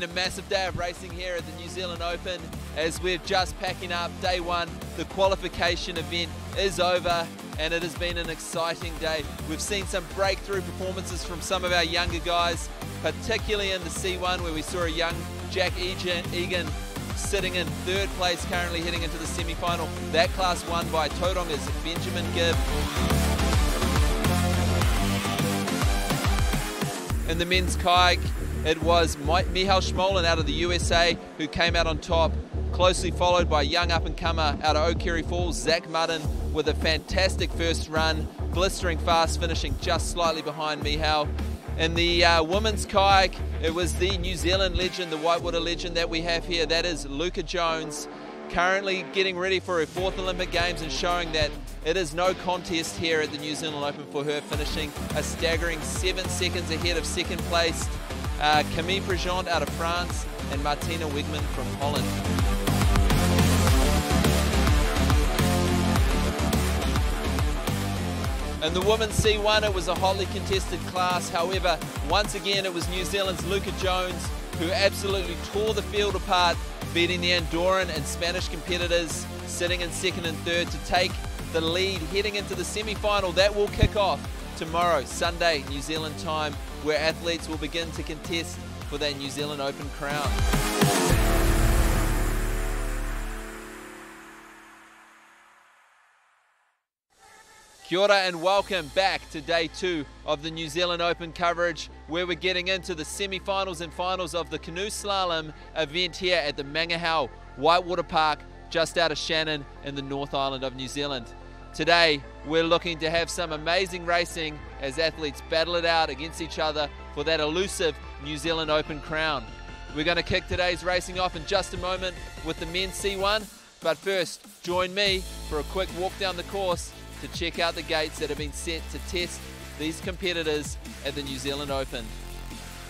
been a massive day of racing here at the New Zealand Open as we're just packing up day one. The qualification event is over and it has been an exciting day. We've seen some breakthrough performances from some of our younger guys, particularly in the C1 where we saw a young Jack Egan sitting in third place currently heading into the semi-final. That class won by Tauranga's Benjamin Gibb. In the men's kayak, it was Michal Smolen out of the USA who came out on top, closely followed by young up-and-comer out of Okere Falls, Zach Mutton, with a fantastic first run, blistering fast, finishing just slightly behind Michal. In the uh, women's kayak, it was the New Zealand legend, the whitewater legend that we have here. That is Luuka Jones, currently getting ready for her fourth Olympic Games and showing that it is no contest here at the New Zealand Open for her, finishing a staggering seven seconds ahead of second place uh, Camille Prigent out of France, and Martina Wegman from Holland. In the women's C1, it was a hotly contested class. However, once again, it was New Zealand's Luuka Jones who absolutely tore the field apart, beating the Andorran and Spanish competitors, sitting in second and third to take the lead heading into the semi-final. That will kick off tomorrow, Sunday, New Zealand time, where athletes will begin to contest for their New Zealand Open crown. Kia ora and welcome back to day two of the New Zealand Open coverage where we're getting into the semi-finals and finals of the canoe slalom event here at the Mangahao Whitewater Park just out of Shannon in the North Island of New Zealand. Today, we're looking to have some amazing racing as athletes battle it out against each other for that elusive New Zealand Open crown. We're going to kick today's racing off in just a moment with the men's C1, but first, join me for a quick walk down the course to check out the gates that have been set to test these competitors at the New Zealand Open.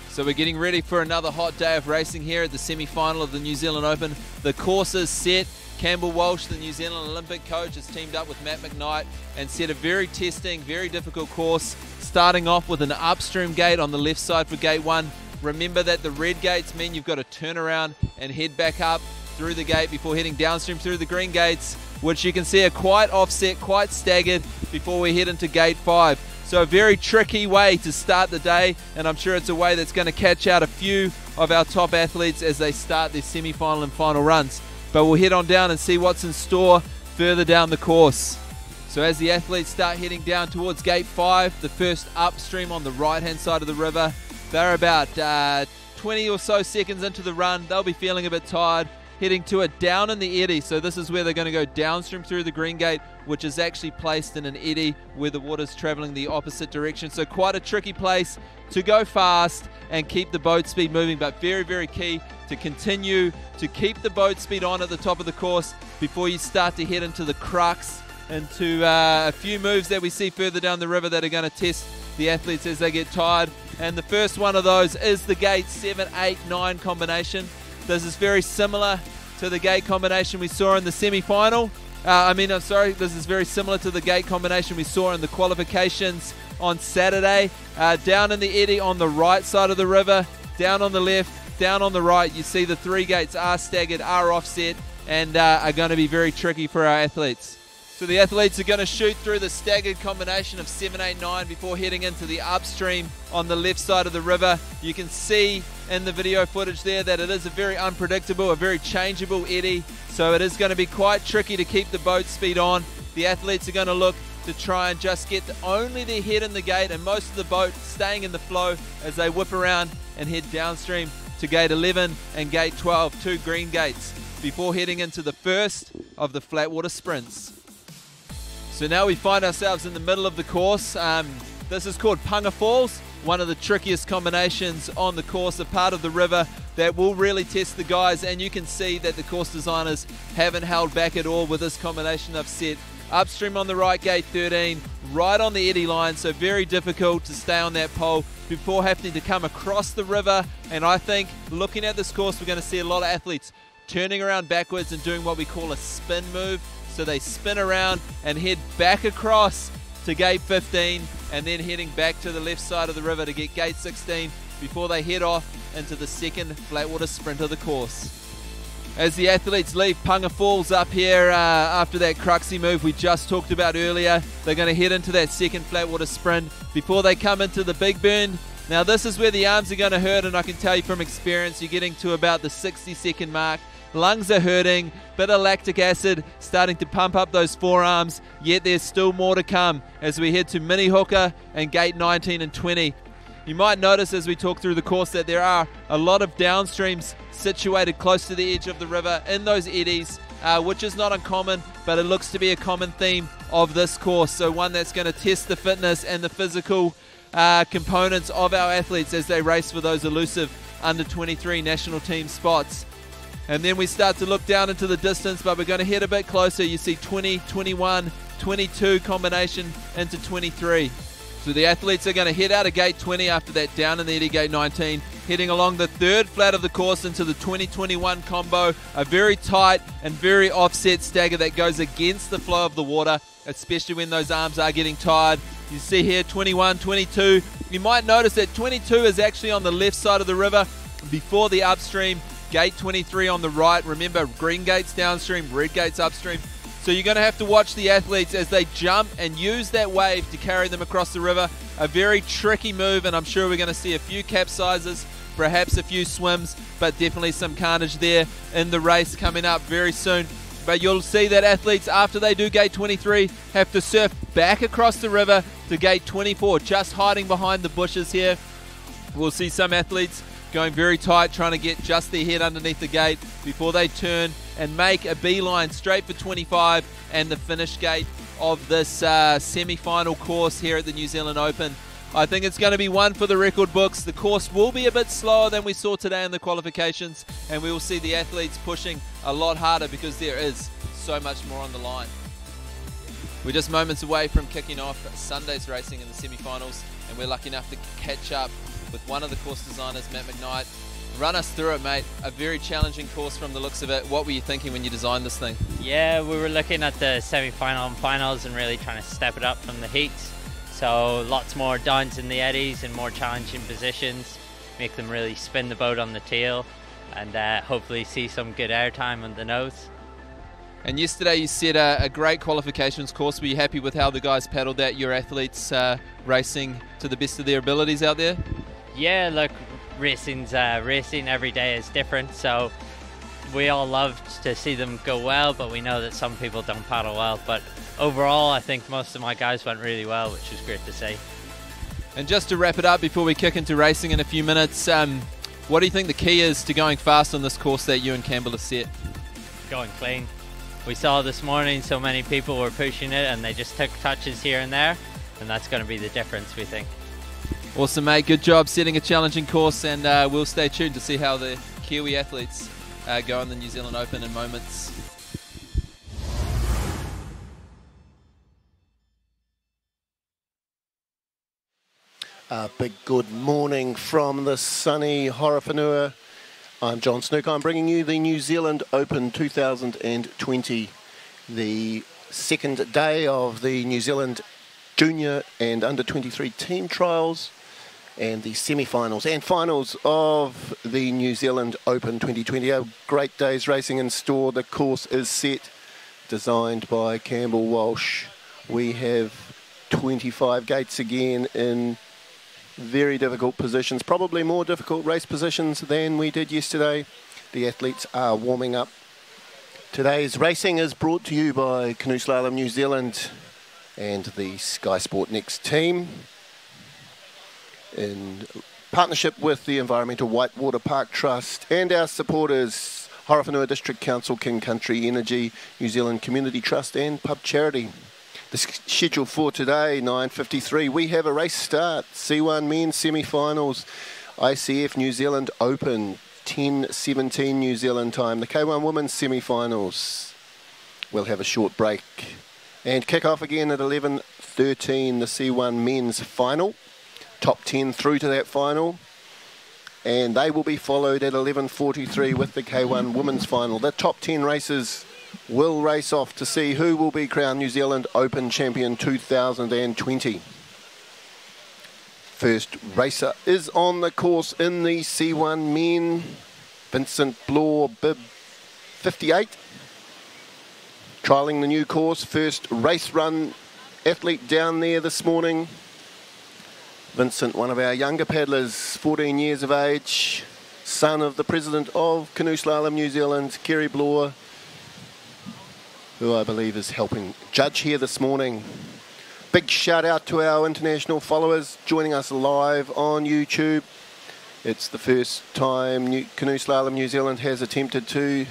So we're getting ready for another hot day of racing here at the semi-final of the New Zealand Open. The course is set Campbell Walsh, the New Zealand Olympic coach, has teamed up with Matt McKnight and set a very testing, very difficult course, starting off with an upstream gate on the left side for gate one. Remember that the red gates mean you've got to turn around and head back up through the gate before heading downstream through the green gates, which you can see are quite offset, quite staggered before we head into gate five. So a very tricky way to start the day, and I'm sure it's a way that's going to catch out a few of our top athletes as they start their semi-final and final runs. But we'll head on down and see what's in store further down the course. So as the athletes start heading down towards gate five, the first upstream on the right hand side of the river, they're about uh, 20 or so seconds into the run. They'll be feeling a bit tired, heading to a down in the eddy. So this is where they're going to go downstream through the green gate, which is actually placed in an eddy where the water's traveling the opposite direction. So quite a tricky place to go fast and keep the boat speed moving, but very, very key to continue to keep the boat speed on at the top of the course before you start to head into the crux, into uh, a few moves that we see further down the river that are going to test the athletes as they get tired. And the first one of those is the gate 7, 8, 9 combination. This is very similar to the gate combination we saw in the semi-final. Uh, I mean, I'm sorry, this is very similar to the gate combination we saw in the qualifications on Saturday. Uh, down in the eddy on the right side of the river, down on the left, down on the right, you see the three gates are staggered, are offset, and uh, are going to be very tricky for our athletes. So the athletes are going to shoot through the staggered combination of 7, 8, 9 before heading into the upstream on the left side of the river. You can see in the video footage there that it is a very unpredictable, a very changeable eddy. So it is going to be quite tricky to keep the boat speed on. The athletes are going to look to try and just get only their head in the gate and most of the boat staying in the flow as they whip around and head downstream to gate 11 and gate 12, two green gates, before heading into the first of the flatwater sprints. So now we find ourselves in the middle of the course. Um, this is called Punga Falls, one of the trickiest combinations on the course, a part of the river that will really test the guys. And you can see that the course designers haven't held back at all with this combination of set upstream on the right gate 13, right on the eddy line, so very difficult to stay on that pole before having to come across the river. And I think looking at this course, we're going to see a lot of athletes turning around backwards and doing what we call a spin move. So they spin around and head back across to gate 15 and then heading back to the left side of the river to get gate 16 before they head off into the second flatwater sprint of the course. As the athletes leave Punga Falls up here uh, after that Cruxy move we just talked about earlier, they're going to head into that second flatwater sprint before they come into the Big Burn. Now, this is where the arms are going to hurt, and I can tell you from experience, you're getting to about the 60 second mark. Lungs are hurting, bit of lactic acid starting to pump up those forearms, yet there's still more to come as we head to Mini Hooker and gate 19 and 20. You might notice as we talk through the course that there are a lot of downstreams situated close to the edge of the river in those eddies, uh, which is not uncommon, but it looks to be a common theme of this course. So, one that's going to test the fitness and the physical uh, components of our athletes as they race for those elusive under 23 national team spots. And then we start to look down into the distance, but we're going to head a bit closer. You see 20, 21, 22 combination into 23. So the athletes are going to head out of gate 20 after that down in the eddy gate 19, heading along the third flat of the course into the 2021 combo, a very tight and very offset stagger that goes against the flow of the water, especially when those arms are getting tired. You see here 21, 22. You might notice that 22 is actually on the left side of the river before the upstream. Gate 23 on the right. Remember, green gates downstream, red gates upstream. So you're going to have to watch the athletes as they jump and use that wave to carry them across the river. A very tricky move, and I'm sure we're going to see a few capsizes, perhaps a few swims, but definitely some carnage there in the race coming up very soon. But you'll see that athletes, after they do gate 23, have to surf back across the river to gate 24, just hiding behind the bushes here. We'll see some athletes going very tight, trying to get just their head underneath the gate before they turn and make a beeline straight for 25 and the finish gate of this uh, semi final course here at the New Zealand Open. I think it's going to be one for the record books. The course will be a bit slower than we saw today in the qualifications, and we will see the athletes pushing a lot harder because there is so much more on the line. We're just moments away from kicking off Sunday's racing in the semi finals, and we're lucky enough to catch up with one of the course designers, Matt McKnight, Run us through it, mate. A very challenging course from the looks of it. What were you thinking when you designed this thing? Yeah, we were looking at the semi-final and finals and really trying to step it up from the heats. So lots more downs in the eddies and more challenging positions. Make them really spin the boat on the tail and uh, hopefully see some good airtime on the nose. And yesterday you set a, a, great qualifications course. Were you happy with how the guys paddled that? Your athletes uh, racing to the best of their abilities out there? Yeah, look, racing's uh, racing every day is different. So we all love to see them go well, but we know that some people don't paddle well. But overall, I think most of my guys went really well, which was great to see. And just to wrap it up before we kick into racing in a few minutes, um, what do you think the key is to going fast on this course that you and Campbell have set? Going clean. We saw this morning so many people were pushing it and they just took touches here and there, and that's going to be the difference, we think. Awesome, mate. Good job setting a challenging course, and uh, we'll stay tuned to see how the Kiwi athletes uh, go on the New Zealand Open in moments. A big good morning from the sunny Horowhenua. I'm John Snook. I'm bringing you the New Zealand Open 2020, the second day of the New Zealand Junior and Under 23 team trials and the semi-finals and finals of the New Zealand Open 2020. A great day's racing in store. The course is set, designed by Campbell Walsh. We have 25 gates again in very difficult positions, probably more difficult race positions than we did yesterday. The athletes are warming up. Today's racing is brought to you by Canoe Slalom New Zealand and the Sky Sport Next team in partnership with the Environmental Whitewater Park Trust and our supporters, Horowhenua District Council, King Country Energy, New Zealand Community Trust and Pub Charity. The schedule for today, 9.53, we have a race start. C1 men's semi-finals, ICF New Zealand Open, 10.17 New Zealand time. The K1 women's semi-finals. We'll have a short break and kick off again at 11.13, the C1 men's final top 10 through to that final. And they will be followed at 11.43 with the K1 Women's Final. The top 10 races will race off to see who will be crowned New Zealand Open Champion 2020. First racer is on the course in the C1 men. Vincent Bloor, bib 58. Trialling the new course, first race run athlete down there this morning. Vincent, one of our younger paddlers, 14 years of age, son of the president of Canoe Slalom New Zealand, Kerry Bloor, who I believe is helping judge here this morning. Big shout out to our international followers joining us live on YouTube. It's the first time New Canoe Slalom New Zealand has attempted to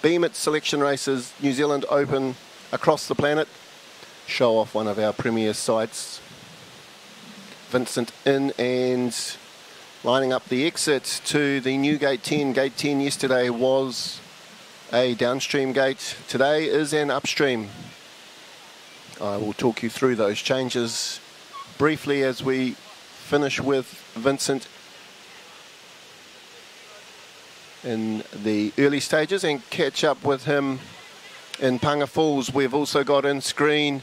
beam its selection races, New Zealand Open, across the planet. Show off one of our premier sites. Vincent in and lining up the exit to the new gate 10. Gate 10 yesterday was a downstream gate. Today is an upstream. I will talk you through those changes briefly as we finish with Vincent in the early stages and catch up with him in Panga Falls. We've also got in screen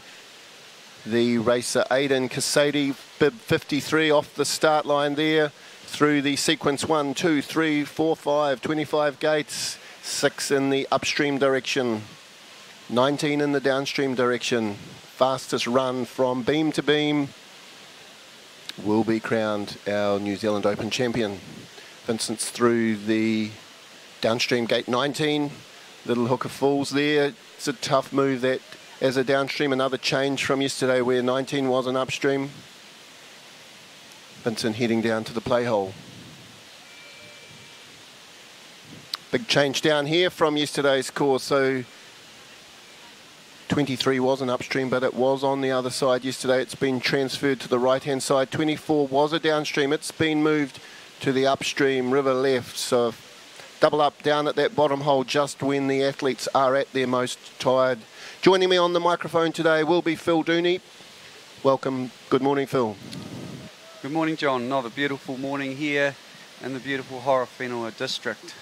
the racer Aidan Casady, bib 53 off the start line there through the sequence 1, 2, 3, 4, 5, 25 gates, 6 in the upstream direction, 19 in the downstream direction fastest run from beam to beam will be crowned our New Zealand Open champion. Vincent's through the downstream gate 19, little hooker falls there. It's a tough move that as a downstream, another change from yesterday where 19 was an upstream. Vincent heading down to the play hole. Big change down here from yesterday's course. So 23 was an upstream, but it was on the other side yesterday. It's been transferred to the right-hand side. 24 was a downstream. It's been moved to the upstream river left. So double up down at that bottom hole just when the athletes are at their most tired. Joining me on the microphone today will be Phil Dooney. Welcome. Good morning, Phil. Good morning, John. Another beautiful morning here in the beautiful Horowhenua district.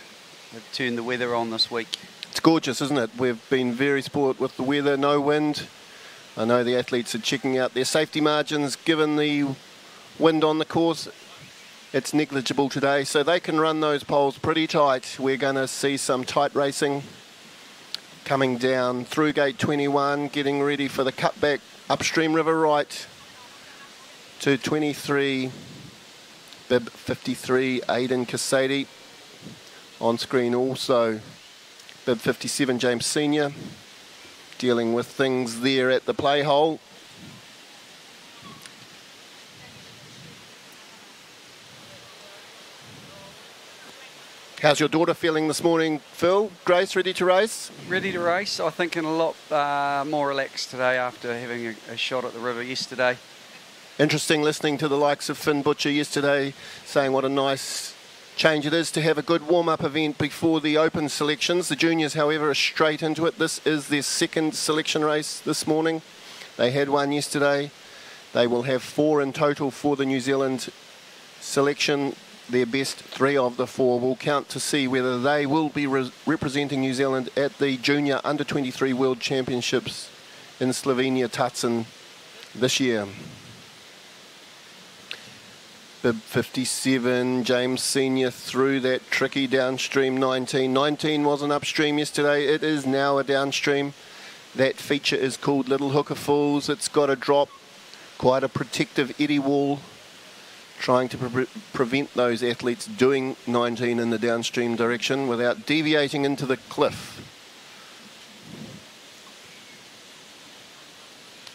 They've turned the weather on this week. It's gorgeous, isn't it? We've been very sport with the weather, no wind. I know the athletes are checking out their safety margins given the wind on the course. It's negligible today, so they can run those poles pretty tight. We're going to see some tight racing coming down through gate 21, getting ready for the cutback upstream river right to 23, bib 53, Aidan Casady. On screen also Bib 57 James Senior dealing with things there at the play hole. How's your daughter feeling this morning, Phil? Grace, ready to race? Ready to race. I think in a lot uh, more relaxed today after having a, a shot at the river yesterday. Interesting listening to the likes of Finn Butcher yesterday saying what a nice change it is to have a good warm-up event before the open selections. The juniors, however, are straight into it. This is their second selection race this morning. They had one yesterday. They will have four in total for the New Zealand selection. Their best three of the four will count to see whether they will be re representing New Zealand at the Junior Under-23 World Championships in Slovenia, Tacen, this year. Bib 57, James Senior through that tricky downstream 19. 19 was an upstream yesterday, it is now a downstream. That feature is called Little Hooker Falls. It's got a drop, quite a protective eddy wall, trying to pre prevent those athletes doing 19 in the downstream direction without deviating into the cliff.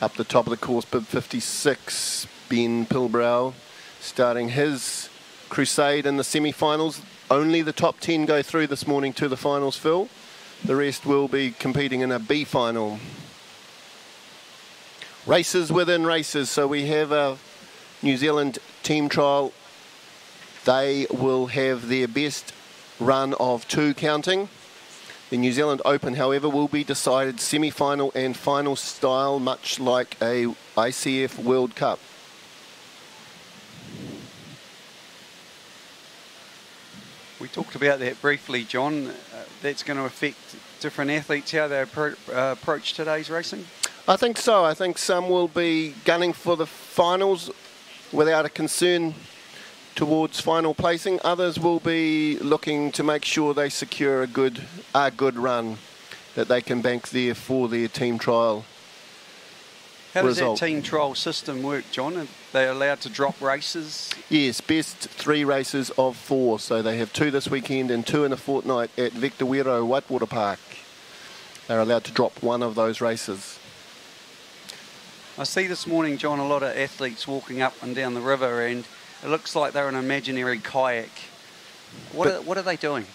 Up the top of the course, bib 56, Ben Pilbrow starting his crusade in the semi-finals. Only the top 10 go through this morning to the finals, Phil. The rest will be competing in a B final. Races within races. So we have a New Zealand team trial. They will have their best run of two counting. The New Zealand Open, however, will be decided semi-final and final style, much like a ICF World Cup. We talked about that briefly, John. Uh, that's going to affect different athletes how they uh, approach today's racing. I think so. I think some will be gunning for the finals without a concern towards final placing. Others will be looking to make sure they secure a good, a good run that they can bank there for their team trial. How does result. that team trial system work, John? Are they allowed to drop races? Yes, best three races of four. So they have two this weekend and two in a fortnight at Vector Wero Whitewater Park. They're allowed to drop one of those races. I see this morning, John, a lot of athletes walking up and down the river, and it looks like they're in an imaginary kayak. What, But- are, what are they doing?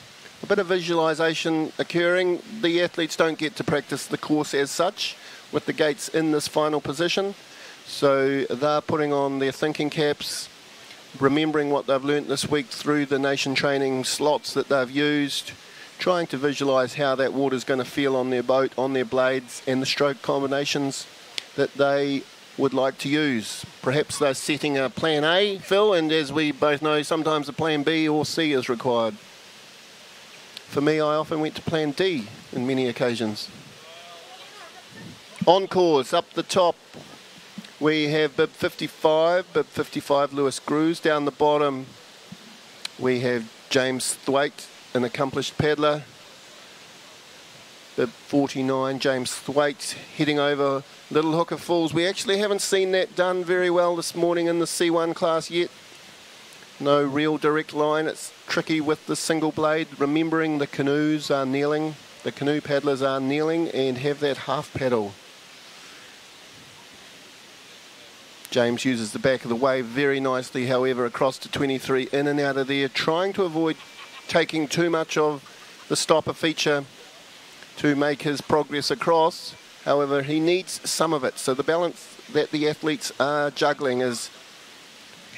A bit of visualisation occurring. The athletes don't get to practice the course as such with the gates in this final position. So they're putting on their thinking caps, remembering what they've learnt this week through the nation training slots that they've used, trying to visualise how that water's going to feel on their boat, on their blades, and the stroke combinations that they would like to use. Perhaps they're setting a plan A, Phil, and as we both know, sometimes a plan B or C is required. For me, I often went to plan D in many occasions. Encores up the top. We have bib 55, bib 55 Lewis Grews. Down the bottom, we have James Thwaite, an accomplished paddler. Bib 49, James Thwaite, heading over Little Hooker Falls. We actually haven't seen that done very well this morning in the C1 class yet. No real direct line. It's tricky with the single blade. Remembering the canoes are kneeling, the canoe paddlers are kneeling and have that half paddle. James uses the back of the wave very nicely, however, across to 23, in and out of there, trying to avoid taking too much of the stopper feature to make his progress across. However, he needs some of it. So the balance that the athletes are juggling is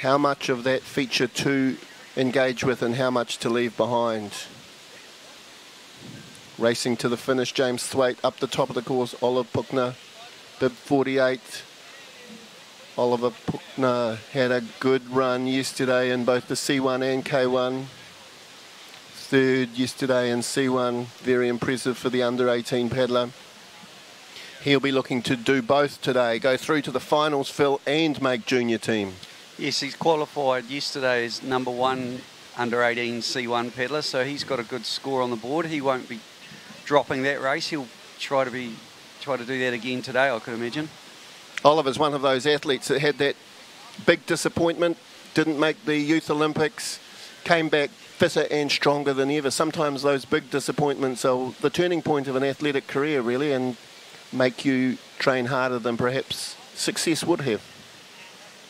how much of that feature to engage with and how much to leave behind. Racing to the finish, James Thwaite up the top of the course, Oliver Puckner, bib 48. Oliver Puckner had a good run yesterday in both the C1 and K1. Third yesterday in C1, very impressive for the under 18 paddler. He'll be looking to do both today, go through to the finals, Phil, and make junior team. Yes, he's qualified yesterday as number one under 18 C1 paddler, so he's got a good score on the board. He won't be dropping that race. He'll try to be try to do that again today, I could imagine. Oliver's one of those athletes that had that big disappointment, didn't make the Youth Olympics, came back fitter and stronger than ever. Sometimes those big disappointments are the turning point of an athletic career, really, and make you train harder than perhaps success would have.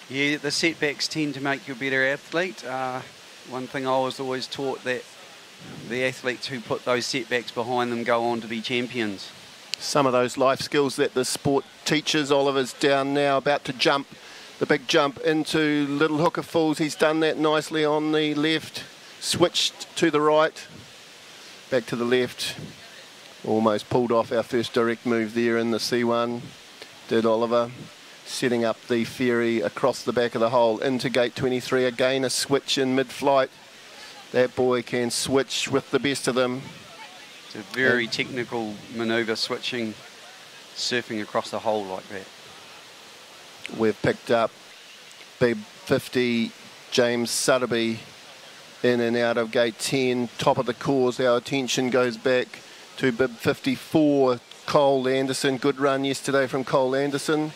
Yeah, the setbacks tend to make you a better athlete. Uh, one thing I was always taught that the athletes who put those setbacks behind them go on to be champions. Some of those life skills that the sport teaches. Oliver's down now, about to jump the big jump into Little Hooker Falls. He's done that nicely on the left, switched to the right, back to the left. Almost pulled off our first direct move there in the C1, did Oliver. Setting up the ferry across the back of the hole into gate 23. Again, a switch in mid flight. That boy can switch with the best of them. It's a very um, technical manoeuvre switching, surfing across the hole like that. We've picked up Bib 50, James Sutterby in and out of gate 10, top of the course. Our attention goes back to Bib 54, Cole Anderson. Good run yesterday from Cole Anderson.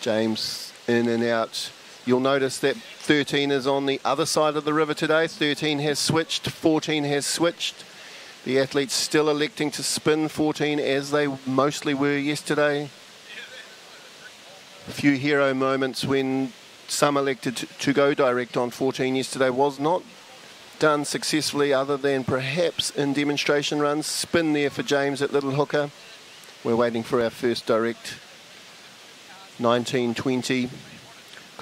James in and out. You'll notice that 13 is on the other side of the river today. 13 has switched, 14 has switched. The athletes still electing to spin 14 as they mostly were yesterday. A few hero moments when some elected to, go direct on 14 yesterday was not done successfully other than perhaps in demonstration runs. Spin there for James at Little Hooker. We're waiting for our first direct. 1920.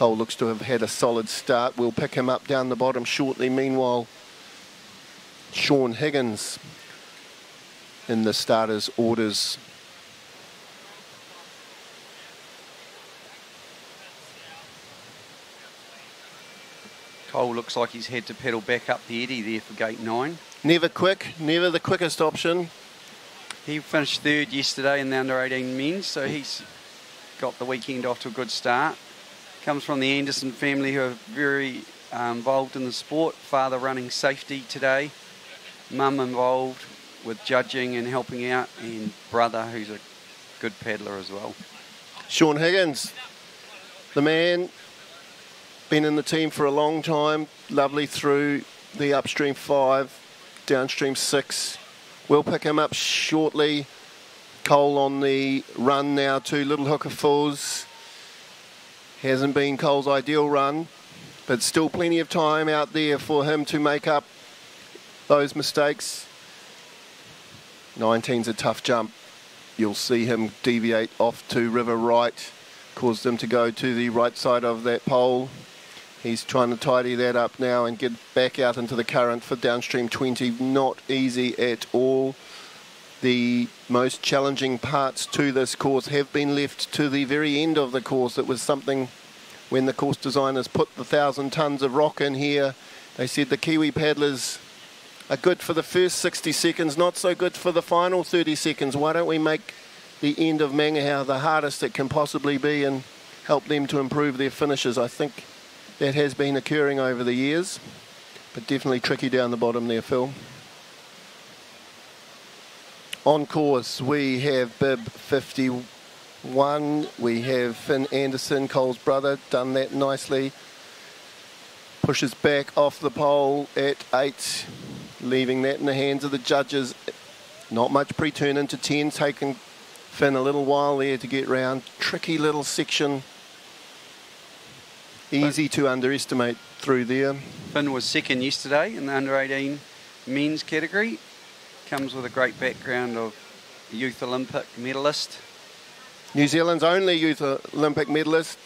Cole looks to have had a solid start. We'll pick him up down the bottom shortly. Meanwhile, Sean Higgins in the starters' orders. Cole looks like he's had to pedal back up the eddy there for gate nine. Never quick, never the quickest option. He finished third yesterday in the under 18 men's, so he's got the weekend off to a good start. Comes from the Anderson family who are very uh, involved in the sport. Father running safety today, mum involved with judging and helping out, and brother who's a good paddler as well. Sean Higgins, the man, been in the team for a long time, lovely through the upstream five, downstream six. We'll pick him up shortly. Cole on the run now to Little Hooker Falls. Hasn't been Cole's ideal run, but still plenty of time out there for him to make up those mistakes. 19's a tough jump. You'll see him deviate off to river right, cause them to go to the right side of that pole. He's trying to tidy that up now and get back out into the current for downstream 20. Not easy at all. The most challenging parts to this course have been left to the very end of the course. It was something when the course designers put the thousand tons of rock in here. They said the Kiwi paddlers are good for the first 60 seconds, not so good for the final 30 seconds. Why don't we make the end of Mangahao the hardest it can possibly be and help them to improve their finishes? I think that has been occurring over the years, but definitely tricky down the bottom there, Phil. On course, we have Bib 51. We have Finn Anderson, Cole's brother, done that nicely. Pushes back off the pole at 8, leaving that in the hands of the judges. Not much pre-turn into 10, taking Finn a little while there to get round. Tricky little section easy to underestimate through there. Finn was second yesterday in the under 18 men's category. Comes with a great background of youth Olympic medalist. New Zealand's only youth Olympic medalist.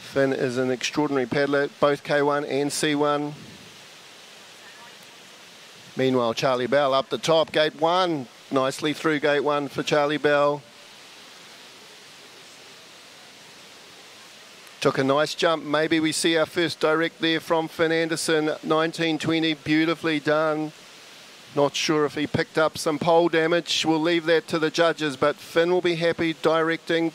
Finn is an extraordinary paddler, both K1 and C1. Meanwhile, Charlie Bell up the top, gate one. Nicely through gate one for Charlie Bell. Took a nice jump. Maybe we see our first direct there from Finn Anderson. 1920, beautifully done. Not sure if he picked up some pole damage. We'll leave that to the judges, but Finn will be happy directing,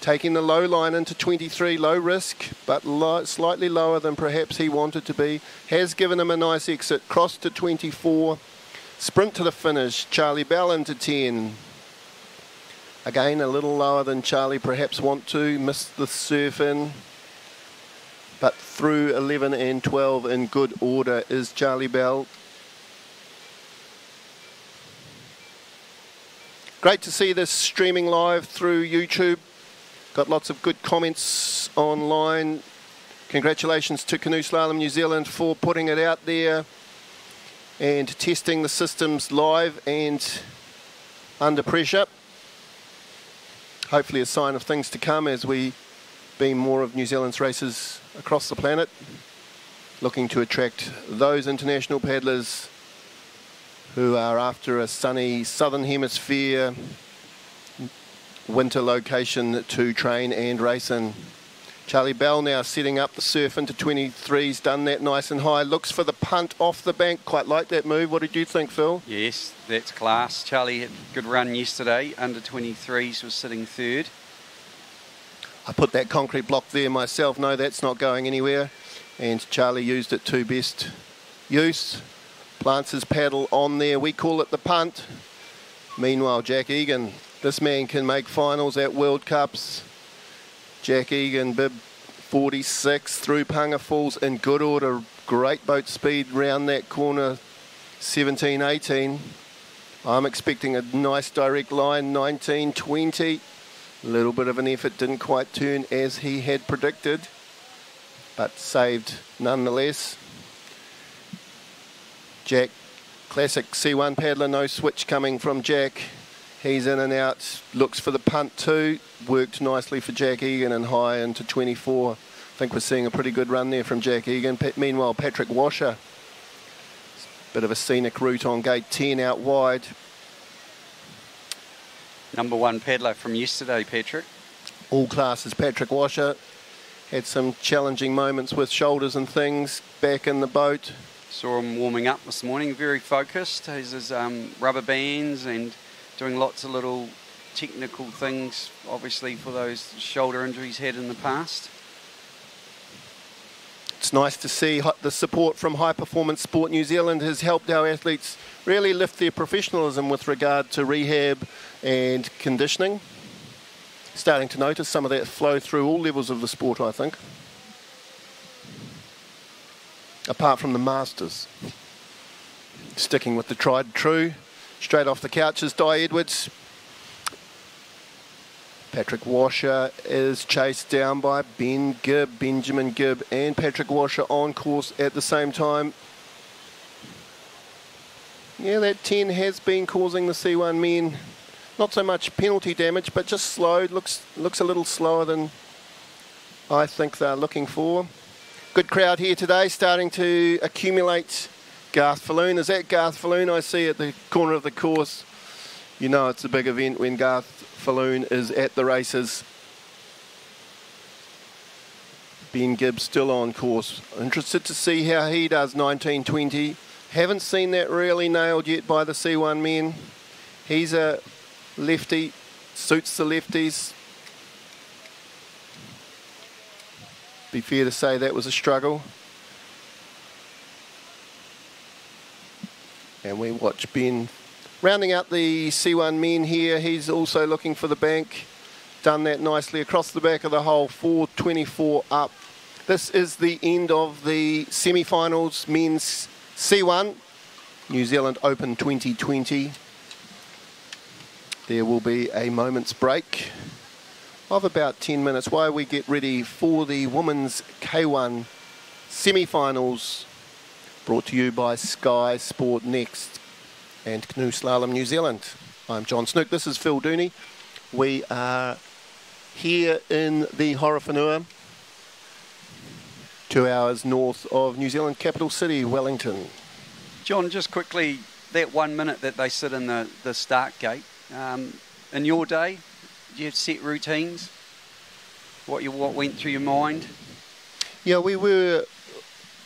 taking the low line into 23, low risk, but slightly lower than perhaps he wanted to be. Has given him a nice exit. Cross to 24. Sprint to the finish. Charlie Bell into 10. Again, a little lower than Charlie perhaps want to. Missed the surf in. But through 11 and 12 in good order is Charlie Bell. Great to see this streaming live through YouTube. Got lots of good comments online. Congratulations to Canoe Slalom New Zealand for putting it out there and testing the systems live and under pressure hopefully a sign of things to come as we beam more of New Zealand's races across the planet, looking to attract those international paddlers who are after a sunny southern hemisphere winter location to train and race in. Charlie Bell now setting up the surf into 23s, done that nice and high. Looks for the punt off the bank. Quite like that move. What did you think, Phil? Yes, that's class. Charlie had a good run yesterday. Under 23s was sitting third. I put that concrete block there myself. No, that's not going anywhere. And Charlie used it to best use. His paddle on there. We call it the punt. Meanwhile, Jack Egan, this man can make finals at World Cups. Jack Egan, bib 46 through Panga Falls in good order. Great boat speed round that corner, 17, 18. I'm expecting a nice direct line, 19, 20. A little bit of an effort, didn't quite turn as he had predicted, but saved nonetheless. Jack, classic C1 paddler, no switch coming from Jack. He's in and out, looks for the punt too. Worked nicely for Jack Egan and high into 24. I think we're seeing a pretty good run there from Jack Egan. meanwhile, Patrick Washer, bit of a scenic route on gate 10 out wide. Number one paddler from yesterday, Patrick. All classes, Patrick Washer. Had some challenging moments with shoulders and things back in the boat. Saw him warming up this morning, very focused. He's his um, rubber bands and doing lots of little technical things, obviously for those shoulder injuries he had in the past. It's nice to see the support from High Performance Sport New Zealand has helped our athletes really lift their professionalism with regard to rehab and conditioning. Starting to notice some of that flow through all levels of the sport, I think. Apart from the Masters. Sticking with the tried and true. Straight off the couch is Di Edwards. Patrick Washer is chased down by Ben Gibb, Benjamin Gibb and Patrick Washer on course at the same time. Yeah, that 10 has been causing the C1 men not so much penalty damage, but just slowed. Looks looks a little slower than I think they're looking for. Good crowd here today, starting to accumulate. Garth Falloon, is that Garth Falloon I see at the corner of the course? You know it's a big event when Garth Falloon is at the races. Ben Gibbs still on course. Interested to see how he does 1920. Haven't seen that really nailed yet by the C1 men. He's a lefty, suits the lefties. Be fair to say that was a struggle. And we watch Ben rounding out the C1 men here. He's also looking for the bank. Done that nicely across the back of the hole, 424 up. This is the end of the semi-finals men's C1, New Zealand Open 2020. There will be a moment's break of about 10 minutes while we get ready for the women's K1 semi-finals brought to you by Sky Sport Next and Canoe Slalom New Zealand. I'm John Snook, this is Phil Dooney. We are here in the Horowhenua two hours north of New Zealand capital city, Wellington. John, just quickly, that one minute that they sit in the, the start gate, um, in your day, do you set routines? What, you, what went through your mind? Yeah, we were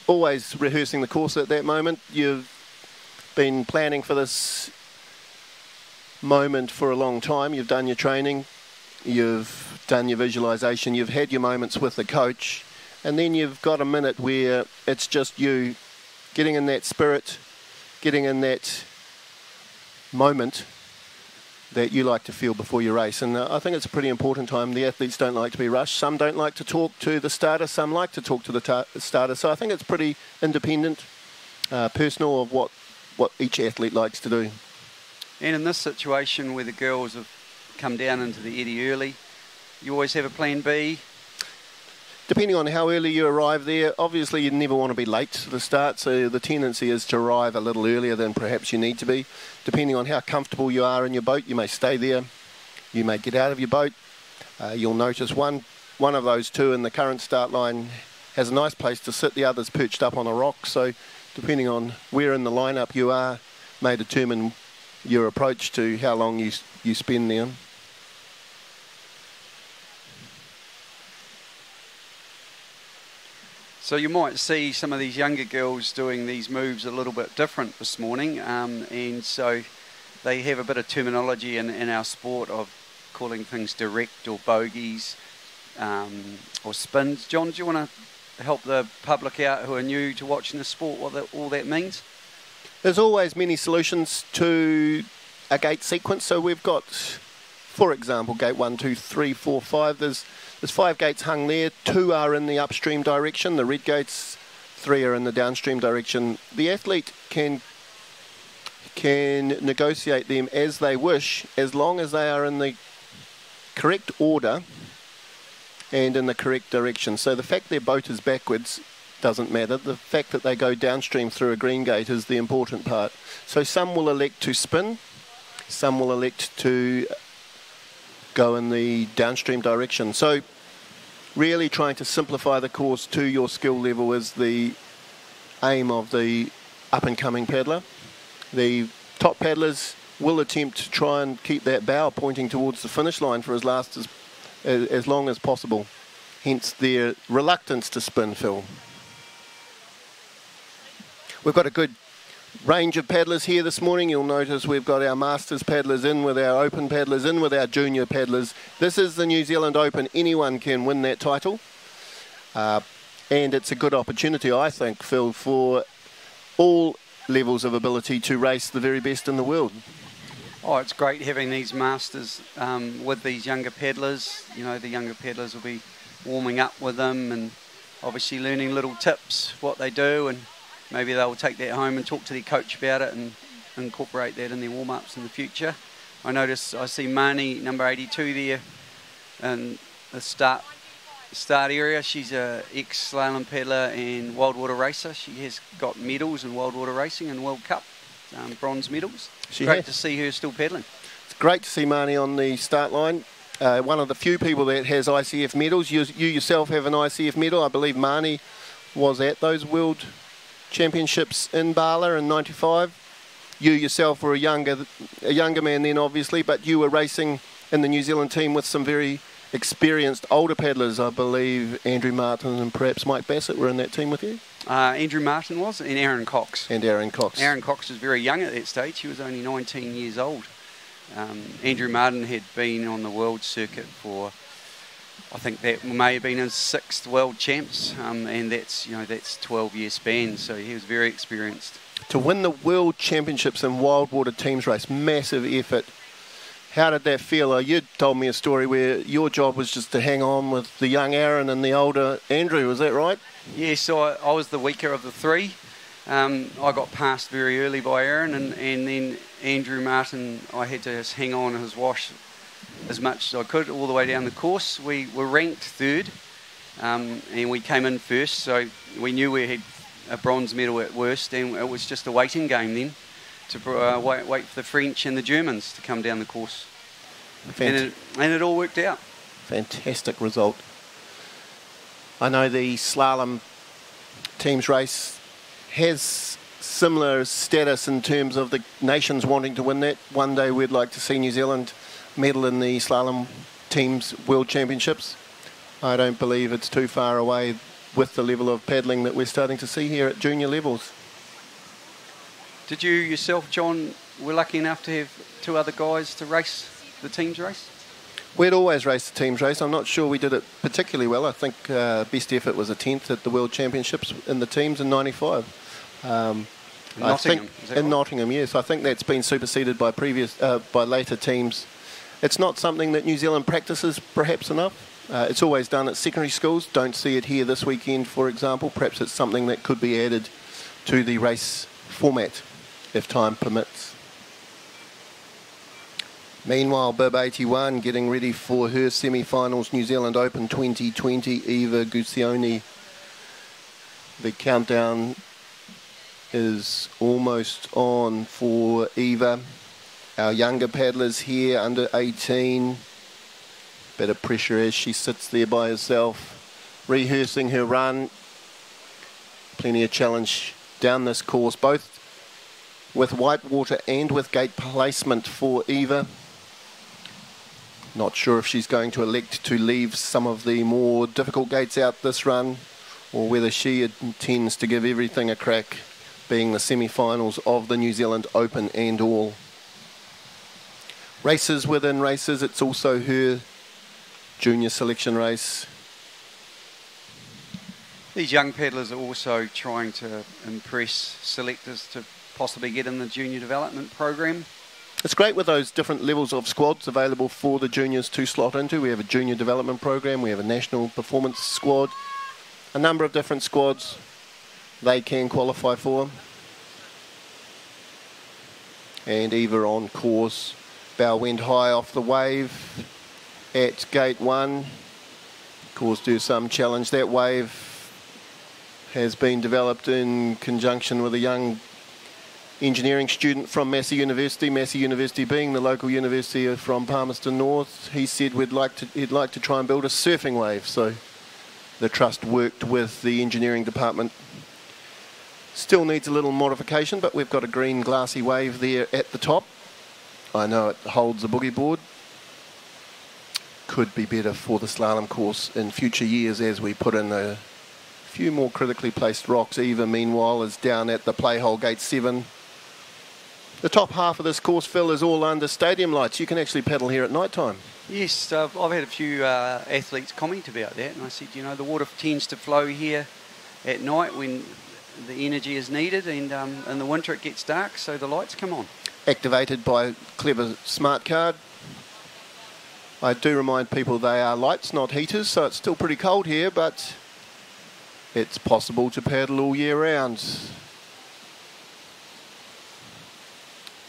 always rehearsing the course at that moment. You've been planning for this moment for a long time. You've done your training, you've done your visualization, you've had your moments with the coach, and then you've got a minute where it's just you getting in that spirit, getting in that moment that you like to feel before your race. And uh, I think it's a pretty important time. The athletes don't like to be rushed. Some don't like to talk to the starter. Some like to talk to the starter. So I think it's pretty independent, uh, personal of what, what each athlete likes to do. And in this situation where the girls have come down into the eddy early, you always have a plan B depending on how early you arrive there, obviously you never want to be late to the start, so the tendency is to arrive a little earlier than perhaps you need to be. Depending on how comfortable you are in your boat, you may stay there, you may get out of your boat. Uh, you'll notice one, one of those two in the current start line has a nice place to sit, the other's perched up on a rock, so depending on where in the lineup you are, may determine your approach to how long you, you spend there. So you might see some of these younger girls doing these moves a little bit different this morning, um, and so they have a bit of terminology in, in our sport of calling things direct or bogeys um, or spins. John, do you want to help the public out who are new to watching the sport what all that means? There's always many solutions to a gate sequence. So we've got, for example, gate one, two, three, four, five. There's there's five gates hung there. Two are in the upstream direction. The red gates, three are in the downstream direction. The athlete can can negotiate them as they wish, as long as they are in the correct order and in the correct direction. So the fact their boat is backwards doesn't matter. The fact that they go downstream through a green gate is the important part. So some will elect to spin, some will elect to go in the downstream direction. So really trying to simplify the course to your skill level is the aim of the up and coming paddler. The top paddlers will attempt to try and keep that bow pointing towards the finish line for as last as as long as possible. Hence their reluctance to spin, Phil. We've got a good range of paddlers here this morning. You'll notice we've got our Masters paddlers in with our Open paddlers in with our Junior paddlers. This is the New Zealand Open. Anyone can win that title. Uh, and it's a good opportunity, I think, Phil, for all levels of ability to race the very best in the world. Oh, it's great having these masters um, with these younger paddlers. You know, the younger paddlers will be warming up with them and obviously learning little tips, what they do, and maybe they'll take that home and talk to their coach about it and incorporate that in their warm ups in the future. I notice I see Marnie, number 82, there in the start start area. She's a ex slalom paddler and wild water racer. She has got medals in wild water racing and World Cup, um, bronze medals. She great has. to see her still paddling. It's great to see Marnie on the start line. Uh, one of the few people that has ICF medals. You, you yourself have an ICF medal. I believe Marnie was at those World Championships in Bala in '95. You yourself were a younger, a younger man then, obviously, but you were racing in the New Zealand team with some very experienced older paddlers, I believe Andrew Martin and perhaps Mike Bassett were in that team with you? Uh, Andrew Martin was, and Aaron Cox. And Aaron Cox. Aaron Cox was very young at that stage. He was only 19 years old. Um, Andrew Martin had been on the world circuit for, I think that may have been his sixth world champs, um, and that's you know that's 12 year span. So he was very experienced. To win the world championships in wild water teams race, massive effort how did that feel? Uh, you told me a story where your job was just to hang on with the young Aaron and the older Andrew. Was that right? Yes, so I, I was the weaker of the three. Um, I got passed very early by Aaron, and, and then Andrew Martin, I had to just hang on his wash as much as I could all the way down the course. We were ranked third, um, and we came in first, so we knew we had a bronze medal at worst, and it was just a waiting game then to uh, wait, wait for the French and the Germans to come down the course. And, it, and it all worked out. Fantastic result. I know the slalom teams race has similar status in terms of the nations wanting to win that. One day we'd like to see New Zealand medal in the slalom teams world championships. I don't believe it's too far away with the level of paddling that we're starting to see here at junior levels. Did you yourself, John, were lucky enough to have two other guys to race the teams race? We'd always raced the teams race. I'm not sure we did it particularly well. I think uh, best effort was a 10th at the World Championships in the teams in 95. Um, in I Nottingham, think in right? Nottingham, yes. I think that's been superseded by previous, uh, by later teams. It's not something that New Zealand practices perhaps enough. Uh, it's always done at secondary schools. Don't see it here this weekend, for example. Perhaps it's something that could be added to the race format if time permits. Meanwhile, Bib 81 getting ready for her semi-finals New Zealand Open 2020. Eva Guccione. The countdown is almost on for Eva. Our younger paddlers here, under 18. Better pressure as she sits there by herself, rehearsing her run. Plenty of challenge down this course, both with Whitewater and with gate placement for Eva. Not sure if she's going to elect to leave some of the more difficult gates out this run or whether she intends to give everything a crack being the semi-finals of the New Zealand Open and all. Races within races, it's also her junior selection race. These young peddlers are also trying to impress selectors to possibly get in the junior development program. It's great with those different levels of squads available for the juniors to slot into. We have a junior development program, we have a national performance squad, a number of different squads they can qualify for. And either on course. Bow wind high off the wave at gate one. Course do some challenge. That wave has been developed in conjunction with a young engineering student from Massey University. Massey University being the local university from Palmerston North, he said we'd like to, he'd like to try and build a surfing wave. So the trust worked with the engineering department. Still needs a little modification, but we've got a green glassy wave there at the top. I know it holds a boogie board. Could be better for the slalom course in future years as we put in a few more critically placed rocks. Eva, meanwhile, is down at the playhole gate 7 The top half of this course, Phil, is all under stadium lights. You can actually pedal here at night time. Yes, uh, I've had a few uh, athletes comment about that, and I said, you know, the water tends to flow here at night when the energy is needed, and um, in the winter it gets dark, so the lights come on. Activated by clever smart card. I do remind people they are lights, not heaters, so it's still pretty cold here, but it's possible to paddle all year round.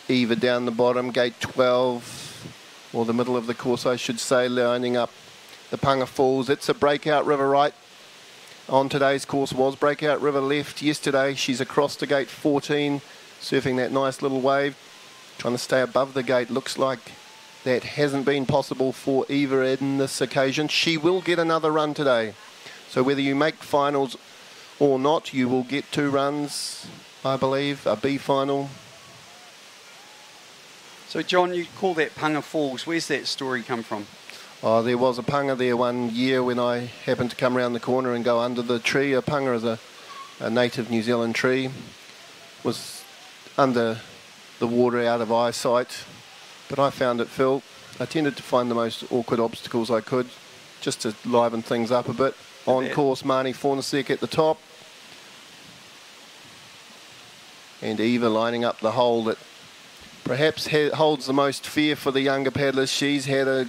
Eva down the bottom, gate 12, or the middle of the course, I should say, lining up the Punga Falls. It's a breakout river right. On today's course was breakout river left. Yesterday, she's across to gate 14, surfing that nice little wave, trying to stay above the gate. Looks like that hasn't been possible for Eva in this occasion. She will get another run today. So whether you make finals or not, you will get two runs, I believe, a B final so, John, you call that Punga Falls. Where's that story come from? Oh, there was a punga there one year when I happened to come around the corner and go under the tree. A punga is a, a native New Zealand tree. Was under the water out of eyesight. But I found it, Phil. I tended to find the most awkward obstacles I could just to liven things up a bit. On course, Marnie Fornasek at the top. And Eva lining up the hole that perhaps holds the most fear for the younger paddlers. She's had a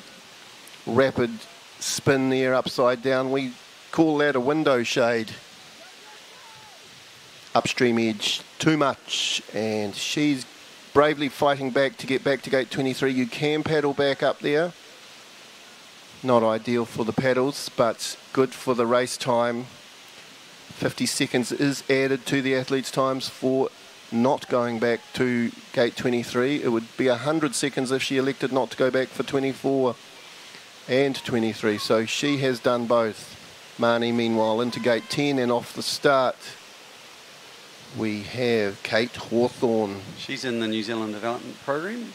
rapid spin there upside down. We call that a window shade. Upstream edge too much and she's bravely fighting back to get back to gate 23. You can paddle back up there. Not ideal for the paddles but good for the race time. 50 seconds is added to the athletes' times for not going back to gate 23. It would be 100 seconds if she elected not to go back for 24 and 23. So she has done both. Marnie, meanwhile, into gate 10 and off the start. We have Kate Hawthorne. She's in the New Zealand Development Program.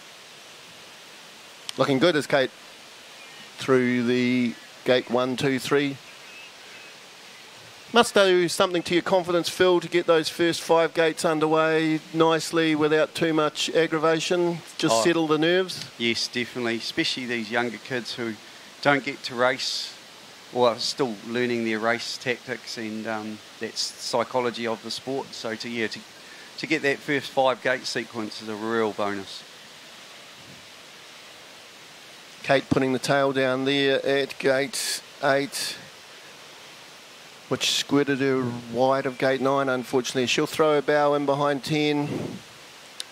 Looking good as Kate through the gate one, two, three must do something to your confidence, Phil, to get those first five gates underway nicely without too much aggravation. Just oh, settle the nerves. Yes, definitely. Especially these younger kids who don't get to race or are still learning their race tactics and um, that psychology of the sport. So to yeah, to, to get that first five gate sequence is a real bonus. Kate putting the tail down there at gate eight which squirted her wide of gate 9 unfortunately. She'll throw a bow in behind 10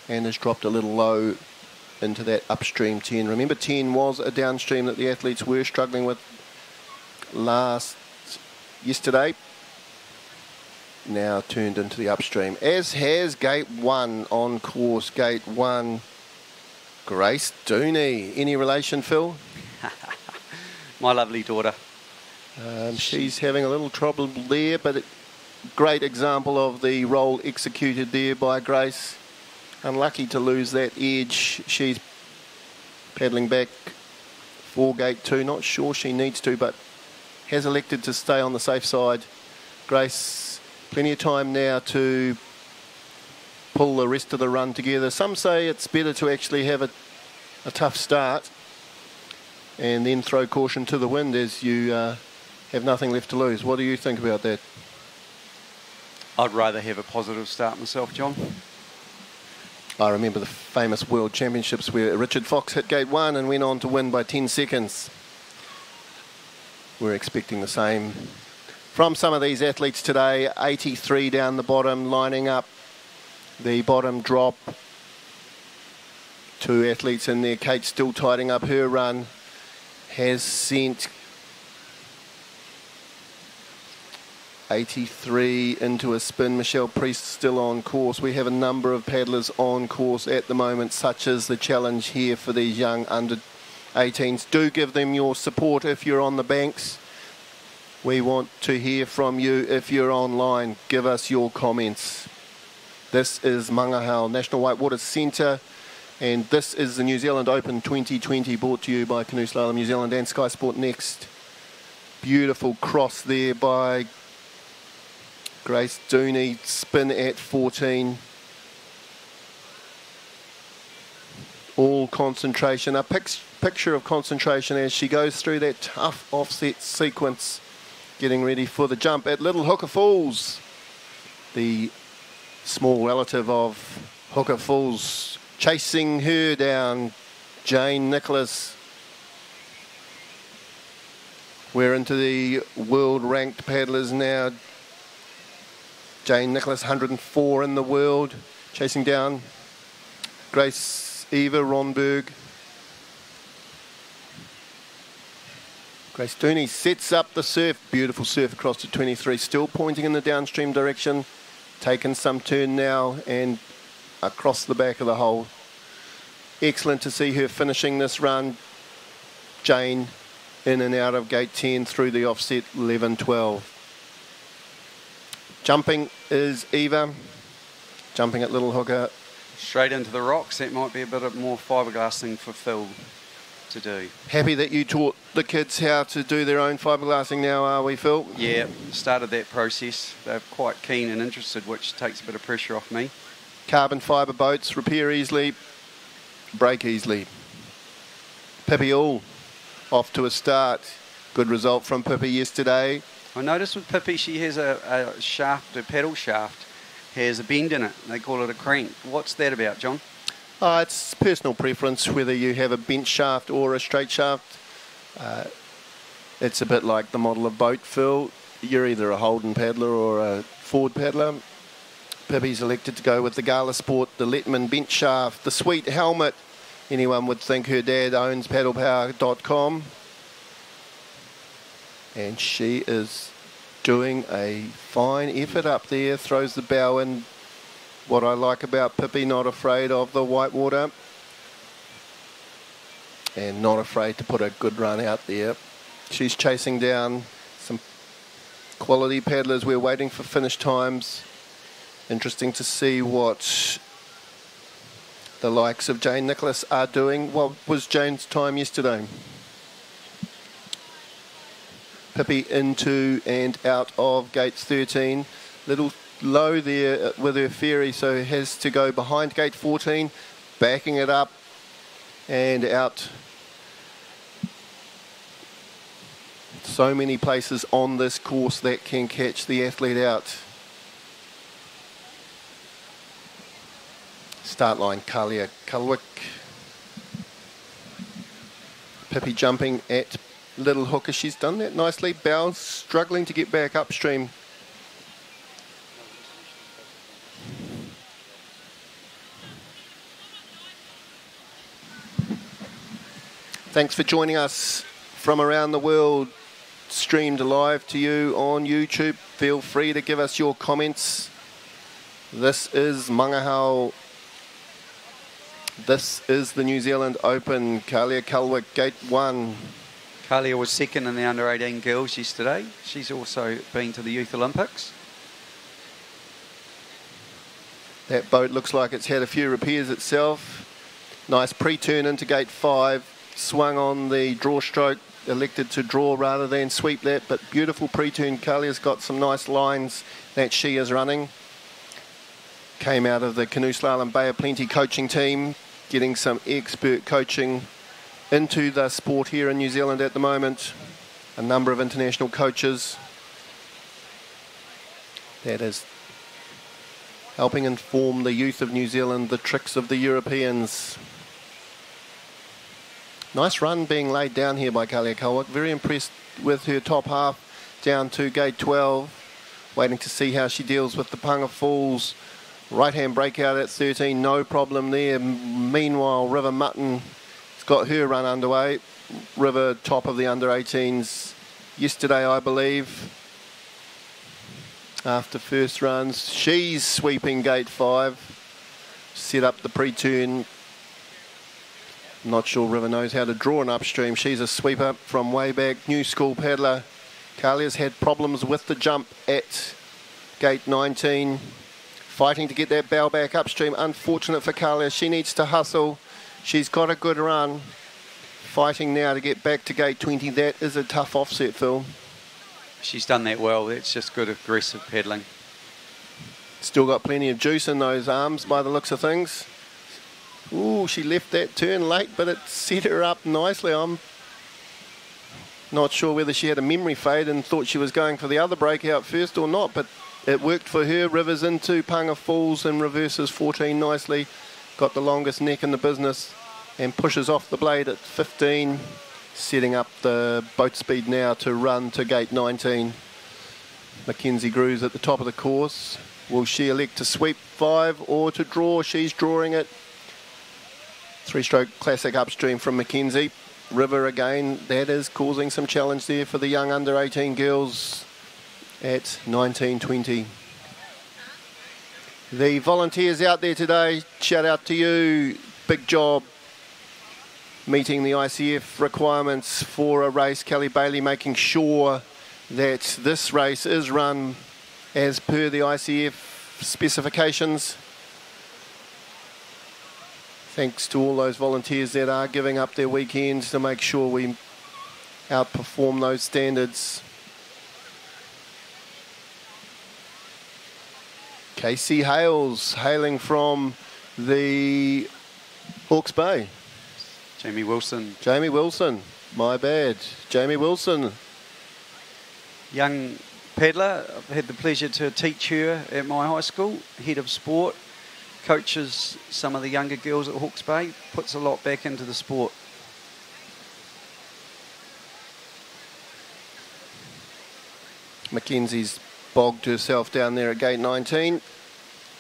and has dropped a little low into that upstream 10. Remember 10 was a downstream that the athletes were struggling with last yesterday. Now turned into the upstream, as has gate 1 on course. Gate 1, Grace Dooney. Any relation, Phil? My lovely daughter. Um, she's having a little trouble there, but a great example of the role executed there by Grace. Unlucky to lose that edge. She's paddling back for gate two. Not sure she needs to, but has elected to stay on the safe side. Grace, plenty of time now to pull the rest of the run together. Some say it's better to actually have a, a tough start and then throw caution to the wind as you uh, have nothing left to lose. What do you think about that? I'd rather have a positive start myself, John. I remember the famous World Championships where Richard Fox hit gate one and went on to win by 10 seconds. We're expecting the same from some of these athletes today. 83 down the bottom, lining up the bottom drop. Two athletes in there. Kate still tidying up her run. Has sent 83 into a spin. Michelle Priest still on course. We have a number of paddlers on course at the moment, such as the challenge here for these young under 18s. Do give them your support if you're on the banks. We want to hear from you if you're online. Give us your comments. This is Mangahao National Whitewater Centre and this is the New Zealand Open 2020 brought to you by Canoe Slalom New Zealand and Sky Sport Next. Beautiful cross there by Grace Dooney, spin at 14. all concentration. A pic- picture of concentration as she goes through that tough offset sequence, getting ready for the jump at Little Hooker Falls, the small relative of Hooker Falls, chasing her down. Jane Nicholas. We're into the world ranked paddlers now. Jane Nicholas, 104 in the world, chasing down Grace Eva Ronberg. Grace Dooney sets up the surf. Beautiful surf across to 23, still pointing in the downstream direction. Taking some turn now and across the back of the hole. Excellent to see her finishing this run. Jane in and out of gate 10 through the offset 11 12. Jumping is Eva. Jumping at Little Hooker. Straight into the rocks. That might be a bit of more fiberglass thing for Phil to do. Happy that you taught the kids how to do their own fiberglassing now, are we, Phil? Yeah, started that process. They're quite keen and interested, which takes a bit of pressure off me. Carbon fibre boats, repair easily, break easily. Pippi All off to a start. Good result from Pippi yesterday. I noticed with Pippi, she has a, a shaft, a pedal shaft, has a bend in it. They call it a crank. What's that about, John? Uh, it's personal preference whether you have a bent shaft or a straight shaft. Uh, it's a bit like the model of boat, Phil. You're either a Holden paddler or a Ford paddler. Pippi's elected to go with the Galasport, the Lettmann bent shaft, the sweet helmet. Anyone would think her dad owns paddlepower.com and she is doing a fine effort up there, throws the bow in. What I like about Pippi, not afraid of the white water and not afraid to put a good run out there. She's chasing down some quality paddlers. We're waiting for finish times. Interesting to see what the likes of Jane Nicholas are doing. What was Jane's time yesterday? Pippi into and out of gates 13. Little low there uh, with her ferry, so has to go behind gate 14, backing it up and out. So many places on this course that can catch the athlete out. Start line, Kalia Kulwick. Pippi jumping at little hooker. She's done that nicely. Bows struggling to get back upstream. Thanks for joining us from around the world, streamed live to you on YouTube. Feel free to give us your comments. This is Mangahao. This is the New Zealand Open. Kalia Kulwick, Gate 1. Kalia was second in the under 18 girls yesterday. She's also been to the Youth Olympics. That boat looks like it's had a few repairs itself. Nice pre-turn into gate five. Swung on the draw stroke, elected to draw rather than sweep that, but beautiful pre-turn. Kalia's got some nice lines that she is running. Came out of the Canoe Slalom Bay of Plenty coaching team, getting some expert coaching into the sport here in New Zealand at the moment. A number of international coaches. That is helping inform the youth of New Zealand the tricks of the Europeans. Nice run being laid down here by Kalia Kulwick. Very impressed with her top half down to gate 12. Waiting to see how she deals with the Punga Falls. Right hand breakout at 13, no problem there. Meanwhile, River Mutton has got her run underway. River top of the under 18s yesterday, I believe. After first runs, she's sweeping gate five. Set up the pre-turn not sure River knows how to draw an upstream. She's a sweeper from way back. New school paddler. Kalia's had problems with the jump at gate 19. Fighting to get that bow back upstream. Unfortunate for Kalia. She needs to hustle. She's got a good run. Fighting now to get back to gate 20. That is a tough offset, Phil. She's done that well. It's just good aggressive paddling. Still got plenty of juice in those arms by the looks of things. Ooh, she left that turn late, but it set her up nicely. I'm not sure whether she had a memory fade and thought she was going for the other breakout first or not, but it worked for her. Rivers into Punga Falls and reverses 14 nicely. Got the longest neck in the business and pushes off the blade at 15, setting up the boat speed now to run to gate 19. Mackenzie Grews at the top of the course. Will she elect to sweep five or to draw? She's drawing it. Three-stroke classic upstream from Mackenzie. River again, that is causing some challenge there for the young under 18 girls at 1920. The volunteers out there today, shout out to you. Big job meeting the ICF requirements for a race. Kelly Bailey making sure that this race is run as per the ICF specifications. Thanks to all those volunteers that are giving up their weekends to make sure we outperform those standards. Casey Hales hailing from the Hawke's Bay. Jamie Wilson. Jamie Wilson, my bad. Jamie Wilson. Young peddler. I've had the pleasure to teach her at my high school, head of sport coaches some of the younger girls at Hawke's Bay, puts a lot back into the sport. Mackenzie's bogged herself down there at gate 19.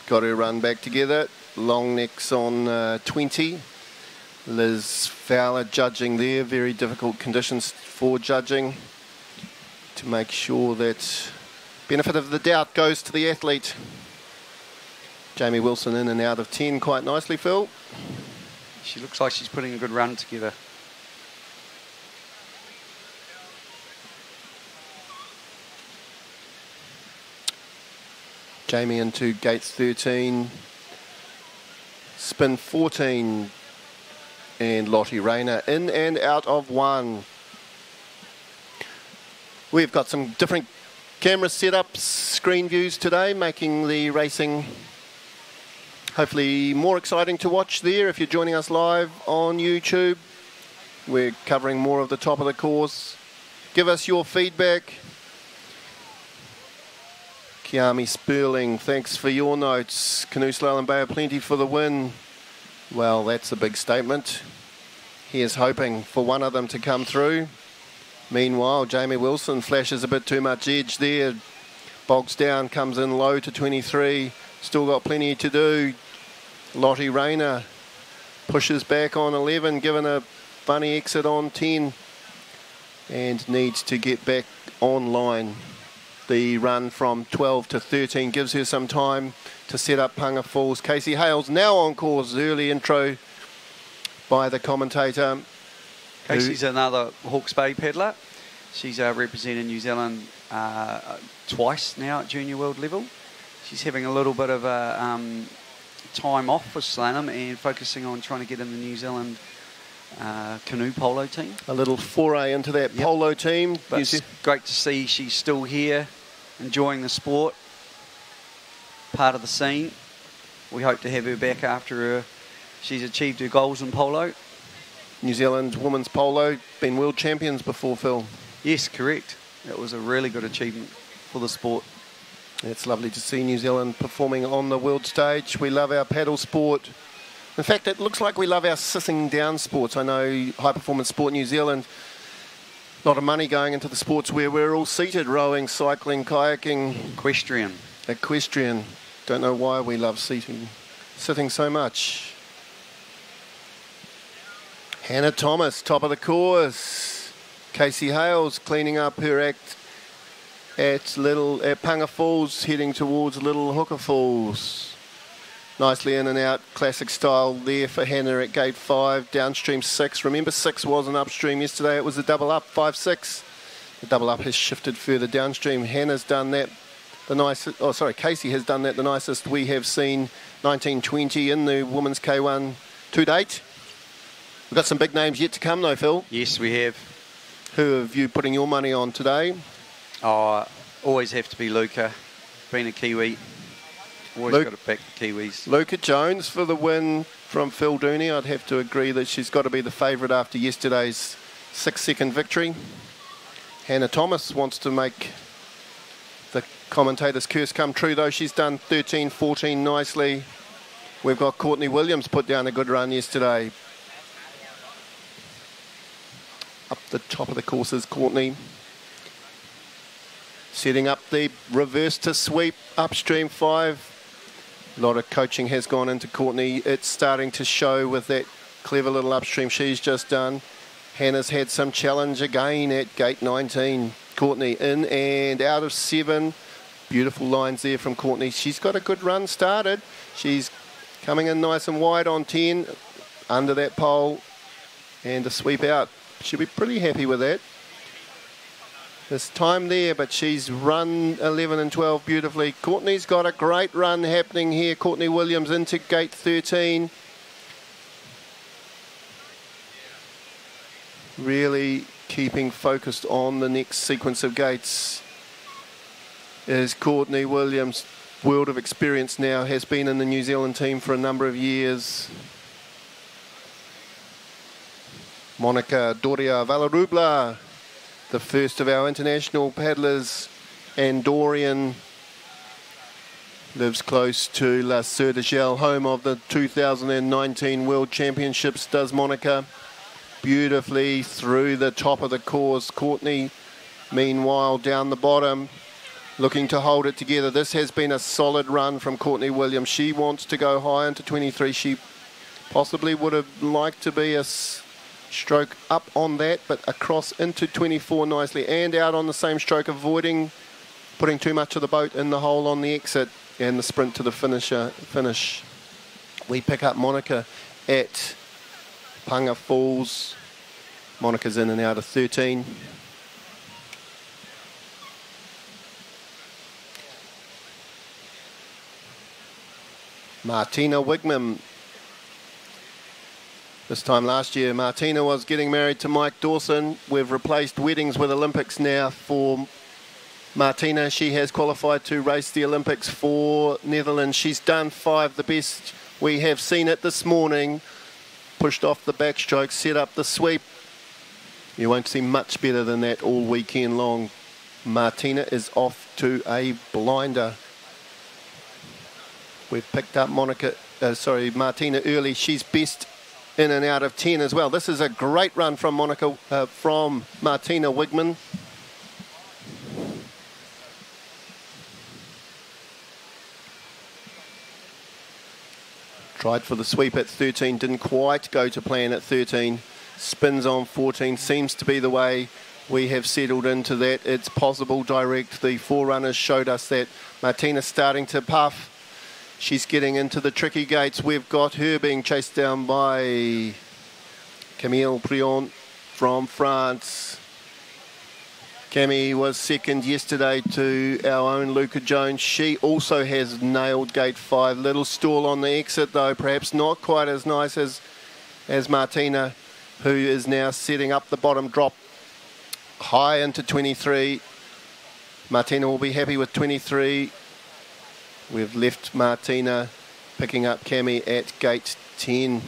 Got her run back together. Long necks on uh, 20. Liz Fowler judging there. Very difficult conditions for judging to make sure that benefit of the doubt goes to the athlete. Jamie Wilson in and out of 10 quite nicely, Phil. She looks like she's putting a good run together. Jamie into gates 13. Spin 14. And Lottie Rayner in and out of one. We've got some different camera setups, screen views today, making the racing hopefully more exciting to watch there if you're joining us live on YouTube. We're covering more of the top of the course. Give us your feedback. Kiami Sperling, thanks for your notes. Canoe Slalom Bay Plenty for the win. Well, that's a big statement. He is hoping for one of them to come through. Meanwhile, Jamie Wilson flashes a bit too much edge there. Bogs down, comes in low to 23. Still got plenty to do. Lottie Rayner pushes back on 11, given a funny exit on 10, and needs to get back online. The run from 12 to 13 gives her some time to set up Punga Falls. Casey Hales now on course. Early intro by the commentator. Casey's another Hawke's Bay peddler. She's uh, represented New Zealand uh, twice now at junior world level she's having a little bit of a um, time off for slalom and focusing on trying to get in the New Zealand uh, canoe polo team. A little foray into that yep. polo team. But it's great to see she's still here, enjoying the sport, part of the scene. We hope to have her back after her. She's achieved her goals in polo. New Zealand women's polo, been world champions before, Phil. Yes, correct. That was a really good achievement for the sport. It's lovely to see New Zealand performing on the world stage. We love our paddle sport. In fact, it looks like we love our sitting down sports. I know High Performance Sport New Zealand, a lot of money going into the sports where we're all seated, rowing, cycling, kayaking. Equestrian. Equestrian. Don't know why we love seating, sitting so much. Hannah Thomas, top of the course. Casey Hales cleaning up her act at Little uh, at Punga Falls, heading towards Little Hooker Falls. Nicely in and out, classic style there for Hannah at gate five, downstream six. Remember, six was an upstream yesterday. It was a double up, five six. The double up has shifted further downstream. Hannah's done that. The nicest. Oh, sorry, Casey has done that. The nicest we have seen. 1920 in the women's K1 to date. We've got some big names yet to come, though, Phil. Yes, we have. Who have you putting your money on today? Oh, always have to be Luuka. Being a Kiwi, always Luke, got to back the Kiwis. Luuka Jones for the win from Phil Dooney. I'd have to agree that she's got to be the favourite after yesterday's six-second victory. Hannah Thomas wants to make the commentator's curse come true, though. She's done 13-14 nicely. We've got Courtney Williams put down a good run yesterday. Up the top of the course is Courtney. Setting up the reverse to sweep upstream five. A lot of coaching has gone into Courtney. It's starting to show with that clever little upstream she's just done. Hannah's had some challenge again at gate 19. Courtney in and out of seven. Beautiful lines there from Courtney. She's got a good run started. She's coming in nice and wide on 10 under that pole and a sweep out. She'll be pretty happy with that. There's time there, but she's run 11 and 12 beautifully. Courtney's got a great run happening here. Courtney Williams into gate 13. Really keeping focused on the next sequence of gates is Courtney Williams. World of experience now, has been in the New Zealand team for a number of years. Monica Doria Vilarrubla the first of our international paddlers, Andorran, lives close to La Gel, home of the 2019 World Championships, does Monica. Beautifully through the top of the course. Courtney, meanwhile, down the bottom, looking to hold it together. This has been a solid run from Courtney Williams. She wants to go high into 23. She possibly would have liked to be a stroke up on that, but across into 24 nicely and out on the same stroke, avoiding putting too much of the boat in the hole on the exit and the sprint to the finisher finish. We pick up Monica at Punga Falls. Monica's in and out of 13. Martina Wigman this time last year, Martina was getting married to Mike Dawson. We've replaced weddings with Olympics now for Martina. She has qualified to race the Olympics for Netherlands. She's done five, the best we have seen it this morning. Pushed off the backstroke, set up the sweep. You won't see much better than that all weekend long. Martina is off to a blinder. We've picked up Monica, uh, sorry, Martina early. She's best in and out of 10 as well. This is a great run from Monica, uh, from Martina Wegman. Tried for the sweep at 13, didn't quite go to plan at 13. Spins on 14, seems to be the way we have settled into that. It's possible direct. The forerunners showed us that. Martina's starting to puff. She's getting into the tricky gates. We've got her being chased down by Camille Prigent from France. Cami was second yesterday to our own Luuka Jones. She also has nailed gate five. Little stall on the exit though, perhaps not quite as nice as, as Martina, who is now setting up the bottom drop high into 23. Martina will be happy with 23. We've left Martina picking up Cami at gate 10.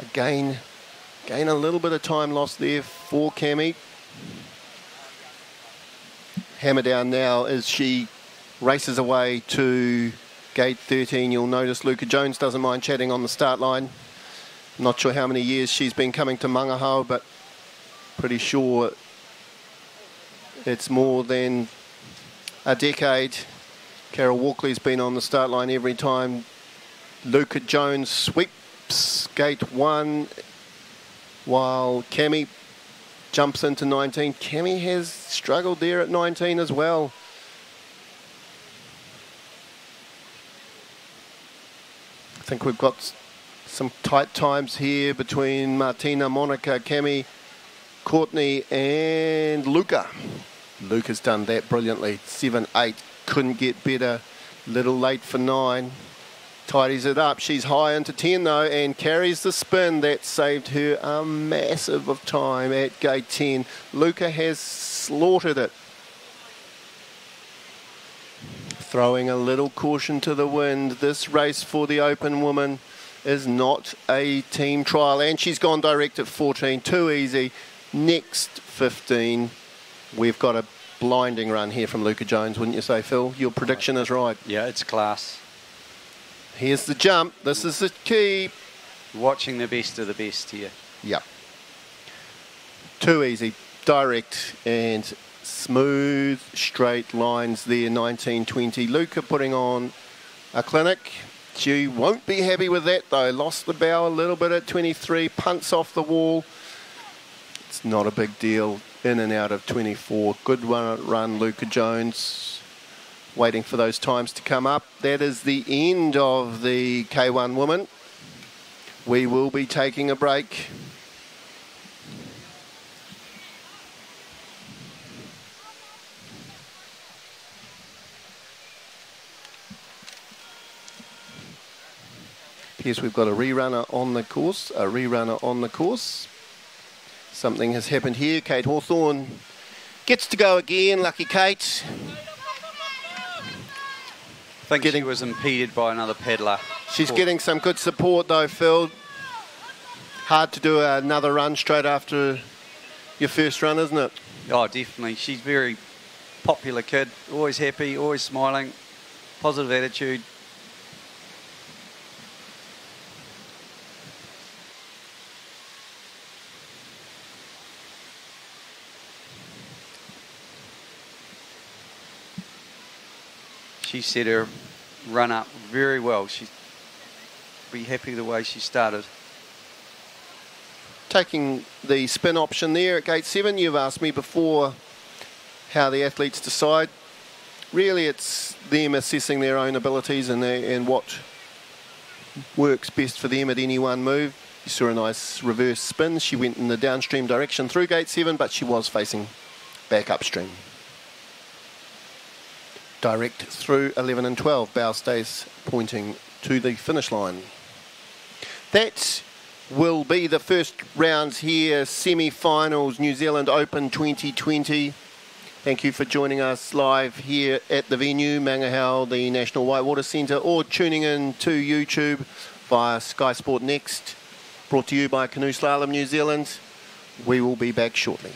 Again, gain a little bit of time lost there for Cami. Hammer down now as she races away to gate 13. You'll notice Luuka Jones doesn't mind chatting on the start line. Not sure how many years she's been coming to Mangahao, but pretty sure it's more than a decade. Carol Walkley's been on the start line every time. Luuka Jones sweeps gate one while Cami jumps into 19. Cami has struggled there at 19 as well. I think we've got some tight times here between Martina, Monica, Cami, Courtney and Luuka. Luuka's done that brilliantly. 7-8 couldn't get better. Little late for nine. Tidies it up. She's high into 10 though and carries the spin. That saved her a massive of time at gate 10. Luuka has slaughtered it. Throwing a little caution to the wind. This race for the open woman is not a team trial, and she's gone direct at 14. Too easy. Next 15, we've got a blinding run here from Luuka Jones, wouldn't you say, Phil? Your prediction is right. Yeah, it's class. Here's the jump. This is the key. Watching the best of the best here. Yep. Too easy. Direct and smooth, straight lines there, 1920. Luuka putting on a clinic. She won't be happy with that though. Lost the bow a little bit at 23, punts off the wall. It's not a big deal. In and out of 24. Good run, run Luuka Jones. Waiting for those times to come up. That is the end of the K1 woman. We will be taking a break. Yes, we've got a rerunner on the course, a rerunner on the course. Something has happened here. Kate Hawthorne gets to go again. Lucky Kate. I think getting, she was impeded by another peddler. She's getting some good support though, Phil. Hard to do another run straight after your first run, isn't it? Oh, definitely. She's very popular kid. Always happy, always smiling, positive attitude. She set her run up very well. She'd be happy the way she started. Taking the spin option there at gate seven, you've asked me before how the athletes decide. Really, it's them assessing their own abilities and, their, and what works best for them at any one move. You saw a nice reverse spin. She went in the downstream direction through gate seven, but she was facing back upstream direct through 11 and 12. Bow stays pointing to the finish line. That will be the first rounds here, semi-finals, New Zealand Open 2020. Thank you for joining us live here at the venue, Mangahao, the National Whitewater Centre, or tuning in to YouTube via Sky Sport Next, brought to you by Canoe Slalom New Zealand. We will be back shortly.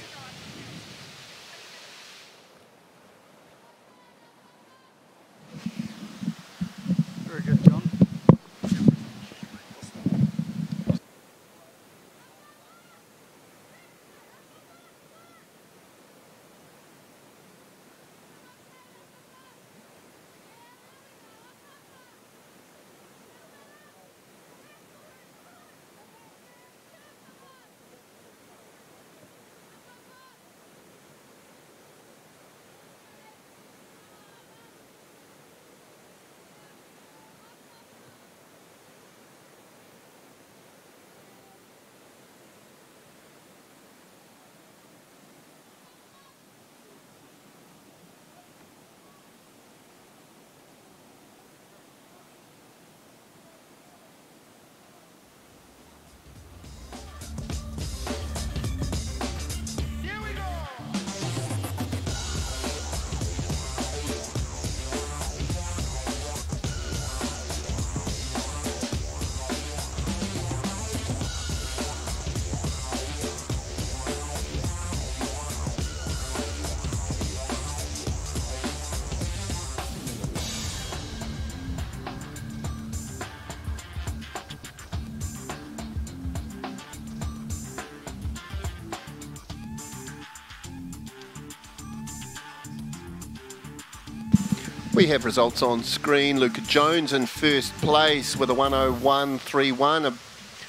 We have results on screen. Luuka Jones in first place with a 101.31, a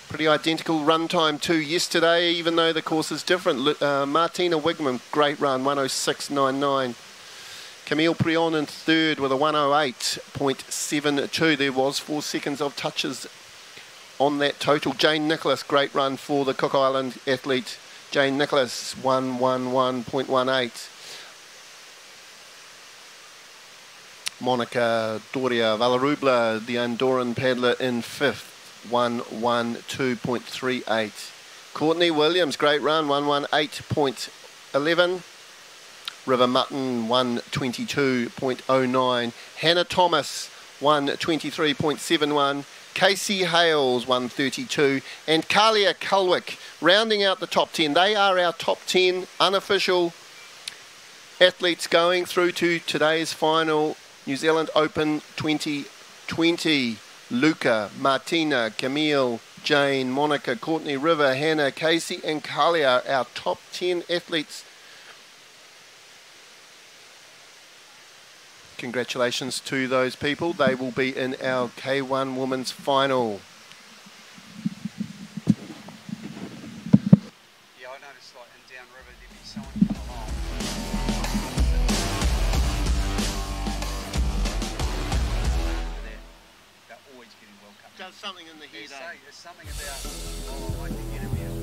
pretty identical run time to yesterday, even though the course is different. Uh, Martina Wegman, great run, 106.99. Camille Prigent in third with a 108.72. There was four seconds of touches on that total. Jane Nicholas, great run for the Cook Island athlete. Jane Nicholas, 111.18. Monica Doria Vilarrubla, the Andorran paddler, in fifth, 112.38. Courtney Williams, great run, 118.11. River Mutton, 122.09. Hannah Thomas, 123.71. Casey Hales 132, and Kalia Kulwick rounding out the top 10. They are our top 10 unofficial athletes going through to today's final New Zealand Open 2020. Luuka, Martina, Camille, Jane, Monica, Courtney, River, Hannah, Casey, and Carly are our top 10 athletes. Congratulations to those people. They will be in our K1 Women's Final. Something in the There's, eh? head, say, there's something about, oh, I can get him here.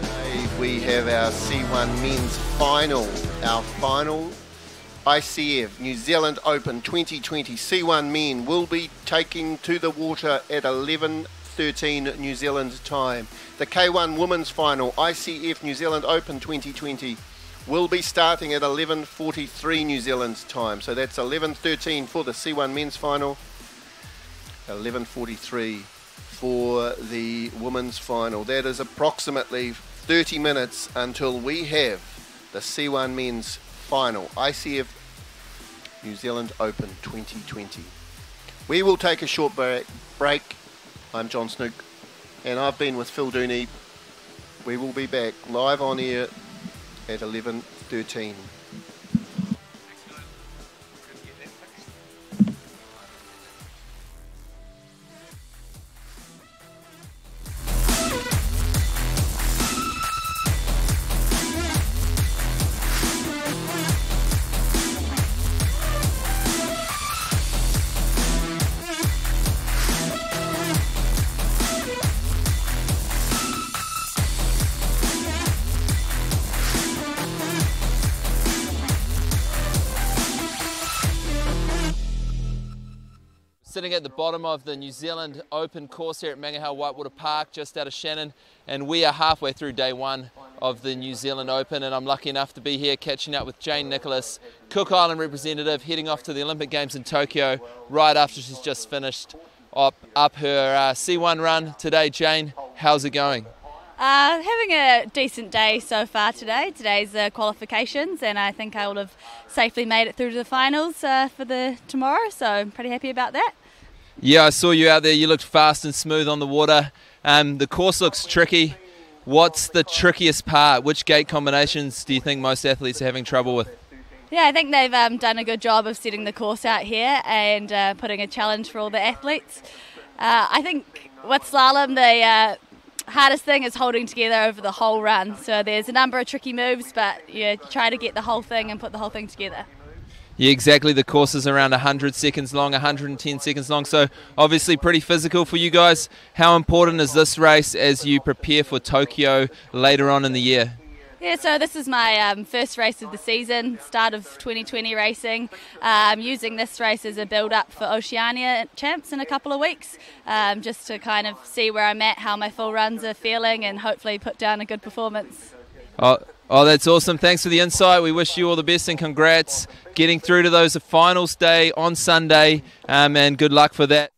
Today we have our C1 Men's Final, our final ICF New Zealand Open 2020 C1 Men will be taking to the water at 11:13 New Zealand time. The K1 Women's Final ICF New Zealand Open 2020 will be starting at 11:43 New Zealand time. So that's 11:13 for the C1 Men's Final. 11:43 for the women's final. That is approximately 30 minutes until we have the C1 Men's Final, ICF New Zealand Open 2020. We will take a short break. break. I'm John Snook, and I've been with Phil Dooney. We will be back live on air at 11:13. Sitting at the bottom of the New Zealand Open course here at Mangahao Whitewater Park, just out of Shannon, and we are halfway through day one of the New Zealand Open, and I'm lucky enough to be here catching up with Jane Nicholas, Cook Island representative, heading off to the Olympic Games in Tokyo right after she's just finished up, up her uh, C1 run today. Jane, how's it going? Uh, having a decent day so far today. Today's uh, qualifications, and I think I will have safely made it through to the finals uh, for the tomorrow. So I'm pretty happy about that. Yeah, I saw you out there. You looked fast and smooth on the water. Um, the course looks tricky. What's the trickiest part? Which gate combinations do you think most athletes are having trouble with? Yeah, I think they've um, done a good job of setting the course out here and uh, putting a challenge for all the athletes. Uh, I think with slalom, the uh, hardest thing is holding together over the whole run. So there's a number of tricky moves, but you try to get the whole thing and put the whole thing together. Yeah, exactly. The course is around 100 seconds long, 110 seconds long. So obviously pretty physical for you guys. How important is this race as you prepare for Tokyo later on in the year? Yeah, so this is my um, first race of the season, start of 2020 racing. I'm using this race as a build up for Oceania champs in a couple of weeks, um, just to kind of see where I'm at, how my full runs are feeling, and hopefully put down a good performance. Oh, oh, that's awesome. Thanks for the insight. We wish you all the best and congrats getting through to those finals day on Sunday, um, and good luck for that.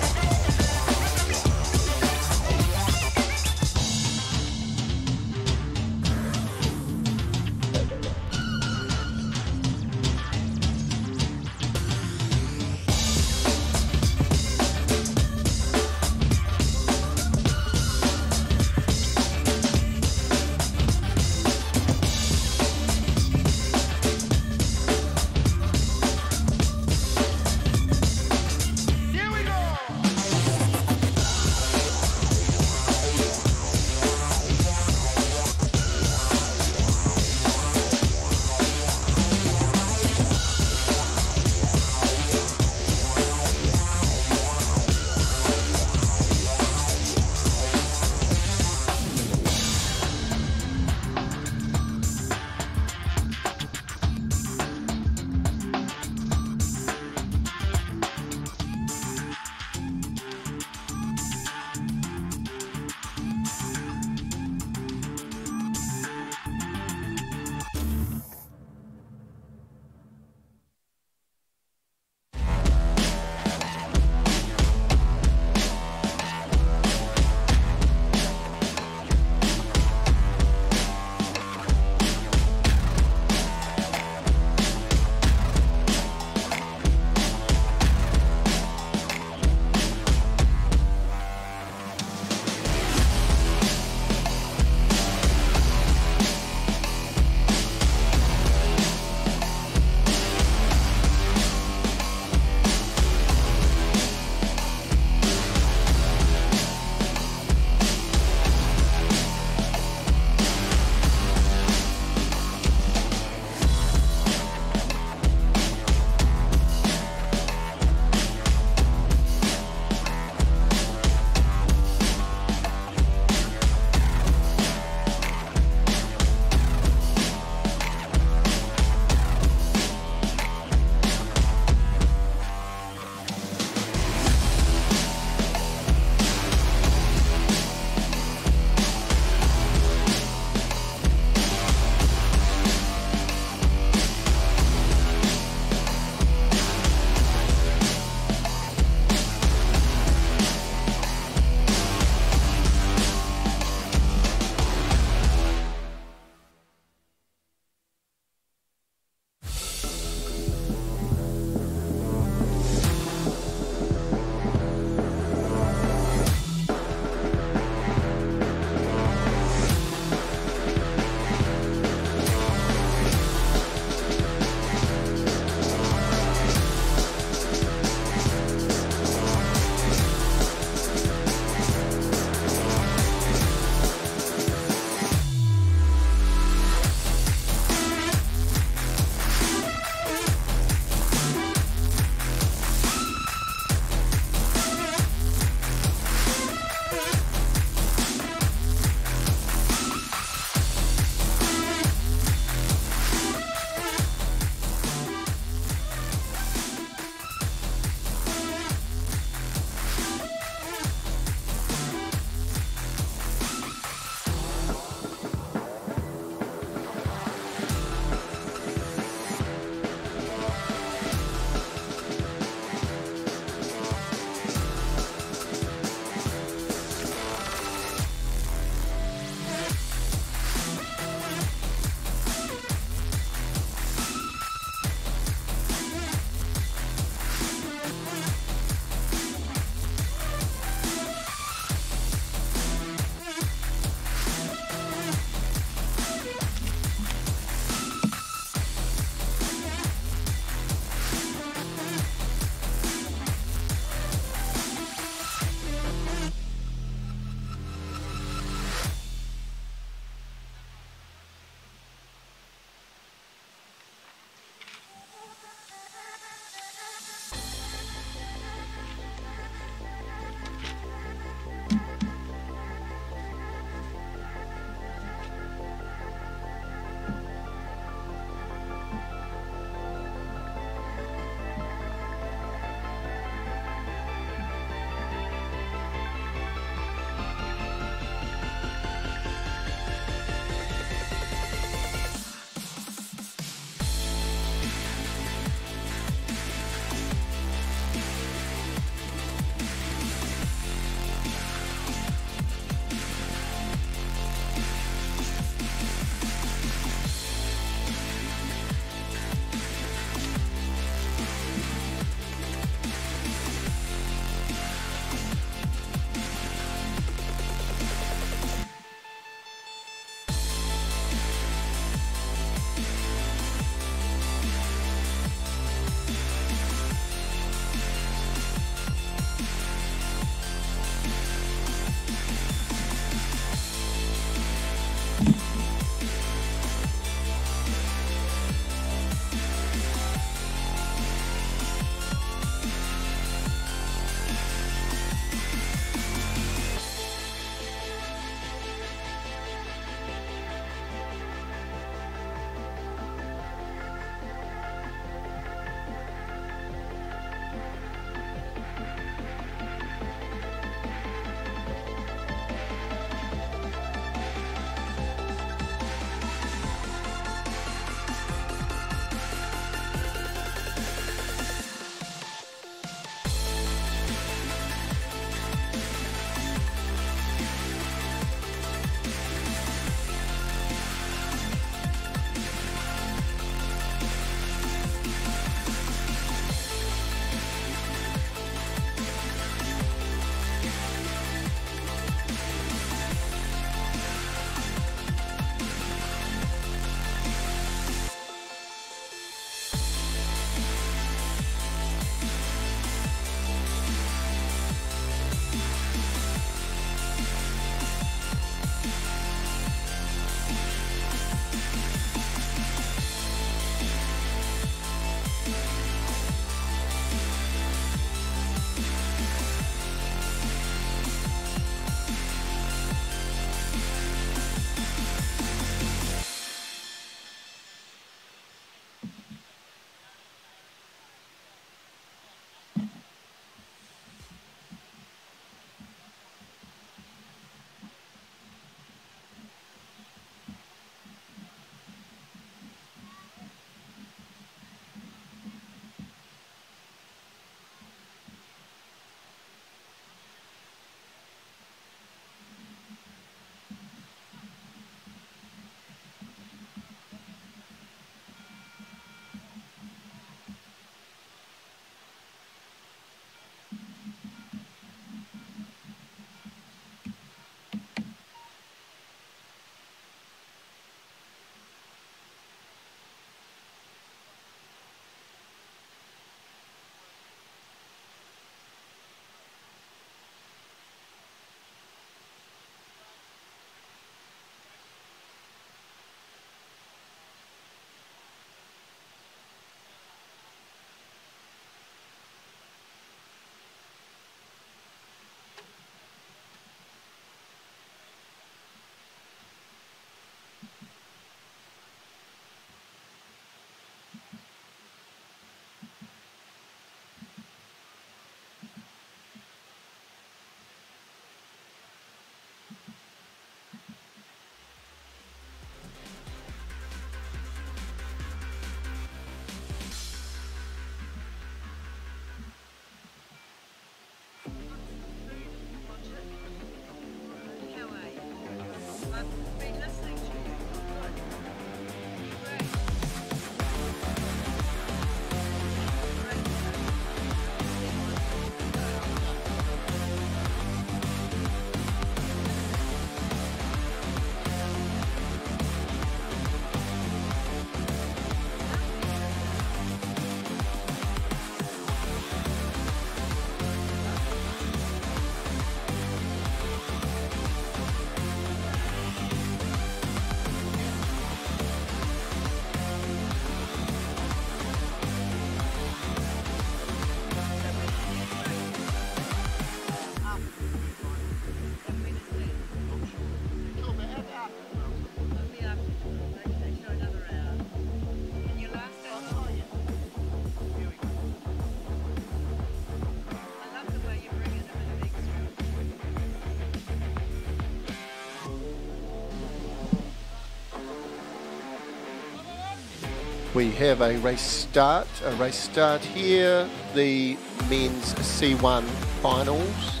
We have a race start, a race start here, the men's C1 finals.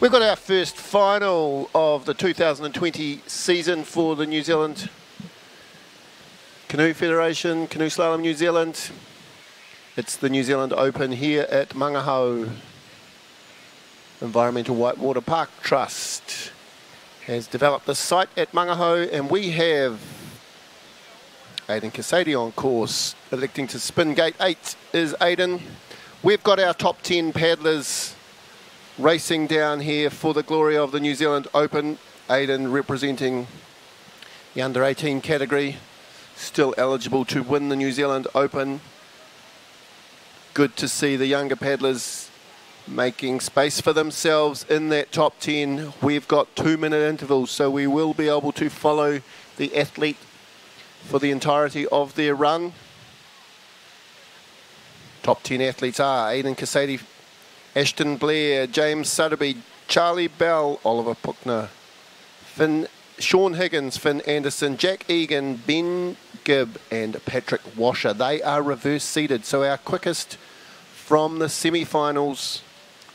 We've got our first final of the 2020 season for the New Zealand Canoe Federation, Canoe Slalom New Zealand. It's the New Zealand Open here at Mangahao. Environmental Whitewater Park Trust has developed the site at Mangahao and we have Aidan Casady on course, electing to spin gate 8 is Aiden. We've got our top 10 paddlers racing down here for the glory of the New Zealand Open. Aiden representing the under 18 category, still eligible to win the New Zealand Open. Good to see the younger paddlers making space for themselves in that top 10. We've got two minute intervals, so we will be able to follow the athlete for the entirety of their run. Top 10 athletes are Aidan Casady, Ashton Blair, James Sutterby, Charlie Bell, Oliver Puckner, Finn, Sean Higgins, Finn Anderson, Jack Egan, Ben Gibb and Patrick Washer. They are reverse seated, so our quickest from the semi-finals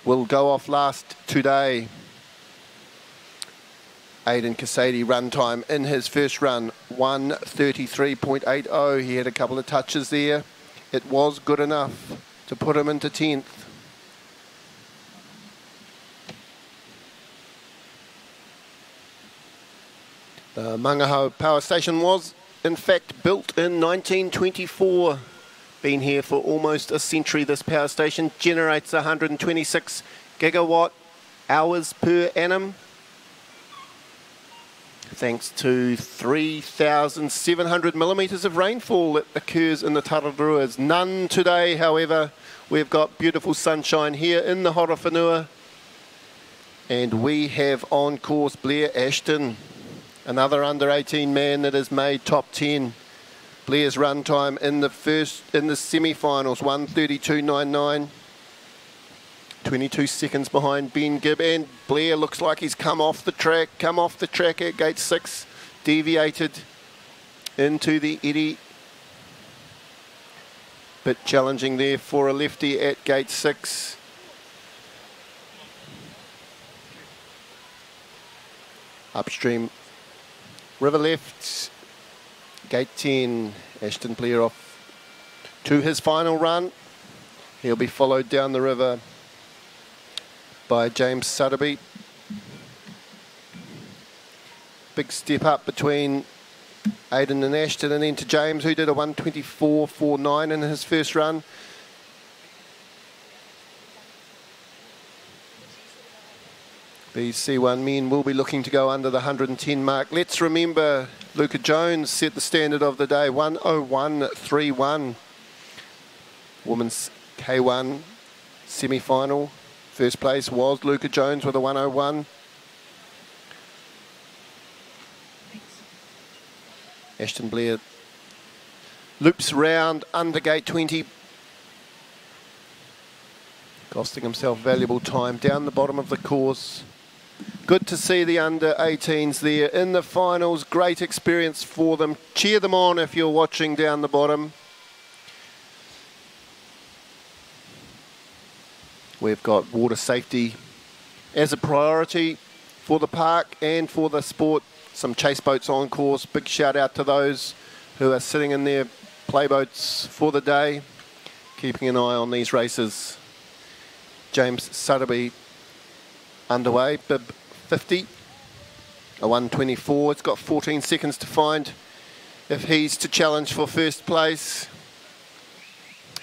will go off last today. Aidan Casady run time in his first run, 133.80. He had a couple of touches there. It was good enough to put him into 10th. The Mangahao Power Station was, in fact, built in 1924. Been here for almost a century, this power station. Generates 126 gigawatt hours per annum thanks to 3,700 millimetres of rainfall that occurs in the Tararuas. None today, however. We've got beautiful sunshine here in the Horowhenua. And we have on course Blair Ashton, another under 18 man that has made top 10. Blair's run time in the first in the semi-finals 132.99. 22 seconds behind Ben Gibb and Blair looks like he's come off the track, come off the track at gate six, deviated into the eddy. Bit challenging there for a lefty at gate six. Upstream, river left, gate 10, Ashton Blair off to his final run. He'll be followed down the river by James Sutterby. Big step up between Aidan and Ashton and then to James who did a 124.49 in his first run. These C1 men will be looking to go under the 110 mark. Let's remember Luuka Jones set the standard of the day, 101.31. Women's K1 semi-final. First place was Luuka Jones with a 101. Ashton Blair loops round under gate 20. Costing himself valuable time down the bottom of the course. Good to see the under 18s there in the finals. Great experience for them. Cheer them on if you're watching down the bottom. We've got water safety as a priority for the park and for the sport. Some chase boats on course. Big shout out to those who are sitting in their playboats for the day, keeping an eye on these races. James Sutterby underway, bib 50, a 124. It's got 14 seconds to find if he's to challenge for first place.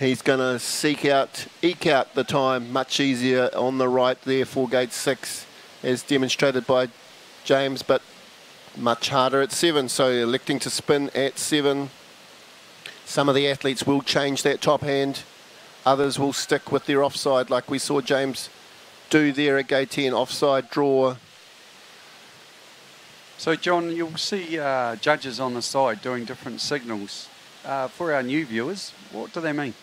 He's going to seek out, eke out the time much easier on the right there for gate six, as demonstrated by James, but much harder at seven. So electing to spin at seven. Some of the athletes will change that top hand. Others will stick with their offside, like we saw James do there at gate 10, offside draw. So, John, you'll see uh, judges on the side doing different signals. Uh, for our new viewers, what do they mean?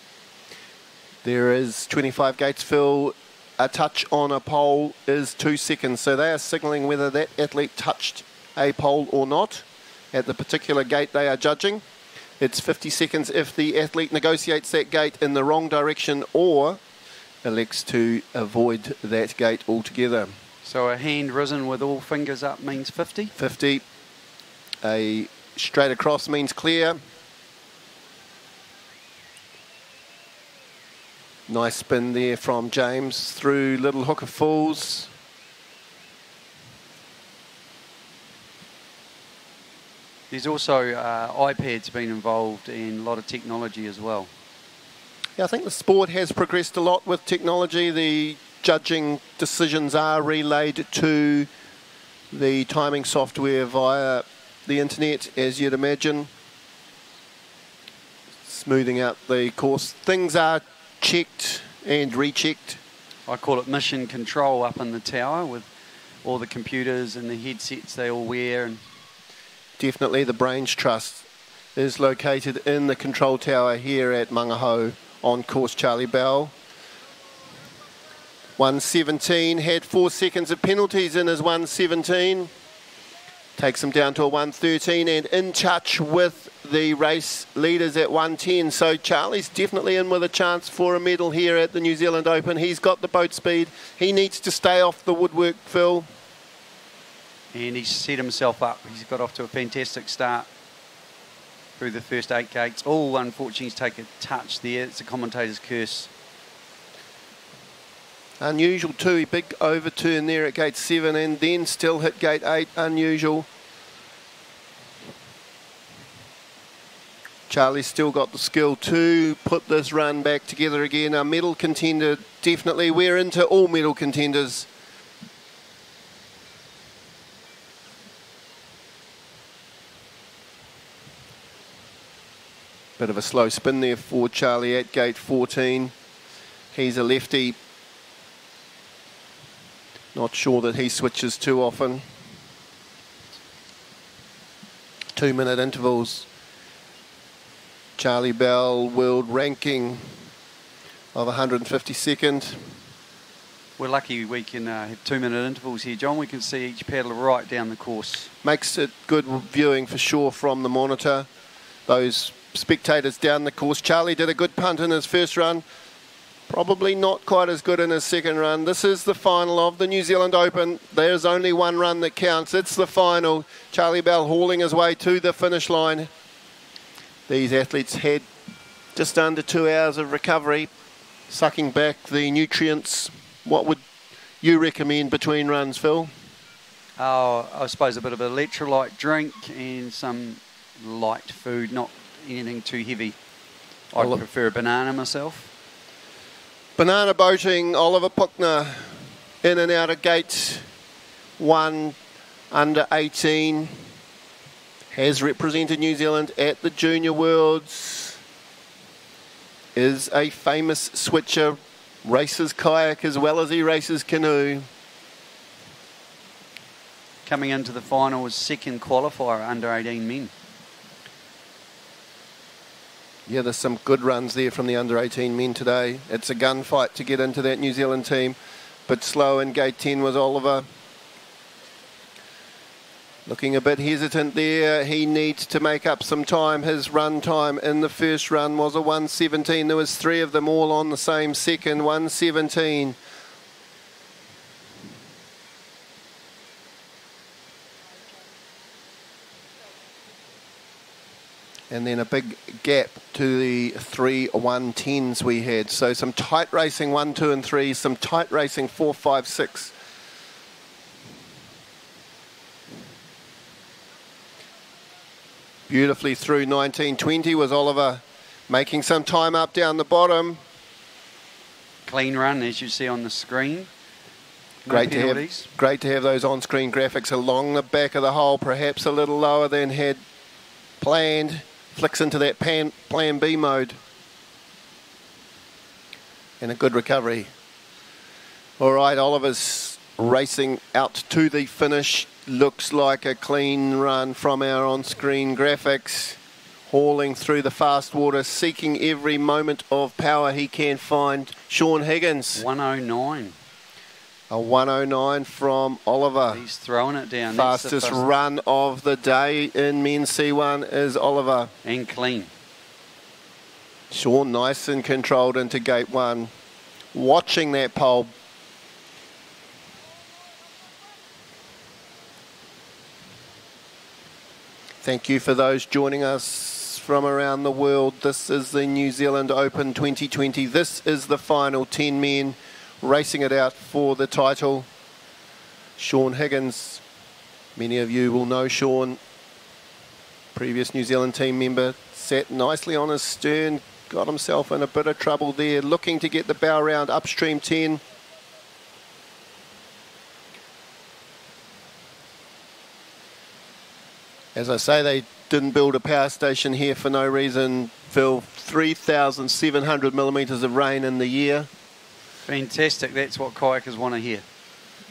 There is 25 gates fill. A touch on a pole is two seconds. So they are signalling whether that athlete touched a pole or not at the particular gate they are judging. It's 50 seconds if the athlete negotiates that gate in the wrong direction or elects to avoid that gate altogether. So a hand risen with all fingers up means 50? 50. A straight across means clear. Nice spin there from James through Little Hooker Falls. There's also uh, iPads been involved in a lot of technology as well. Yeah, I think the sport has progressed a lot with technology. The judging decisions are relayed to the timing software via the internet, as you'd imagine. Smoothing out the course. Things are checked and rechecked. I call it mission control up in the tower with all the computers and the headsets they all wear and definitely the Brains Trust is located in the control tower here at Mangahao on course Charlie Bell. 117 had four seconds of penalties in his 117. Takes him down to a 113 and in touch with the race leaders at 110. So Charlie's definitely in with a chance for a medal here at the New Zealand Open. He's got the boat speed. He needs to stay off the woodwork, Phil and he's set himself up. He's got off to a fantastic start through the first eight gates. All unfortunately take a touch there. It's a commentator's curse. Unusual too, big overturn there at gate seven and then still hit gate eight, unusual. Charlie's still got the skill to put this run back together again. A medal contender, definitely. We're into all medal contenders. Bit of a slow spin there for Charlie at gate 14. He's a lefty. Not sure that he switches too often. Two minute intervals. Charlie Bell world ranking of 152nd. We're lucky we can uh, have two minute intervals here, John. We can see each paddler right down the course. Makes it good viewing for sure from the monitor. Those spectators down the course. Charlie did a good punt in his first run. Probably not quite as good in his second run. This is the final of the New Zealand Open. There's only one run that counts. It's the final. Charlie Bell hauling his way to the finish line. These athletes had just under two hours of recovery, sucking back the nutrients. What would you recommend between runs, Phil? Oh, I suppose a bit of an electrolyte drink and some light food, not anything too heavy. I would prefer a banana myself. Banana boating, Oliver Puckner in and out of gates, one under 18. Has represented New Zealand at the Junior Worlds. Is a famous switcher, races kayak as well as he races canoe. Coming into the final was second qualifier under 18 men. Yeah, there's some good runs there from the under 18 men today. It's a gunfight to get into that New Zealand team, but slow in gate 10 was Oliver. Looking a bit hesitant there. He needs to make up some time. His run time in the first run was a 117. There was three of them all on the same second. 117. and then a big gap to the three 110s we had. So some tight racing one, two, and three, some tight racing four, five, six. Beautifully through 1920 was Oliver making some time up down the bottom. Clean run as you see on the screen. No great to have great to have those on-screen graphics along the back of the hole, perhaps a little lower than had planned flicks into that pan, plan B mode. And a good recovery. All right, Oliver's racing out to the finish. Looks like a clean run from our on-screen graphics. Hauling through the fast water, seeking every moment of power he can find. Sean Higgins. 109. A 109 from Oliver. He's throwing it down. Fastest first- run of the day in men's C1 is Oliver. And clean. Sean nice and controlled into gate one. Watching that pole. Thank you for those joining us from around the world. This is the New Zealand Open 2020. This is the final 10 men racing it out for the title. Sean Higgins, many of you will know Sean, previous New Zealand team member, sat nicely on his stern, got himself in a bit of trouble there, looking to get the bow round upstream 10. As I say, they didn't build a power station here for no reason. Phil, 3,700 millimetres of rain in the year. Fantastic. That's what kayakers want to hear.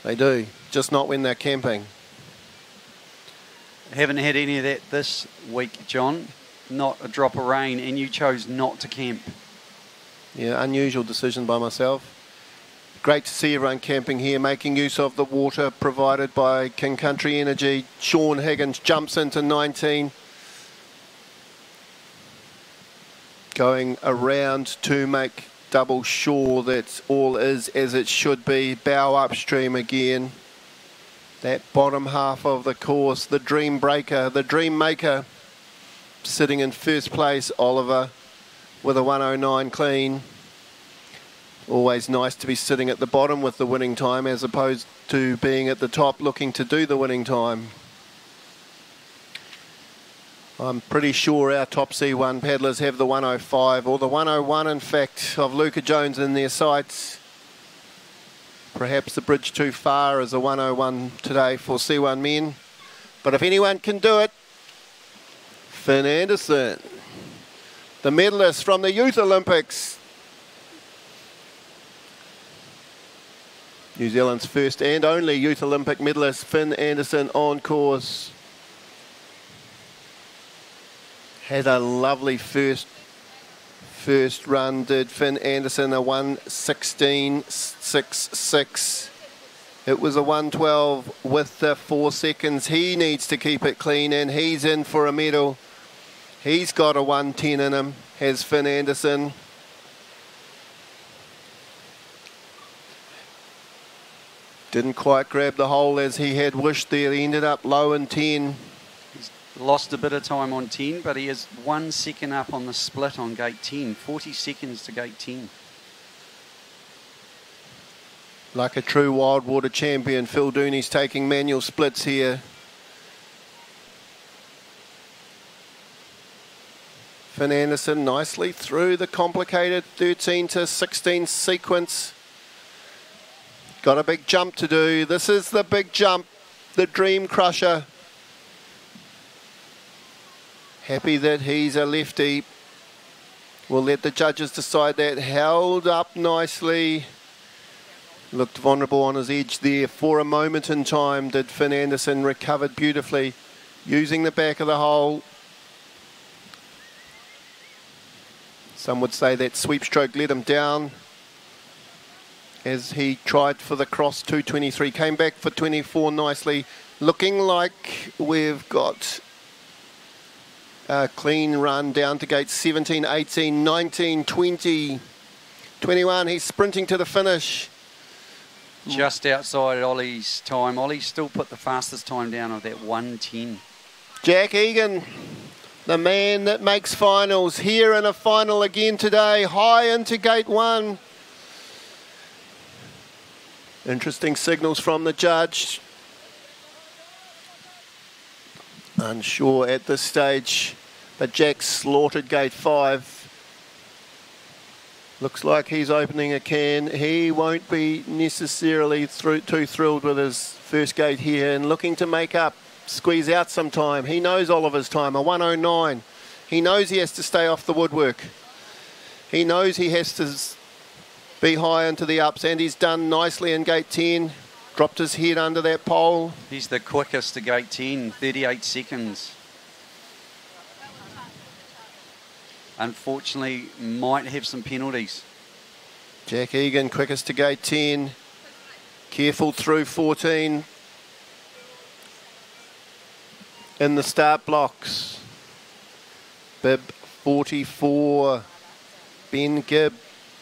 They do, just not when they're camping. Haven't had any of that this week, John. Not a drop of rain, and you chose not to camp. Yeah, unusual decision by myself. Great to see everyone camping here, making use of the water provided by King Country Energy. Sean Higgins jumps into 19. Going around to make double sure that all is as it should be. Bow upstream again. That bottom half of the course, the dream breaker, the dream maker, sitting in first place, Oliver, with a 109 clean. Always nice to be sitting at the bottom with the winning time as opposed to being at the top looking to do the winning time. I'm pretty sure our top C1 paddlers have the 105 or the 101 in fact of Luuka Jones in their sights. Perhaps the bridge too far is a 101 today for C1 men. But if anyone can do it, Finn Anderson, the medalist from the Youth Olympics. New Zealand's first and only Youth Olympic medalist, Finn Anderson, on course. Had a lovely first first run, did Finn Anderson, a 116.66. It was a 112 with the four seconds. He needs to keep it clean and he's in for a medal. He's got a 110 in him, has Finn Anderson. Didn't quite grab the hole as he had wished there. He ended up low in 10. He's Lost a bit of time on 10, but he is one second up on the split on gate 10. 40 seconds to gate 10. Like a true wild water champion, Phil Dooney's taking manual splits here. Finn Anderson nicely through the complicated 13 to 16 sequence. Got a big jump to do. This is the big jump, the dream crusher. Happy that he's a lefty. We'll let the judges decide that. Held up nicely. Looked vulnerable on his edge there for a moment in time. Did Finn Anderson recovered beautifully, using the back of the hole. Some would say that sweep stroke let him down as he tried for the cross 223. Came back for 24 nicely. Looking like we've got a clean run down to gate 17, 18, 19, 20, 21. He's sprinting to the finish. Just outside Ollie's time. Ollie still put the fastest time down of that 110. Jack Egan, the man that makes finals, here in a final again today, high into gate one. Interesting signals from the judge. Unsure at this stage, but Jack slaughtered gate five. Looks like he's opening a can. He won't be necessarily through, too thrilled with his first gate here and looking to make up, squeeze out some time. He knows Oliver's time, a 109. He knows he has to stay off the woodwork. He knows he has to be high into the ups, and he's done nicely in gate 10. Dropped his head under that pole. He's the quickest to gate 10, 38 seconds. Unfortunately, might have some penalties. Jack Egan, quickest to gate 10. Careful through 14. In the start blocks. Bib 44. Ben Gibb,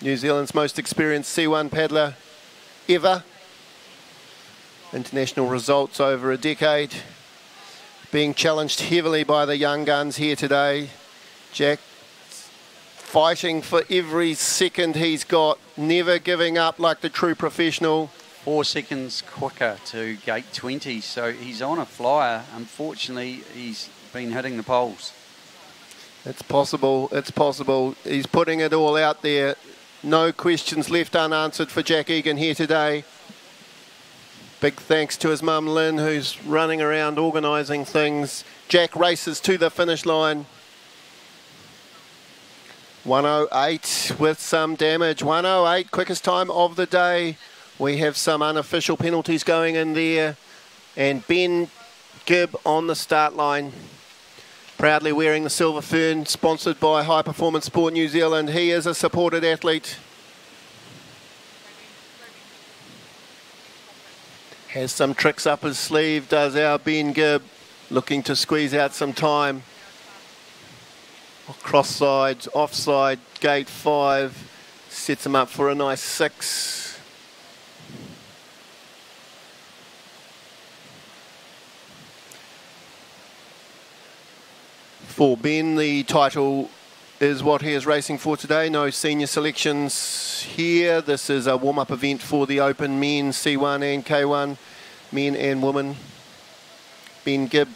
New Zealand's most experienced C1 paddler ever. International results over a decade. Being challenged heavily by the young guns here today. Jack fighting for every second he's got, never giving up like the true professional. Four seconds quicker to gate 20, so he's on a flyer. Unfortunately, he's been hitting the poles. It's possible, it's possible. He's putting it all out there. No questions left unanswered for Jack Egan here today. Big thanks to his mum Lynn, who's running around organising things. Jack races to the finish line. 108 with some damage. 108, quickest time of the day. We have some unofficial penalties going in there. And Ben Gibb on the start line. Proudly wearing the silver fern, sponsored by High Performance Sport New Zealand. He is a supported athlete. Has some tricks up his sleeve, does our Ben Gibb, looking to squeeze out some time. Cross side, offside, gate five, sets him up for a nice six. For Ben, the title is what he is racing for today. No senior selections here. This is a warm-up event for the Open men, C1 and K1, men and women. Ben Gibb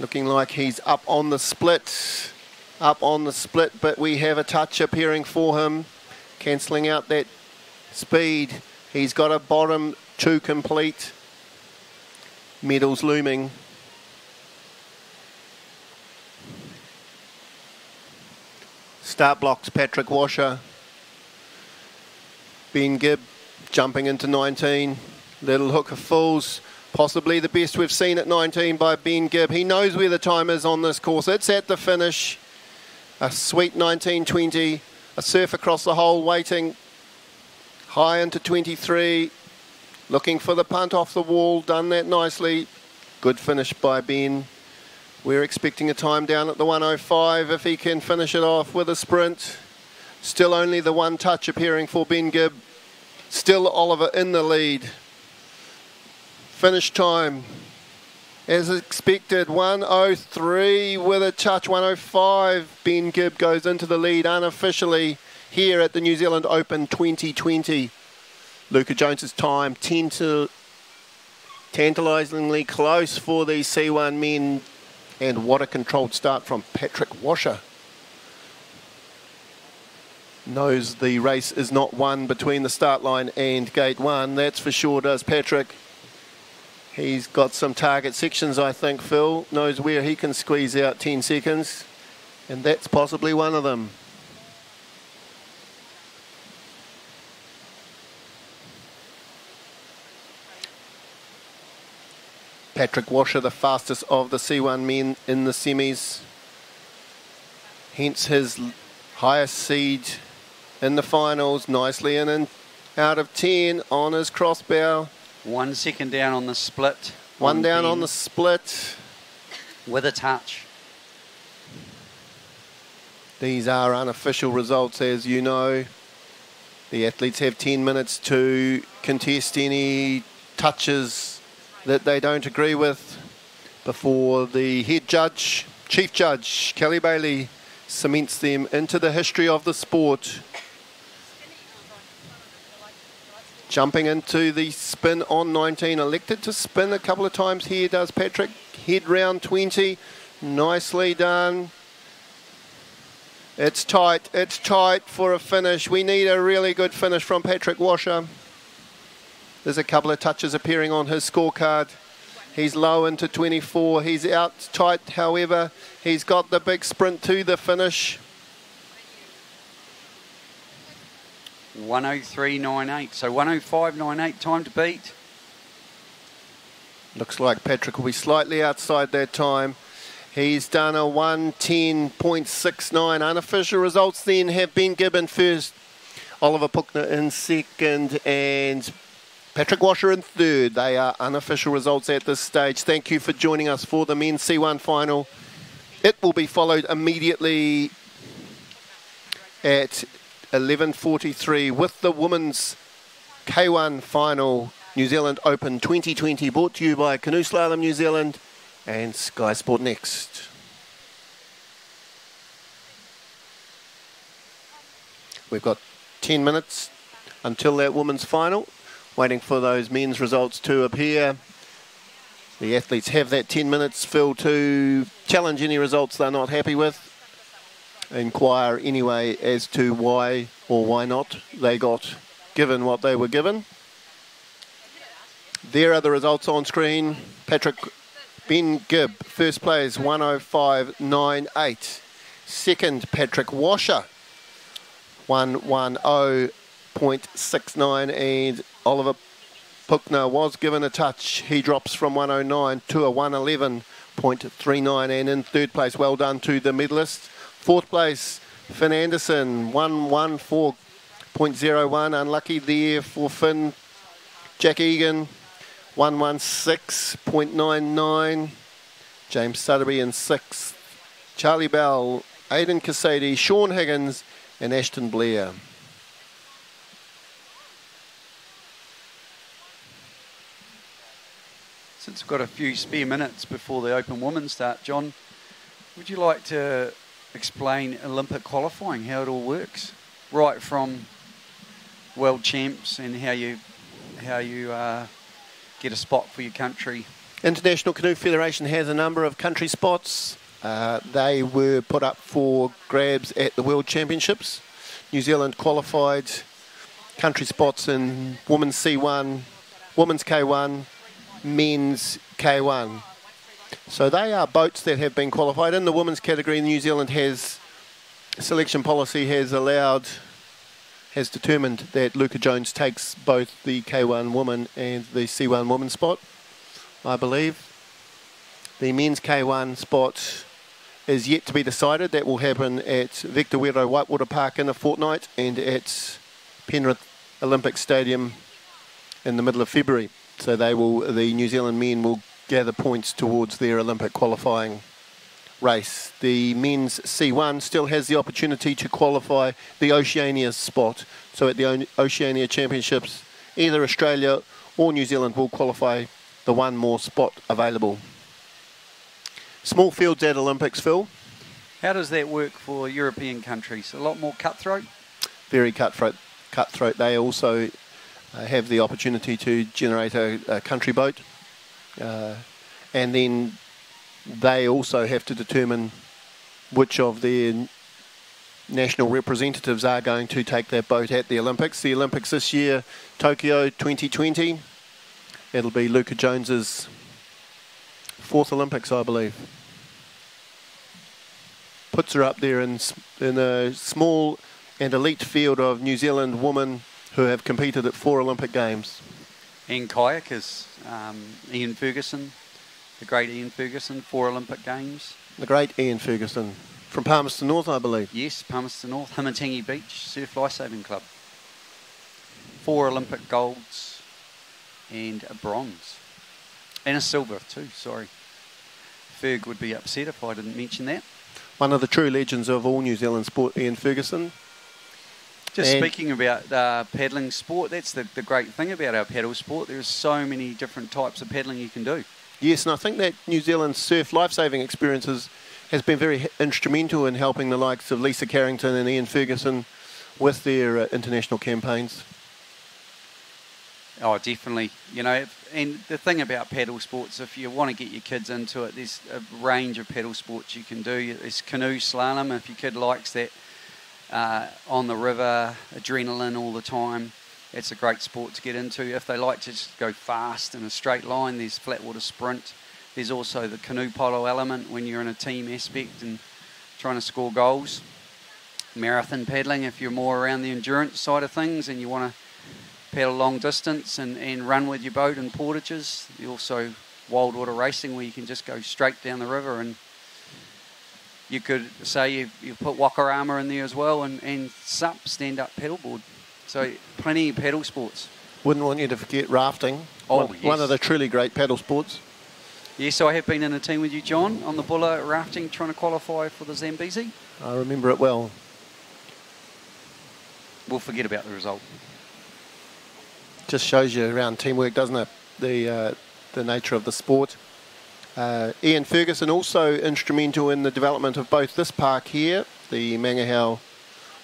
looking like he's up on the split. Up on the split, but we have a touch appearing for him, cancelling out that speed. He's got a bottom two complete. Medals looming. Start blocks, Patrick Washer. Ben Gibb jumping into 19. Little Hooker Falls. Possibly the best we've seen at 19 by Ben Gibb. He knows where the time is on this course. It's at the finish. A sweet 1920. A surf across the hole waiting. High into 23. Looking for the punt off the wall. Done that nicely. Good finish by Ben. We're expecting a time down at the 105 if he can finish it off with a sprint. Still only the one touch appearing for Ben Gibb. Still Oliver in the lead. Finish time. As expected, 103 with a touch, 105. Ben Gibb goes into the lead unofficially here at the New Zealand Open 2020. Luuka Jones's time, 10 to tantalisingly close for the C1 men and what a controlled start from Patrick Washer. Knows the race is not won between the start line and gate one. That's for sure, does Patrick. He's got some target sections, I think, Phil. Knows where he can squeeze out 10 seconds. And that's possibly one of them. Patrick Washer, the fastest of the C1 men in the semis. Hence his highest seed in the finals. Nicely in and out of 10 on his crossbow. One second down on the split. One on down on the split. With a touch. These are unofficial results, as you know. The athletes have 10 minutes to contest any touches that they don't agree with before the head judge, chief judge, Kelly Bailey, cements them into the history of the sport. Jumping into the spin on 19, elected to spin a couple of times here, does Patrick. Head round 20, nicely done. It's tight, it's tight for a finish. We need a really good finish from Patrick Washer. There's a couple of touches appearing on his scorecard. He's low into 24. He's out tight, however. He's got the big sprint to the finish. 103.98. So 105.98 time to beat. Looks like Patrick will be slightly outside that time. He's done a 110.69. Unofficial results then have Ben Gibbon first, Oliver Puckner in second, and Patrick Washer in third. They are unofficial results at this stage. Thank you for joining us for the men's C1 final. It will be followed immediately at 11.43 with the women's K1 final New Zealand Open 2020 brought to you by Canoe Slalom New Zealand and Sky Sport Next. We've got 10 minutes until that women's final waiting for those men's results to appear. The athletes have that 10 minutes, Phil, to challenge any results they're not happy with. Inquire anyway as to why or why not they got given what they were given. There are the results on screen. Patrick Ben Gibb, first place 105.98. Second, Patrick Washer, oh 110.69. And Oliver Puckner was given a touch. He drops from 109 to a 111.39. And in third place, well done to the medalist. Fourth place, Finn Anderson, 114.01. Unlucky there for Finn. Jack Egan, 116.99. James Sutterby in sixth. Charlie Bell, Aidan Cassady, Sean Higgins, and Ashton Blair. Since we've got a few spare minutes before the Open Women start, John, would you like to explain Olympic qualifying, how it all works, right from world champs and how you how you uh, get a spot for your country? International Canoe Federation has a number of country spots. Uh, they were put up for grabs at the World Championships. New Zealand qualified country spots in women's C1, women's K1, men's K1. So they are boats that have been qualified. In the women's category, New Zealand has, selection policy has allowed, has determined that Luuka Jones takes both the K1 woman and the C1 woman spot, I believe. The men's K1 spot is yet to be decided. That will happen at Vector Wero Whitewater Park in a fortnight and at Penrith Olympic Stadium in the middle of February. So they will, the New Zealand men will gather points towards their Olympic qualifying race. The men's C1 still has the opportunity to qualify the Oceania spot. So at the Oceania Championships, either Australia or New Zealand will qualify the one more spot available. Small fields at Olympics, Phil. How does that work for European countries? A lot more cutthroat? Very cutthroat. Cutthroat. They also have the opportunity to generate a, a country boat. Uh, and then they also have to determine which of their national representatives are going to take that boat at the Olympics. The Olympics this year, Tokyo 2020. It'll be Luuka Jones's fourth Olympics, I believe. Puts her up there in, in a small and elite field of New Zealand women who have competed at four Olympic Games. In kayakers, um, Ian Ferguson, the great Ian Ferguson, four Olympic Games. The great Ian Ferguson from Palmerston North, I believe. Yes, Palmerston North, Himatangi Beach Surf Lifesaving Club. Four Olympic golds and a bronze. And a silver too, sorry. Ferg would be upset if I didn't mention that. One of the true legends of all New Zealand sport, Ian Ferguson. Just and speaking about uh, paddling sport, that's the, the great thing about our paddle sport. There's so many different types of paddling you can do. Yes, and I think that New Zealand surf life-saving experiences has been very instrumental in helping the likes of Lisa Carrington and Ian Ferguson with their uh, international campaigns. Oh, definitely. You know, and the thing about paddle sports, if you want to get your kids into it, there's a range of paddle sports you can do. There's canoe slalom if your kid likes that uh, on the river, adrenaline all the time. It's a great sport to get into. If they like to just go fast in a straight line, there's flatwater sprint. There's also the canoe polo element when you're in a team aspect and trying to score goals. Marathon paddling if you're more around the endurance side of things and you want to paddle long distance and, and run with your boat in portages. Also wild water racing where you can just go straight down the river and you could say you, you put waka ama in there as well and, and SUP, stand up pedalboard. So plenty of pedal sports. Wouldn't want you to forget rafting. Oh, one, yes. one of the truly great paddle sports. Yes, I have been in a team with you, John, on the Bulla rafting, trying to qualify for the Zambezi. I remember it well. We'll forget about the result. Just shows you around teamwork, doesn't it? The uh, the nature of the sport. Uh, Ian Ferguson also instrumental in the development of both this park here, the Mangahao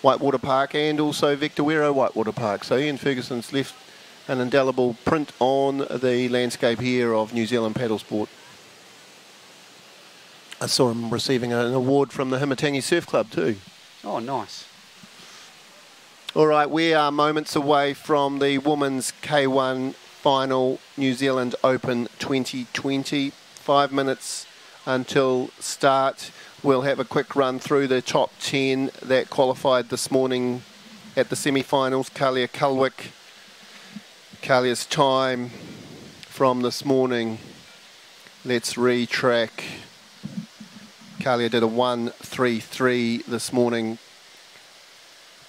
Whitewater Park, and also Vector Wero Whitewater Park. So Ian Ferguson's left an indelible print on the landscape here of New Zealand paddle sport. I saw him receiving an award from the Himatangi Surf Club too. Oh, nice. All right, we are moments away from the Women's K1 Final New Zealand Open 2020. Five minutes until start. We'll have a quick run through the top 10 that qualified this morning at the semi-finals. Kalia Kulwick. Kalia's time from this morning. Let's retrack. Kalia did a 1-3-3 this morning.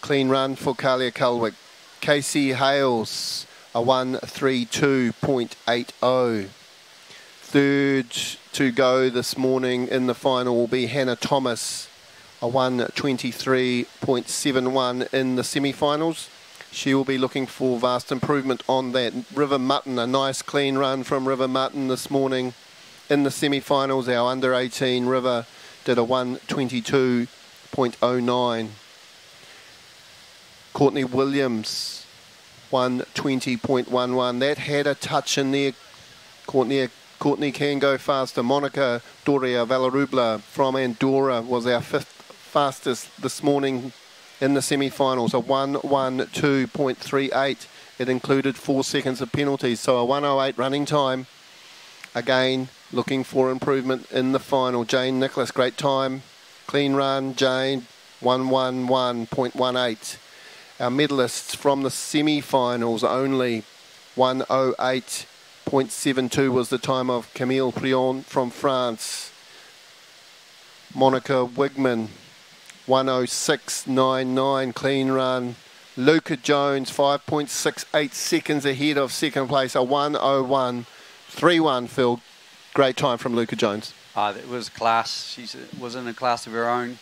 Clean run for Kalia Kulwick. Casey Hales, a 132.80. Third to go this morning in the final will be Hannah Thomas, a 123.71 in the semi-finals. She will be looking for vast improvement on that. River Mutton, a nice clean run from River Mutton this morning in the semi-finals. Our under 18 River did a 122.09. Courtney Williams, 120.11. That had a touch in there. Courtney, Courtney can go faster. Monica Doria Vilarrubla from Andorra was our fifth fastest this morning in the semi-finals. A 112.38. It included four seconds of penalties, so a 108 running time. Again, looking for improvement in the final. Jane Nicholas, great time. Clean run, Jane, 111.18. Our medalists from the semi-finals only 108.72 was the time of Camille Prigent from France. Monica Wegman 106.99 clean run. Luuka Jones 5.68 seconds ahead of second place. A 101.31 Phil. Great time from Luuka Jones. Uh, it was class. She was in a class of her own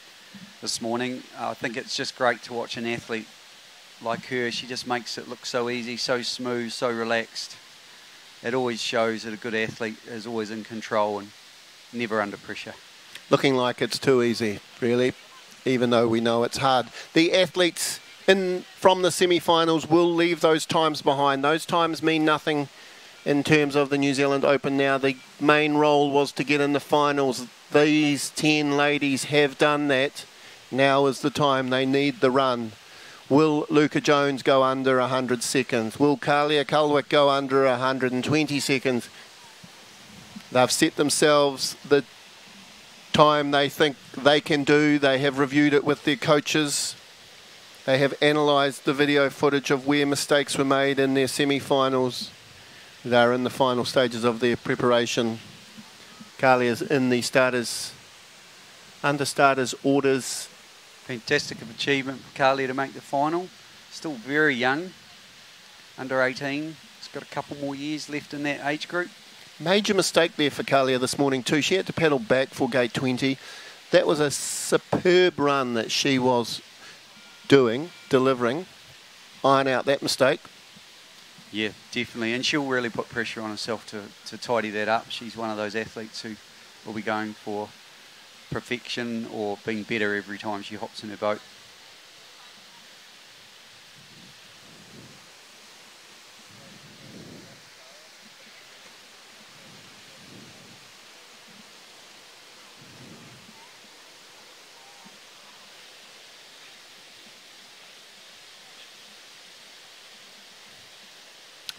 this morning. I think it's just great to watch an athlete like her. She just makes it look so easy, so smooth, so relaxed. It always shows that a good athlete is always in control and never under pressure. Looking like it's too easy, really, even though we know it's hard. The athletes in from the semi-finals will leave those times behind. Those times mean nothing in terms of the New Zealand Open now. The main role was to get in the finals. These 10 ladies have done that. Now is the time they need the run. Will Luuka Jones go under 100 seconds? Will Kalia Kulwick go under 120 seconds? They've set themselves the time they think they can do. They have reviewed it with their coaches. They have analysed the video footage of where mistakes were made in their semi-finals. They're in the final stages of their preparation. Kalia's in the starters, under starters orders. Fantastic achievement for Carly to make the final. Still very young, under 18. He's got a couple more years left in that age group. Major mistake there for Kalia this morning too. She had to pedal back for gate 20. That was a superb run that she was doing, delivering. Iron out that mistake. Yeah, definitely. And she'll really put pressure on herself to, to tidy that up. She's one of those athletes who will be going for perfection or being better every time she hops in her boat.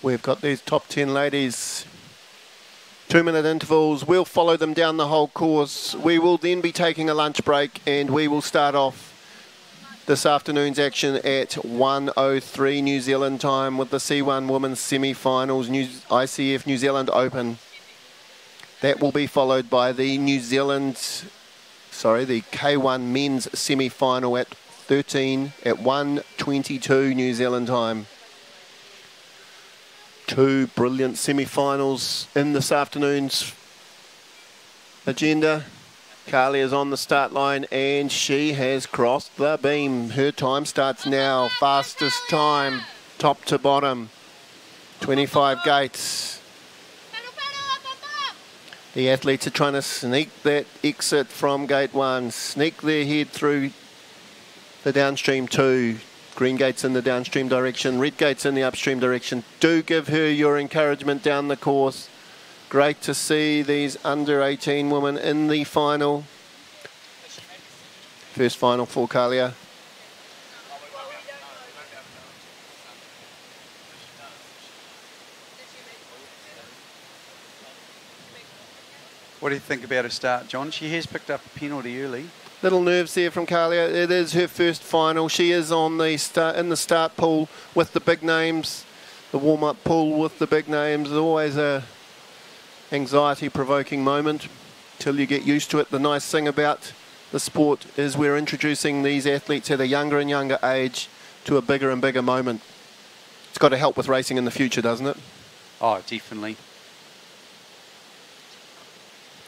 We've got these top 10 ladies. Two minute intervals. We'll follow them down the whole course. We will then be taking a lunch break and we will start off this afternoon's action at 1.03 New Zealand time with the C1 Women's Semi-Finals New ICF New Zealand Open. That will be followed by the New Zealand, sorry, the K1 Men's Semi-Final at 13 at 1.22 New Zealand time. Two brilliant semi-finals in this afternoon's agenda. Carly is on the start line and she has crossed the beam. Her time starts now. Fastest time, top to bottom. 25 gates. The athletes are trying to sneak that exit from gate one, sneak their head through the downstream two. Green gates in the downstream direction, red gates in the upstream direction. Do give her your encouragement down the course. Great to see these under 18 women in the final. First final for Kalia. What do you think about her start, John? She has picked up a penalty early. Little nerves there from Kalia. It is her first final. She is on the start in the start pool with the big names. The warm-up pool with the big names. Always a anxiety-provoking moment till you get used to it. The nice thing about the sport is we're introducing these athletes at a younger and younger age to a bigger and bigger moment. It's got to help with racing in the future, doesn't it? Oh, definitely.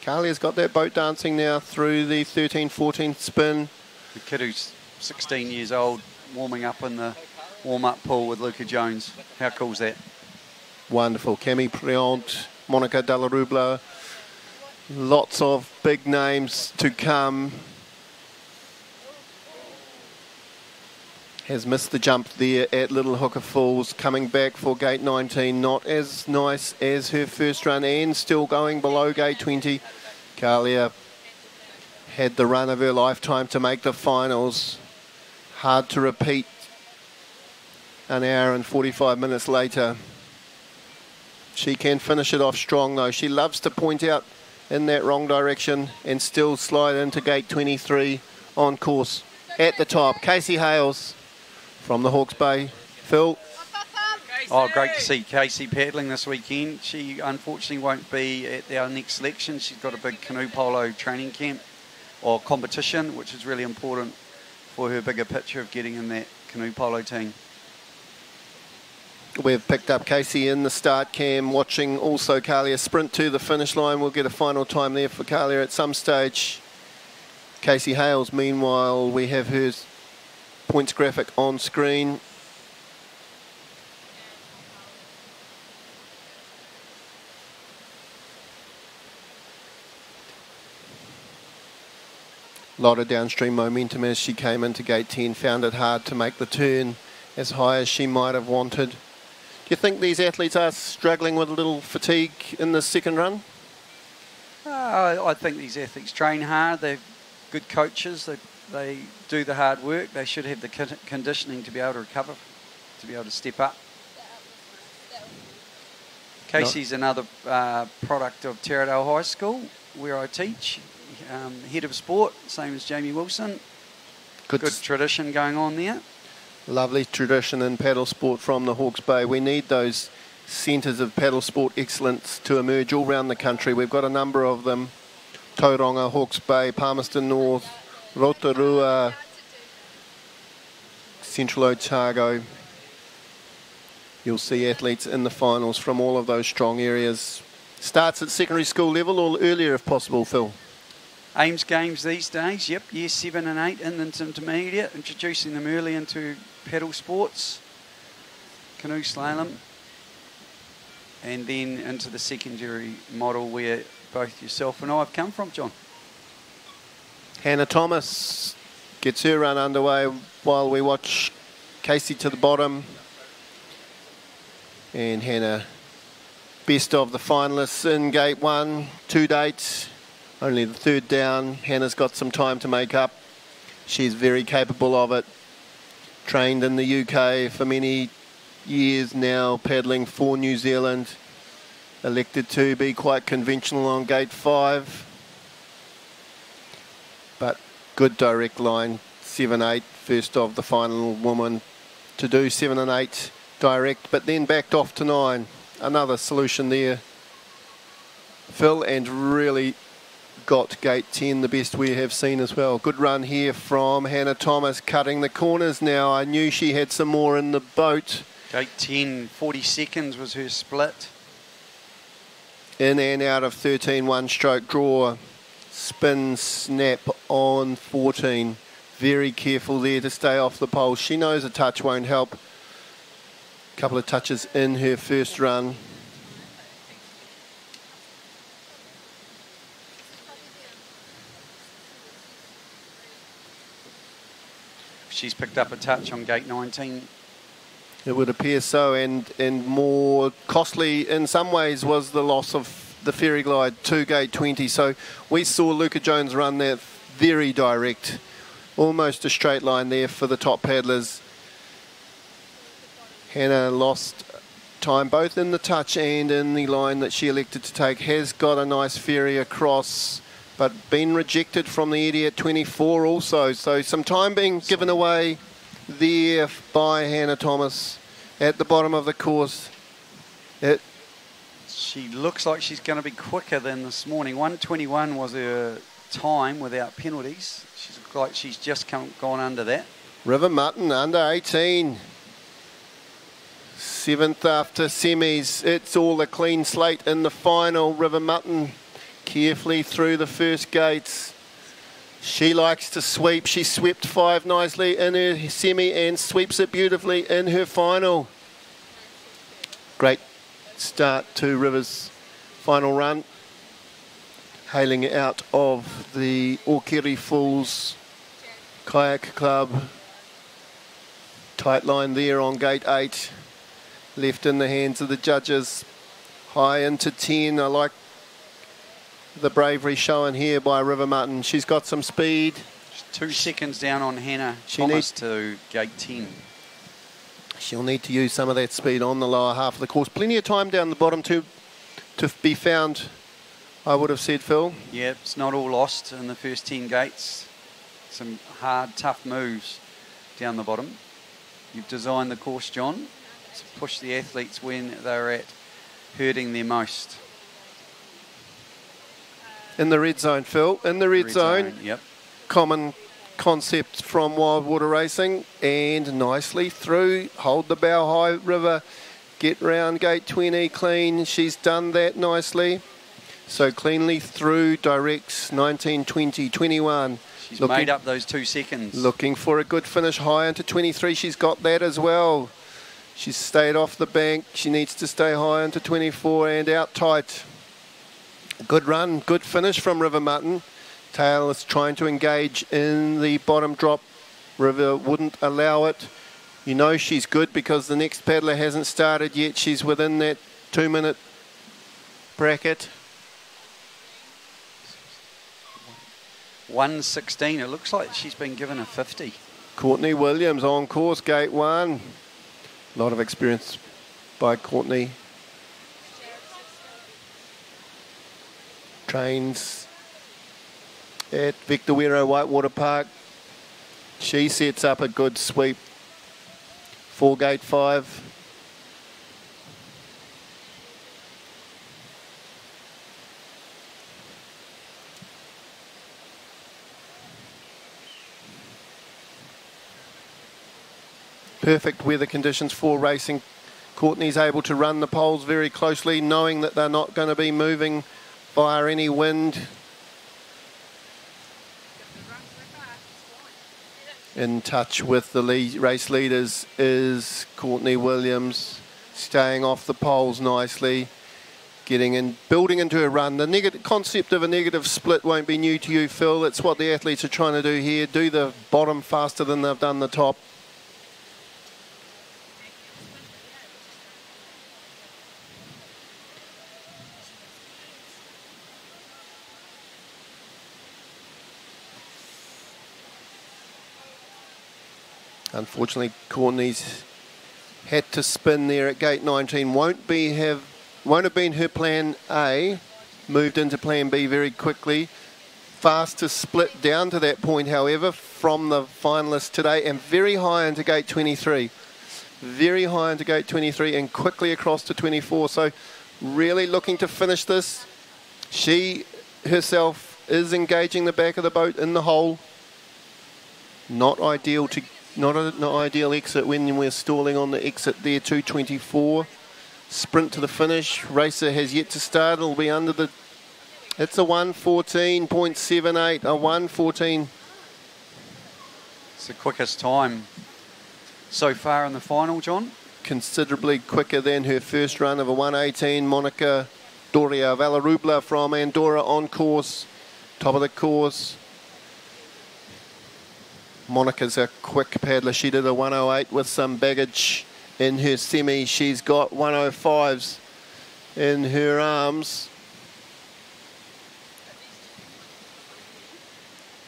Carly's got that boat dancing now through the 13 14 spin. The kid who's 16 years old warming up in the warm up pool with Luuka Jones. How cool is that? Wonderful. Cami Prigent, Monica Doria Vilarrubla. Lots of big names to come. Has missed the jump there at Little Hooker Falls. Coming back for gate 19. Not as nice as her first run and still going below gate 20. Kalia had the run of her lifetime to make the finals. Hard to repeat an hour and 45 minutes later. She can finish it off strong though. She loves to point out in that wrong direction and still slide into gate 23 on course. At the top, Casey Hales from the Hawke's Bay. Phil. Oh, great to see Casey paddling this weekend. She unfortunately won't be at our next selection. She's got a big canoe polo training camp or competition, which is really important for her bigger picture of getting in that canoe polo team. We've picked up Casey in the start cam, watching also Kalia sprint to the finish line. We'll get a final time there for Kalia at some stage. Casey Hales, meanwhile, we have her points graphic on screen. A lot of downstream momentum as she came into gate 10, found it hard to make the turn as high as she might have wanted. Do you think these athletes are struggling with a little fatigue in the second run? Uh, I think these athletes train hard. They're good coaches. They, they do the hard work. They should have the conditioning to be able to recover, to be able to step up. Casey's another uh, product of Taradale High School, where I teach. Um, head of sport, same as Jamie Wilson. Good, good tradition going on there. Lovely tradition in paddle sport from the Hawke's Bay. We need those centres of paddle sport excellence to emerge all around the country. We've got a number of them. Tauranga, Hawke's Bay, Palmerston North, Rotorua, Central Otago. You'll see athletes in the finals from all of those strong areas. Starts at secondary school level or earlier if possible, Phil? AIMS games these days, yep, year seven and eight in the intermediate, introducing them early into paddle sports, canoe slalom, and then into the secondary model where both yourself and I have come from, John. Hannah Thomas gets her run underway while we watch Casey to the bottom. And Hannah, best of the finalists in gate one, two dates, only the third down. Hannah's got some time to make up. She's very capable of it. Trained in the UK for many years now, paddling for New Zealand. Elected to be quite conventional on gate five. Good direct line, 7-8, first of the final woman to do 7 and 8 direct, but then backed off to 9. Another solution there. Phil, and really got gate 10 the best we have seen as well. Good run here from Hannah Thomas cutting the corners now. I knew she had some more in the boat Gate 10, 40 seconds was her split. In and out of 13, one stroke draw. Spin, snap on 14. Very careful there to stay off the pole. She knows a touch won't help. A couple of touches in her first run. She's picked up a touch on gate 19. It would appear so, and, and more costly in some ways was the loss of the Ferry Glide two gate 20. So we saw Luuka Jones run there very direct, almost a straight line there for the top paddlers. Hannah lost time both in the touch and in the line that she elected to take. Has got a nice ferry across, but been rejected from the at 24 also. So some time being given away there by Hannah Thomas at the bottom of the course. It She looks like she's going to be quicker than this morning. 121 was her time without penalties. She's like she's just come, gone under that. River Mutton under 18. Seventh after semis. It's all a clean slate in the final. River Mutton carefully through the first gates. She likes to sweep. She swept five nicely in her semi and sweeps it beautifully in her final. Great start to River's final run. Hailing out of the Okere Falls Kayak Club. Tight line there on gate 8. Left in the hands of the judges. High into 10. I like the bravery shown here by River Mutton. She's got some speed. She's two seconds down on Hannah She Thomas needs- to gate 10. She'll need to use some of that speed on the lower half of the course. Plenty of time down the bottom to, to be found, I would have said, Phil. Yeah, it's not all lost in the first 10 gates. Some hard, tough moves down the bottom. You've designed the course, John, to push the athletes when they're at hurting their most. In the red zone, Phil. In the red, Red zone. Yep. Common concept from Wild Water Racing. And nicely through. Hold the bow high, River. Get round gate 20 clean. She's done that nicely. So cleanly through directs 19, 20, 21. She's Looking- made up those two seconds. Looking for a good finish high into 23. She's got that as well. She's stayed off the bank. She needs to stay high into 24 and out tight. Good run, good finish from River Mutton. Tail is trying to engage in the bottom drop. River wouldn't allow it. You know she's good because the next paddler hasn't started yet. She's within that two minute bracket. 116. It looks like she's been given a 50. Courtney Williams on course, gate one. A lot of experience by Courtney. Trains at Vector Wero Whitewater Park. She sets up a good sweep for gate five. perfect weather conditions for racing. Courtney's able to run the poles very closely, knowing that they're not going to be moving via any wind. In touch with the race leaders is Courtney Williams, staying off the poles nicely, getting in, building into a run. The concept of a negative split won't be new to you, Phil. It's what the athletes are trying to do here. Do the bottom faster than they've done the top. Unfortunately, Courtney's had to spin there at gate 19. Won't be have won't have been her plan A. Moved into plan B very quickly. Fast to split down to that point, however, from the finalists today, and very high into gate 23. Very high into gate 23 and quickly across to 24. So, really looking to finish this. She herself is engaging the back of the boat in the hole. Not ideal to Not an ideal exit when we're stalling on the exit there, 224. Sprint to the finish. Racer has yet to start. It'll be under the... It's a 114.78, a 114. It's the quickest time so far in the final, John. Considerably quicker than her first run of a 118. Monica Doria Vilarrubla from Andorra on course. Top of the course. Monica's a quick paddler. She did a 108 with some baggage in her semi. She's got 105s in her arms.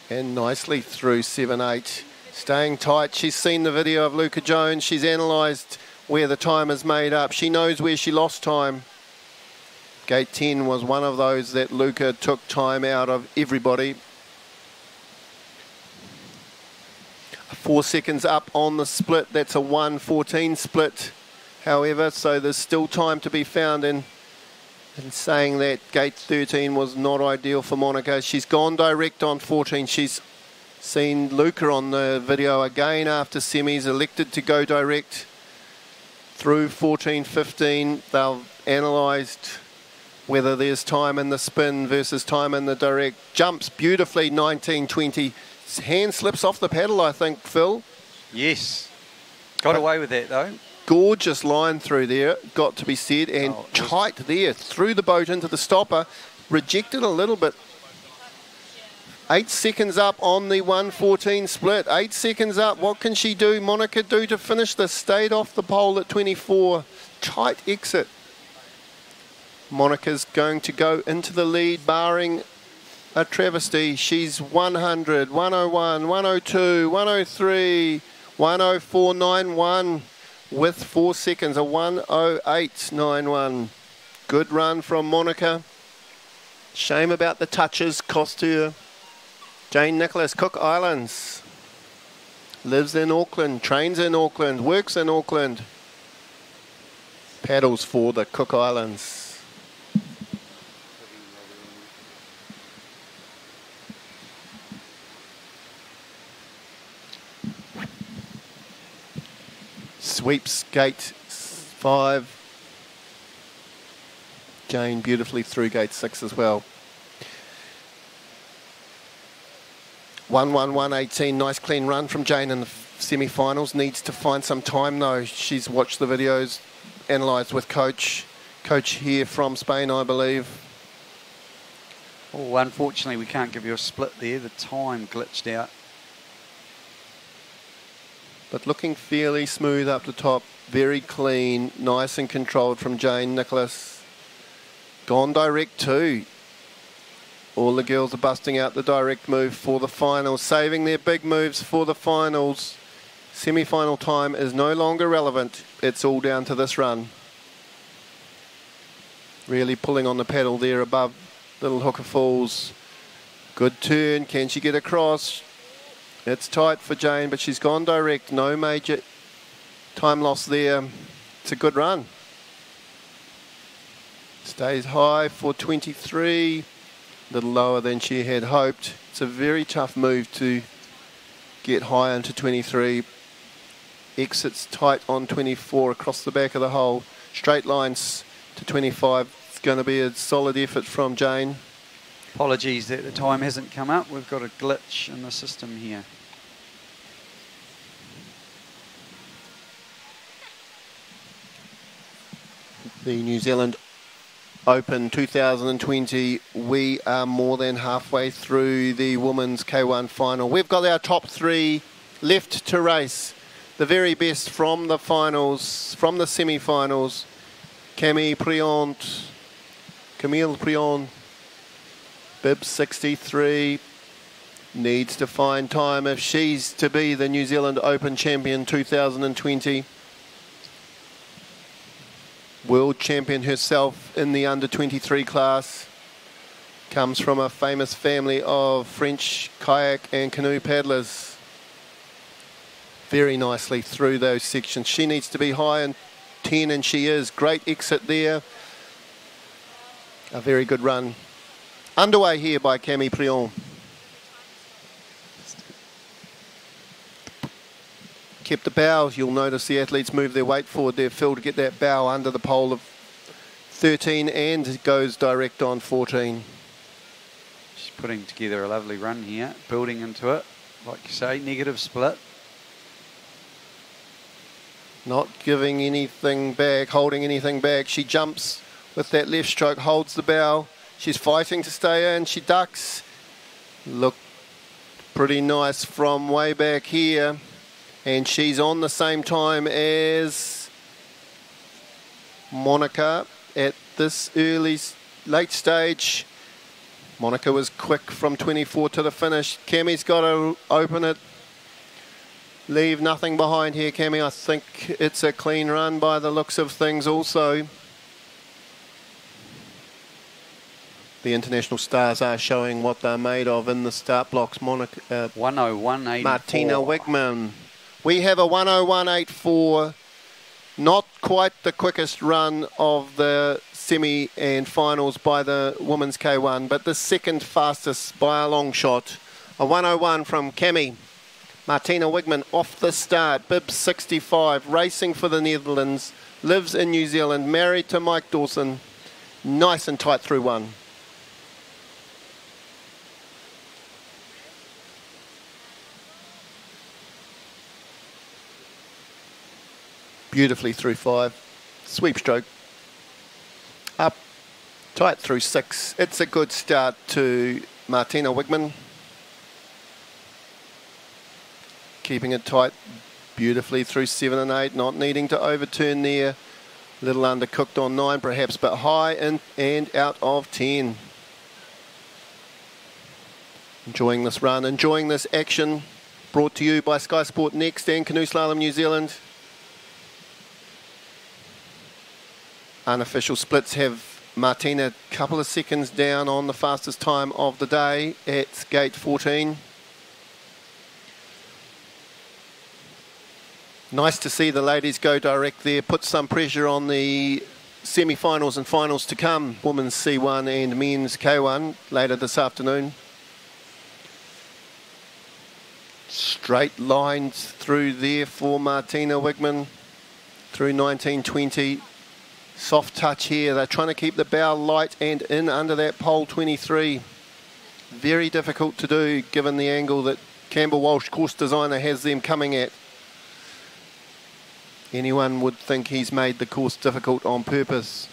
And nicely through 7-8. Staying tight. She's seen the video of Luuka Jones. She's analysed where the time is made up. She knows where she lost time. Gate 10 was one of those that Luuka took time out of everybody. Four seconds up on the split. That's a 114 split, however, so there's still time to be found in, in saying that gate 13 was not ideal for Monica. She's gone direct on 14. She's seen Luuka on the video again after semis, elected to go direct through 14, 15. They've analysed whether there's time in the spin versus time in the direct. Jumps beautifully, 19, 20 hand slips off the pedal, I think, Phil. Yes. Got uh, away with that, though. Gorgeous line through there, got to be said, and oh, tight there, through the boat into the stopper. Rejected a little bit. Eight seconds up on the 114 split. Eight seconds up. What can she do, Monica, do to finish this? Stayed off the pole at 24. Tight exit. Monica's going to go into the lead, barring a travesty. She's 100, 101, 102, 103, 104.91 with four seconds, a 108.91. Good run from Monica. Shame about the touches, cost her. Jane Nicholas, Cook Islands. Lives in Auckland, trains in Auckland, works in Auckland. Paddles for the Cook Islands. Sweeps gate five. Jane beautifully through gate six as well. One one one eighteen. Nice clean run from Jane in the semi-finals. Needs to find some time though. She's watched the videos, analysed with coach. Coach here from Spain, I believe. Oh, unfortunately, we can't give you a split there. The time glitched out but looking fairly smooth up the top, very clean, nice and controlled from Jane Nicholas. Gone direct too. All the girls are busting out the direct move for the finals, saving their big moves for the finals. Semi-final time is no longer relevant. It's all down to this run. Really pulling on the pedal there above Little Hooker Falls. Good turn. Can she get across? It's tight for Jane, but she's gone direct. No major time loss there. It's a good run. Stays high for 23. A little lower than she had hoped. It's a very tough move to get high into 23. Exits tight on 24 across the back of the hole. Straight lines to 25. It's going to be a solid effort from Jane. Apologies that the time hasn't come up. We've got a glitch in the system here. The New Zealand Open 2020, we are more than halfway through the women's K1 final. We've got our top three left to race. The very best from the finals, from the semi-finals. Camille Prigent, Camille Prigent Bib 63 needs to find time if she's to be the New Zealand Open champion 2020. World champion herself in the under 23 class. Comes from a famous family of French kayak and canoe paddlers. Very nicely through those sections. She needs to be high in 10 and she is. Great exit there. A very good run Underway here by Camille Prigent. kept the bow. You'll notice the athletes move their weight forward there, Phil, to get that bow under the pole of 13 and goes direct on 14. She's putting together a lovely run here, building into it. Like you say, negative split. Not giving anything back, holding anything back. She jumps with that left stroke, holds the bow. She's fighting to stay in. She ducks. Look pretty nice from way back here. And she's on the same time as Monica at this early, late stage. Monica was quick from 24 to the finish. Cammy's got to open it. Leave nothing behind here, Cammy. I think it's a clean run by the looks of things also. The international stars are showing what they're made of in the start blocks. Monica, uh, 101.84. Martina Wegman. We have a 101.84. Not quite the quickest run of the semi and finals by the women's K1, but the second fastest by a long shot. A 101 from Cami. Martina Wegman off the start, bib 65, racing for the Netherlands, lives in New Zealand, married to Mike Dawson. Nice and tight through one. Beautifully through five. Sweep stroke. Up. Tight through six. It's a good start to Martina Wegman. Keeping it tight beautifully through seven and eight. Not needing to overturn there. Little undercooked on nine perhaps, but high in, and out of ten. Enjoying this run, enjoying this action. Brought to you by Sky Sport Next and Canoe Slalom New Zealand. Unofficial splits have Martina a couple of seconds down on the fastest time of the day at gate 14. Nice to see the ladies go direct there, put some pressure on the semi-finals and finals to come. Women's C1 and men's K1 later this afternoon. Straight lines through there for Martina Wegman through 1920. Soft touch here. They're trying to keep the bow light and in under that pole 23. Very difficult to do given the angle that Campbell Walsh, course designer, has them coming at. Anyone would think he's made the course difficult on purpose.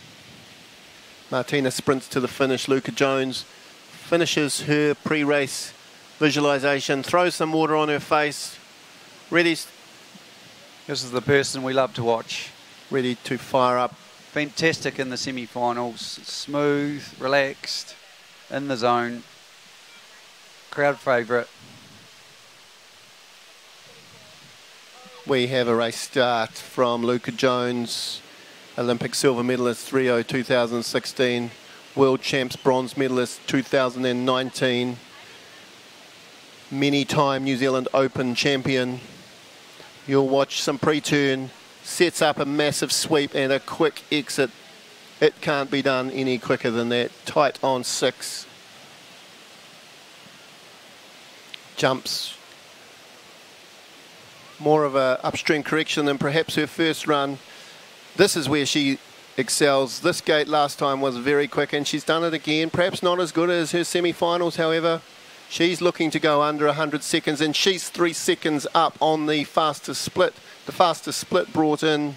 Martina sprints to the finish. Luuka Jones finishes her pre-race visualization, throws some water on her face, ready, This is the person we love to watch. ready to fire up. Fantastic in the semi-finals. Smooth, relaxed, in the zone. Crowd favourite. We have a race start from Luuka Jones, Olympic silver medalist Rio 2016, world champs bronze medalist 2019, many time New Zealand Open champion. You'll watch some pre-turn, sets up a massive sweep and a quick exit. It can't be done any quicker than that. Tight on six. Jumps more of a upstream correction than perhaps her first run. This is where she excels. This gate last time was very quick and she's done it again. Perhaps not as good as her semi-finals, however. She's looking to go under 100 seconds and she's three seconds up on the fastest split. The fastest split brought in.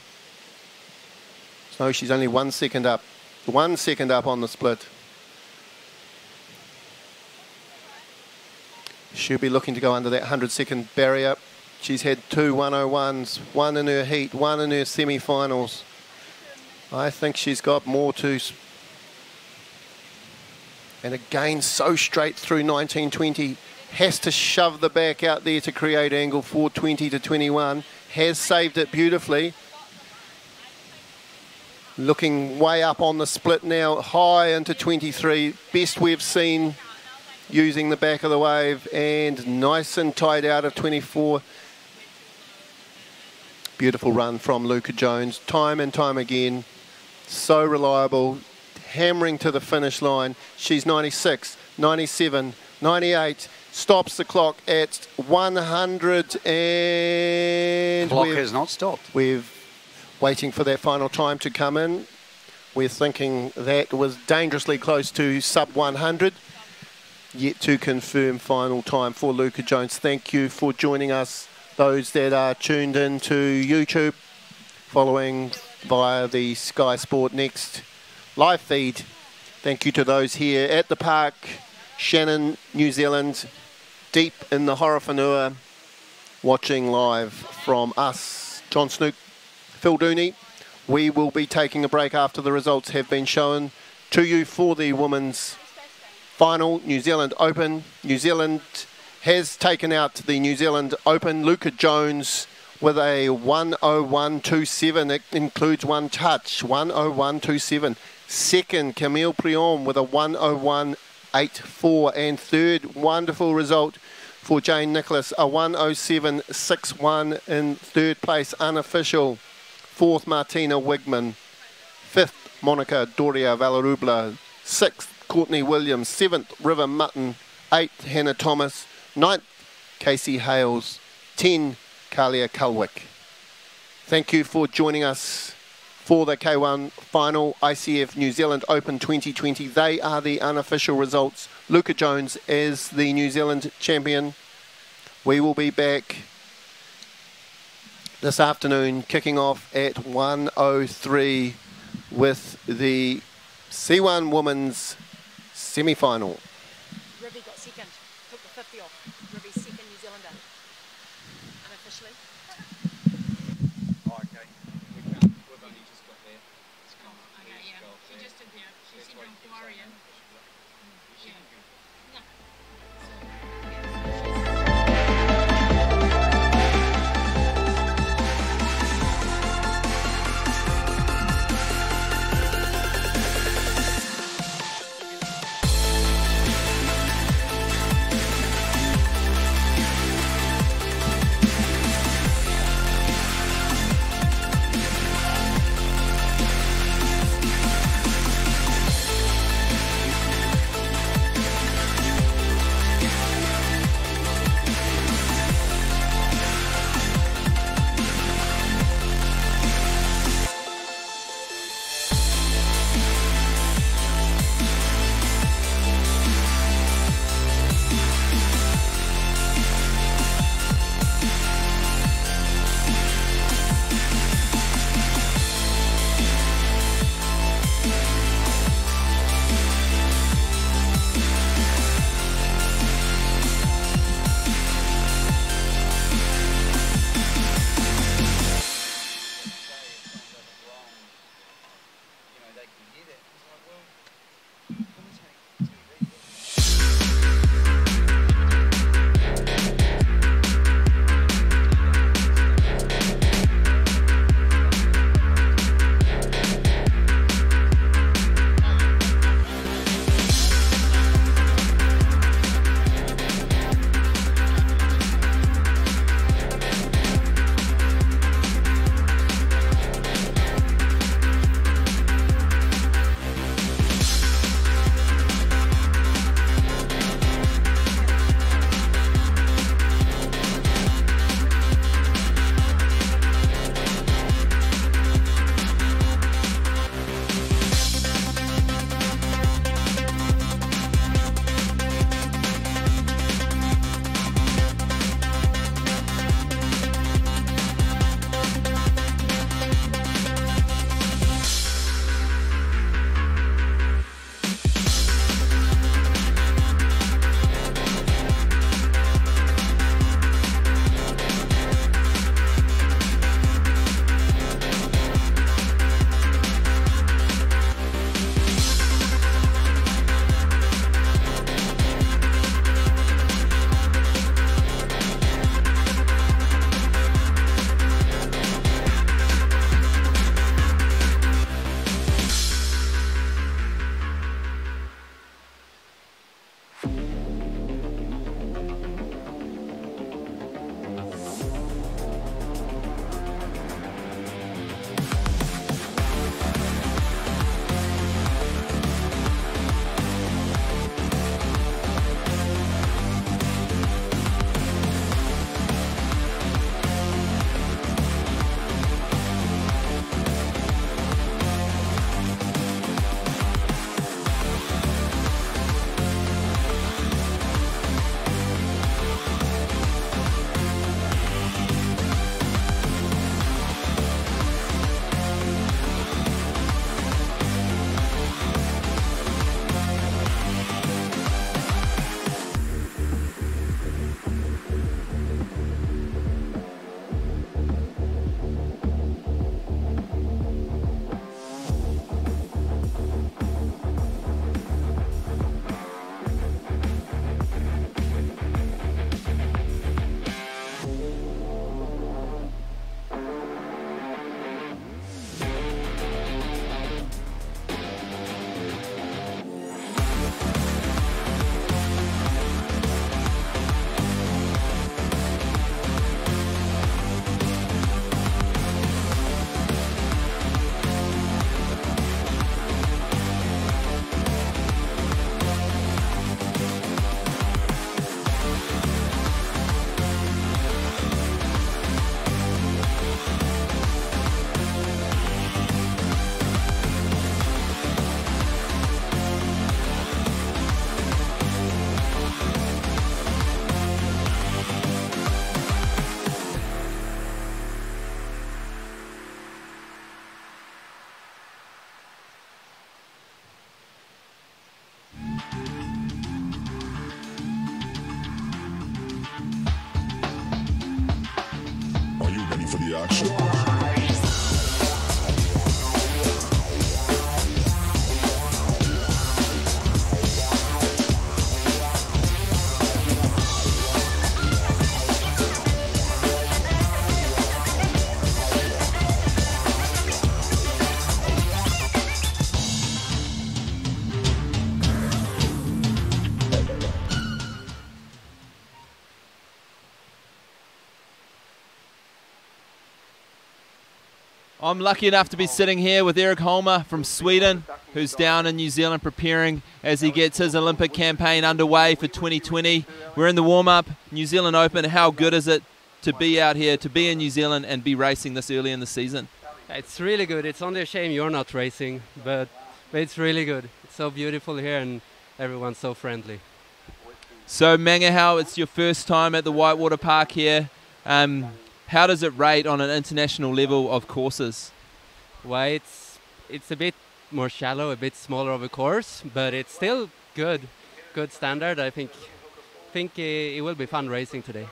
So she's only one second up. One second up on the split. She'll be looking to go under that 100 second barrier. She's had two 101s, one in her heat, one in her semi-finals. I think she's got more to. And again, so straight through 1920. Has to shove the back out there to create angle 420 to 21. Has saved it beautifully. Looking way up on the split now, high into 23. Best we've seen using the back of the wave and nice and tight out of 24. Beautiful run from Luuka Jones, time and time again. So reliable, hammering to the finish line. She's 96, 97, 98. Stops the clock at 100 and Clock has not stopped. we're waiting for that final time to come in. We're thinking that was dangerously close to sub 100. Yet to confirm final time for Luuka Jones. Thank you for joining us, those that are tuned in to YouTube, following via the Sky Sport Next live feed. Thank you to those here at the park, Shannon, New Zealand, deep in the Horowhenua, watching live from us, John Snook, Phil Dooney. We will be taking a break after the results have been shown to you for the women's final New Zealand Open. New Zealand has taken out the New Zealand Open. Luuka Jones with a 101.27. It includes one touch, 101.27. Second, Camille Prigent with a 101.84. And third, wonderful result for Jane Nicholas, a 107.61 in third place, unofficial. Fourth, Martina Wegman. Fifth, Monica Doria Vilarrubla. Sixth, Courtney Williams. Seventh, River Mutton. Eighth, Hannah Thomas. Ninth, Casey Hales. Ten, Kalia Culwick. Thank you for joining us for the K1 final ICF New Zealand Open 2020. They are the unofficial results. Luuka Jones as the New Zealand champion. We will be back this afternoon, kicking off at 1.03 with the C1 Women's semi-final. I'm lucky enough to be sitting here with Erik Holmer from Sweden, who's down in New Zealand preparing as he gets his Olympic campaign underway for 2020. We're in the warm up, New Zealand Open. How good is it to be out here, to be in New Zealand and be racing this early in the season? It's really good. It's only a shame you're not racing, but, but it's really good. It's so beautiful here and everyone's so friendly. So, Mangahao, it's your first time at the Whitewater Park here. Um, how does it rate on an international level of courses? Well, it's it's a bit more shallow, a bit smaller of a course, but it's still good, good standard. I think think it will be fun racing today.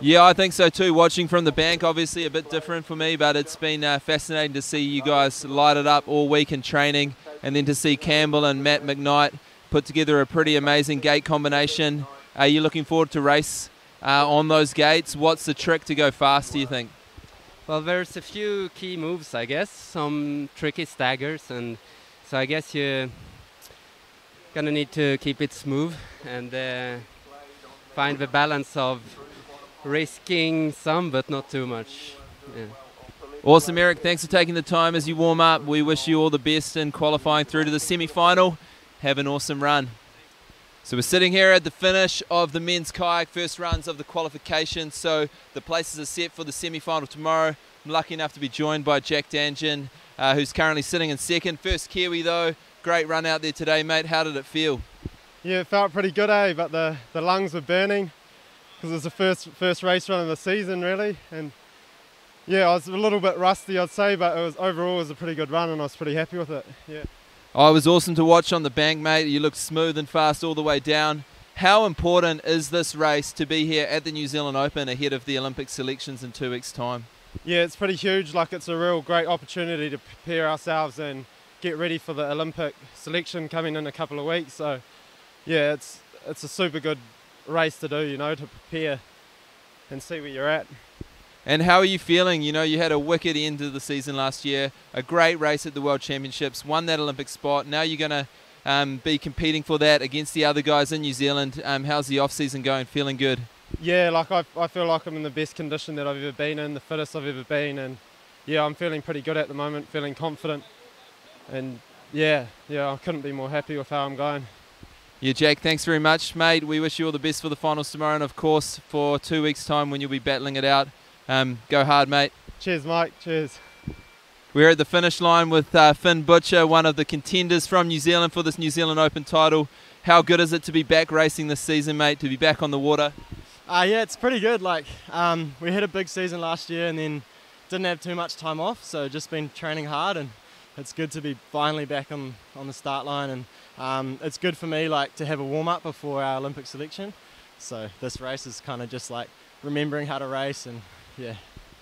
Yeah, I think so too. Watching from the bank, obviously a bit different for me, but it's been uh, fascinating to see you guys light it up all week in training, and then to see Campbell and Matt McKnight put together a pretty amazing gate combination. Are you looking forward to race uh, on those gates. What's the trick to go fast, do you think? Well, there's a few key moves, I guess. Some tricky staggers, and so I guess you're gonna need to keep it smooth and uh, find the balance of risking some, but not too much. Yeah. Awesome, Erik. Thanks for taking the time as you warm up. We wish you all the best in qualifying through to the semi final. Have an awesome run. So we're sitting here at the finish of the men's kayak first runs of the qualification. So the places are set for the semi-final tomorrow. I'm lucky enough to be joined by Jack Dangen, uh, who's currently sitting in second. First Kiwi though, great run out there today, mate. How did it feel? Yeah, it felt pretty good, eh? But the, the lungs were burning because it was the first first race run of the season, really. And yeah, I was a little bit rusty, I'd say, but it was overall it was a pretty good run, and I was pretty happy with it. Yeah. Oh, it was awesome to watch on the bank, mate. You looked smooth and fast all the way down. How important is this race to be here at the New Zealand Open ahead of the Olympic selections in two weeks' time? Yeah, it's pretty huge. Like, it's a real great opportunity to prepare ourselves and get ready for the Olympic selection coming in a couple of weeks. So, yeah, it's it's a super good race to do, you know, to prepare and see where you're at. And how are you feeling? You know, you had a wicked end to the season last year, a great race at the World Championships, won that Olympic spot. Now you're going to um, be competing for that against the other guys in New Zealand. Um, how's the off season going? Feeling good? Yeah, like I, I feel like I'm in the best condition that I've ever been in, the fittest I've ever been, and yeah, I'm feeling pretty good at the moment, feeling confident, and yeah, yeah, I couldn't be more happy with how I'm going. Yeah, Jake, thanks very much, mate. We wish you all the best for the finals tomorrow, and of course for two weeks' time when you'll be battling it out. Um, go hard, mate. Cheers, Mike. Cheers. We're at the finish line with uh, Finn Butcher, one of the contenders from New Zealand for this New Zealand Open title. How good is it to be back racing this season, mate? To be back on the water? Uh, yeah, it's pretty good. Like um, we had a big season last year and then didn't have too much time off, so just been training hard and it's good to be finally back on on the start line and um, it's good for me like to have a warm up before our Olympic selection. So this race is kind of just like remembering how to race and yeah.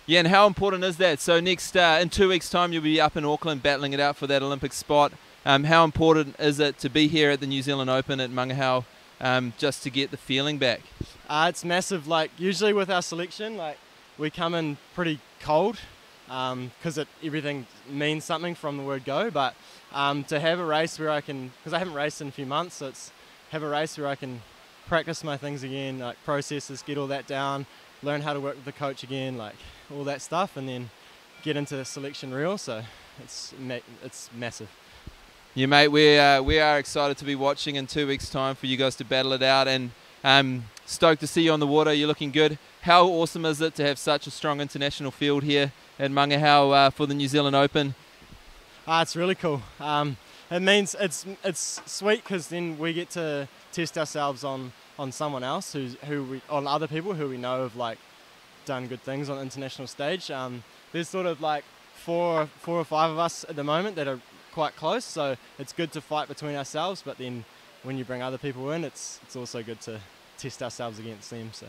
Yeah, and how important is that? So next, uh, in two weeks' time, you'll be up in Auckland battling it out for that Olympic spot. Um, how important is it to be here at the New Zealand Open at Mangahao um, just to get the feeling back? Uh, it's massive. Like usually with our selection, like we come in pretty cold because um, everything means something from the word go. But um, to have a race where I can, because I haven't raced in a few months, so it's have a race where I can practice my things again, like processes, get all that down, learn how to work with the coach again, like all that stuff, and then get into selection real. So it's it's massive. Yeah, mate, we uh, we are excited to be watching in two weeks' time for you guys to battle it out, and um, stoked to see you on the water. You're looking good. How awesome is it to have such a strong international field here at Mangahao uh, for the New Zealand Open? Ah, it's really cool. Um, it means it's it's sweet because then we get to test ourselves on on someone else who's who we, on other people who we know have like done good things on the international stage. Um, there's sort of like four four or five of us at the moment that are quite close, so it's good to fight between ourselves. But then when you bring other people in, it's it's also good to test ourselves against them. So.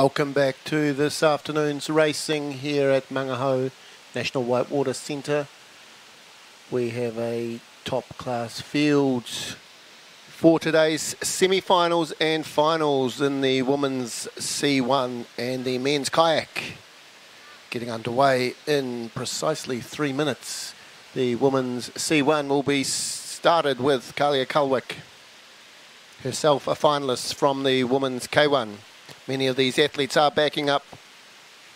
Welcome back to this afternoon's racing here at Mangahao National Whitewater Centre. We have a top class field for today's semi-finals and finals in the women's C1 and the men's kayak. Getting underway in precisely three minutes. The women's C1 will be started with Kalia Kulwick, herself a finalist from the women's K1. Many of these athletes are backing up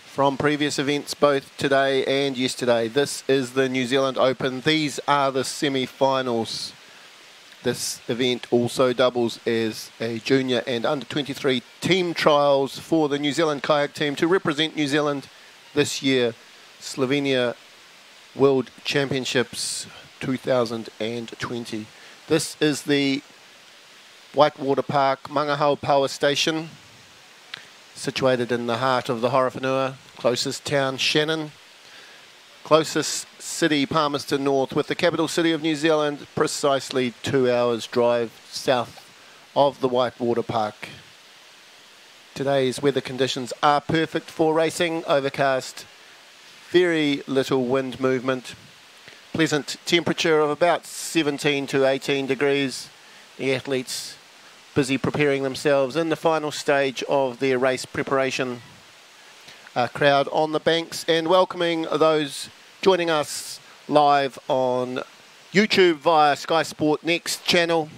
from previous events both today and yesterday. This is the New Zealand Open. These are the semi-finals. This event also doubles as a junior and under 23 team trials for the New Zealand kayak team to represent New Zealand this year. Slovenia World Championships 2020. This is the Whitewater Park Mangahao Power Station situated in the heart of the Horowhenua, closest town Shannon, closest city Palmerston North, with the capital city of New Zealand precisely two hours drive south of the Whitewater Park. Today's weather conditions are perfect for racing, overcast, very little wind movement, pleasant temperature of about 17 to 18 degrees. The athletes busy preparing themselves in the final stage of their race preparation. A crowd on the banks and welcoming those joining us live on YouTube via Sky Sport Next channel,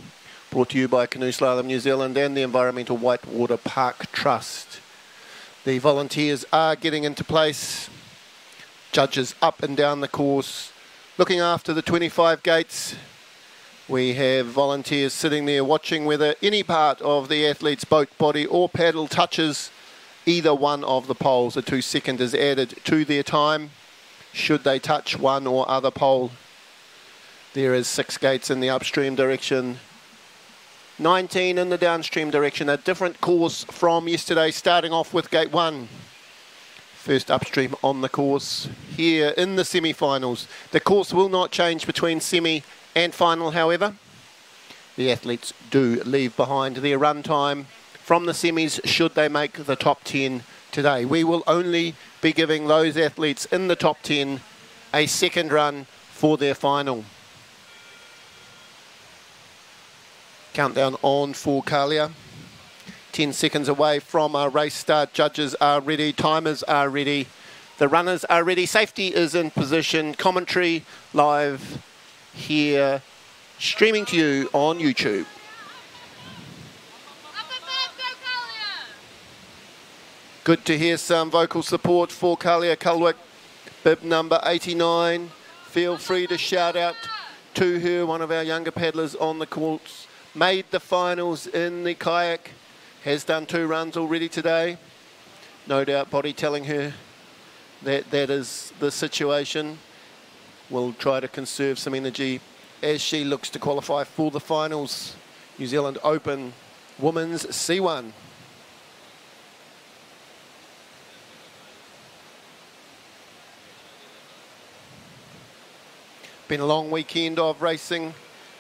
brought to you by Canoe Slalom New Zealand and the Environmental Whitewater Park Trust. The volunteers are getting into place, judges up and down the course, looking after the 25 gates, we have volunteers sitting there watching whether any part of the athlete's boat body or paddle touches either one of the poles. A two second is added to their time should they touch one or other pole. There is six gates in the upstream direction, 19 in the downstream direction. A different course from yesterday, starting off with gate one. First upstream on the course here in the semi-finals. The course will not change between semi and final, however, the athletes do leave behind their run time from the semis should they make the top 10 today. We will only be giving those athletes in the top 10 a second run for their final. Countdown on for Kalia. 10 seconds away from our race start. Judges are ready, timers are ready, the runners are ready. Safety is in position. Commentary live here, streaming to you on YouTube. Good to hear some vocal support for Kalia Kulwick, bib number 89. Feel free to shout out to her, one of our younger paddlers on the course. Made the finals in the kayak, has done two runs already today. No doubt body telling her that that is the situation will try to conserve some energy as she looks to qualify for the finals. New Zealand Open Women's C1. Been a long weekend of racing.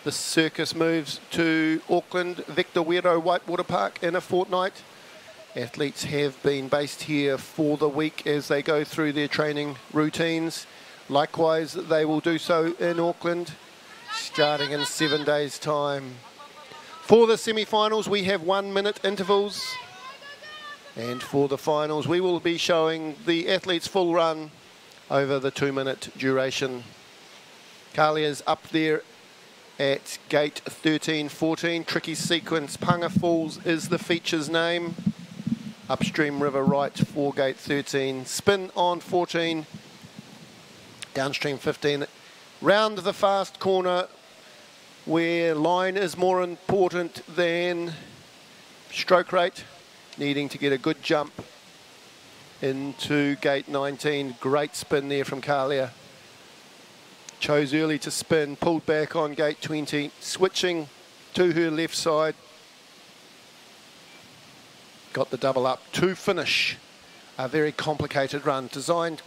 The circus moves to Auckland Vector Wero Whitewater Park in a fortnight. Athletes have been based here for the week as they go through their training routines. Likewise, they will do so in Auckland, starting in seven days' time. For the semi-finals, we have one-minute intervals. And for the finals, we will be showing the athletes' full run over the two-minute duration. Kalia's up there at gate 13, 14. Tricky sequence. Panga Falls is the feature's name. Upstream river right for gate 13. Spin on 14 downstream 15. Round the fast corner where line is more important than stroke rate, needing to get a good jump into gate 19. Great spin there from Kalia. Chose early to spin, pulled back on gate 20, switching to her left side. Got the double up to finish. A very complicated run, designed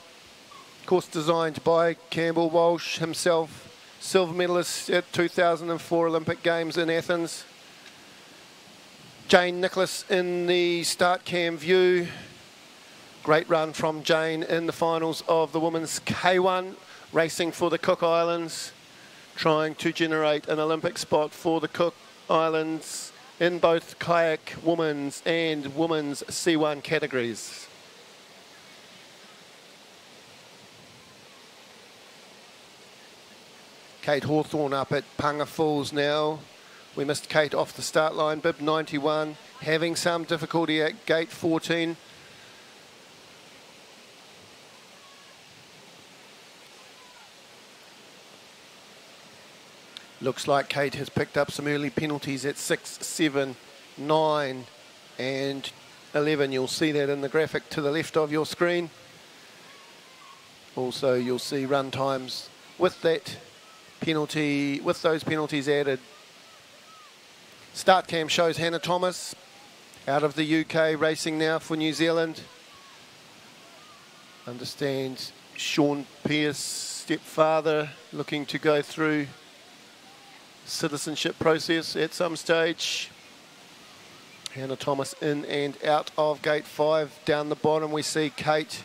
course designed by Campbell Walsh himself, silver medalist at 2004 Olympic Games in Athens. Jane Nicholas in the start cam view. Great run from Jane in the finals of the women's K1, racing for the Cook Islands, trying to generate an Olympic spot for the Cook Islands in both kayak women's and women's C1 categories. Kate Hawthorne up at Punga Falls now. We missed Kate off the start line, bib 91, having some difficulty at gate 14. Looks like Kate has picked up some early penalties at 6, 7, 9 and 11. You'll see that in the graphic to the left of your screen. Also, you'll see run times with that penalty, with those penalties added. Start cam shows Hannah Thomas out of the UK racing now for New Zealand. Understands Sean Pearce, stepfather, looking to go through citizenship process at some stage. Hannah Thomas in and out of gate five. Down the bottom we see Kate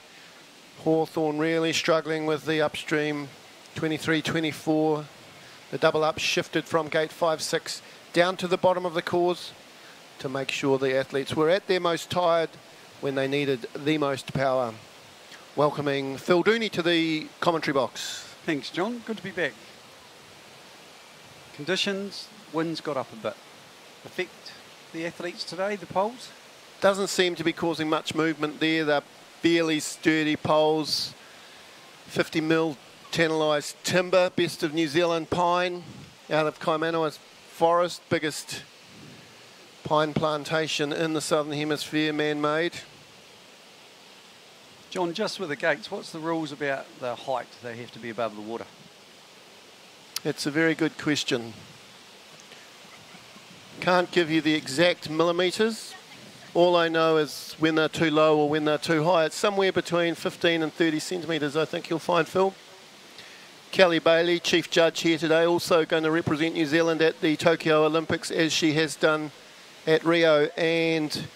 Hawthorne really struggling with the upstream 23-24. The double up shifted from gate 5-6 down to the bottom of the course to make sure the athletes were at their most tired when they needed the most power. Welcoming Phil Dooney to the commentary box. Thanks, John. Good to be back. Conditions, winds got up a bit. Affect the athletes today, the poles? Doesn't seem to be causing much movement there. They're barely sturdy poles. 50 mil tanalised timber, best of New Zealand pine out of Kaimanawa Forest, biggest pine plantation in the southern hemisphere, man-made. John, just with the gates, what's the rules about the height they have to be above the water? It's a very good question. Can't give you the exact millimetres. All I know is when they're too low or when they're too high. It's somewhere between 15 and 30 centimetres, I think you'll find, Phil. Kelly Bailey, Chief Judge here today, also going to represent New Zealand at the Tokyo Olympics as she has done at Rio and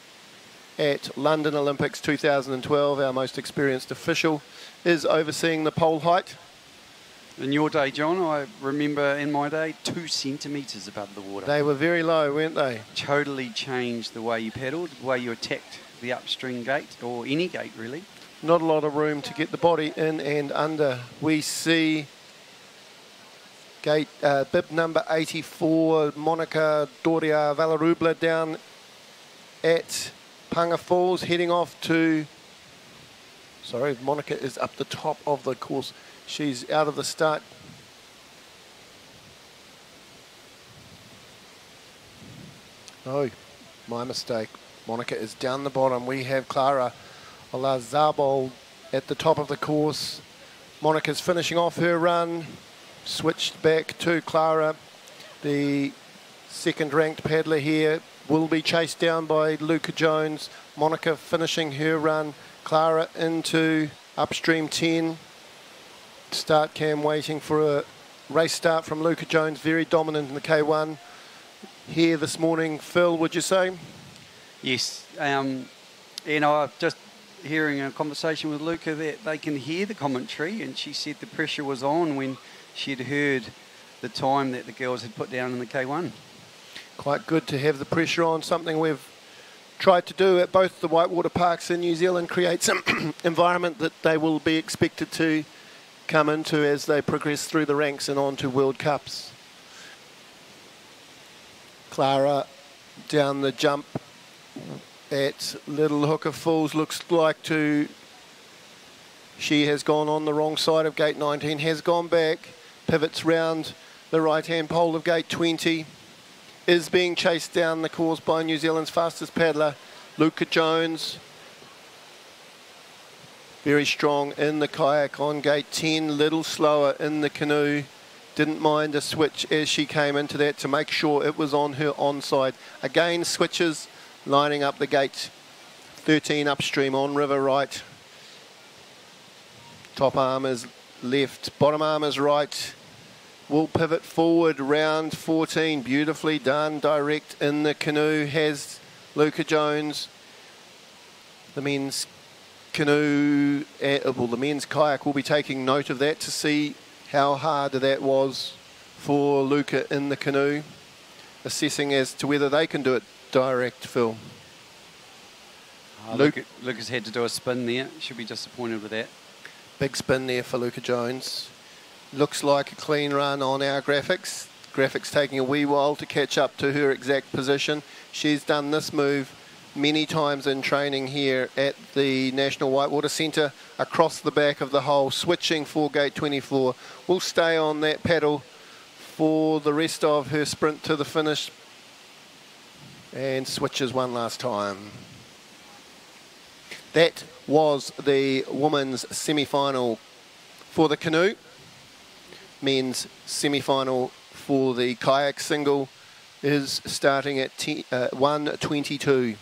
at London Olympics 2012. Our most experienced official is overseeing the pole height. In your day, John, I remember in my day, two centimetres above the water. They were very low, weren't they? Totally changed the way you paddled, the way you attacked the upstream gate, or any gate really. Not a lot of room to get the body in and under. We see gate uh, bib number 84, Monica Doria Vilarrubla down at Punga Falls, heading off to, sorry, Monica is up the top of the course. She's out of the start. Oh, my mistake. Monica is down the bottom. We have Clara Olazabal at the top of the course. Monica's finishing off her run. Switched back to Clara. The second ranked paddler here will be chased down by Luuka Jones. Monica finishing her run. Clara into upstream 10 start cam waiting for a race start from Luuka Jones, very dominant in the K1 here this morning. Phil, would you say? Yes. Um, you know, I've just hearing a conversation with Luuka that they can hear the commentary, and she said the pressure was on when she had heard the time that the girls had put down in the K1. Quite good to have the pressure on, something we've tried to do at both the whitewater parks in New Zealand, create some environment that they will be expected to come into as they progress through the ranks and on to World Cups. Clara down the jump at Little Hooker Falls looks like to she has gone on the wrong side of gate 19 has gone back pivots round the right hand pole of gate 20 is being chased down the course by New Zealand's fastest paddler Luuka Jones very strong in the kayak on gate 10, little slower in the canoe. Didn't mind a switch as she came into that to make sure it was on her onside. Again, switches lining up the gate 13 upstream on river right. Top arm is left, bottom arm is right. Will pivot forward, round 14, beautifully done, direct in the canoe, has Luuka Jones, the men's canoe, uh, well, the men's kayak will be taking note of that to see how hard that was for Luuka in the canoe, assessing as to whether they can do it direct, Phil. Uh, Luke, Lucas had to do a spin there. Should be disappointed with that. Big spin there for Luuka Jones. Looks like a clean run on our graphics. Graphics taking a wee while to catch up to her exact position. She's done this move many times in training here at the National Whitewater Centre across the back of the hole, switching for gate 24. We'll stay on that paddle for the rest of her sprint to the finish and switches one last time. That was the women's semi-final for the canoe, men's semi-final for the kayak single is starting at uh, 1.22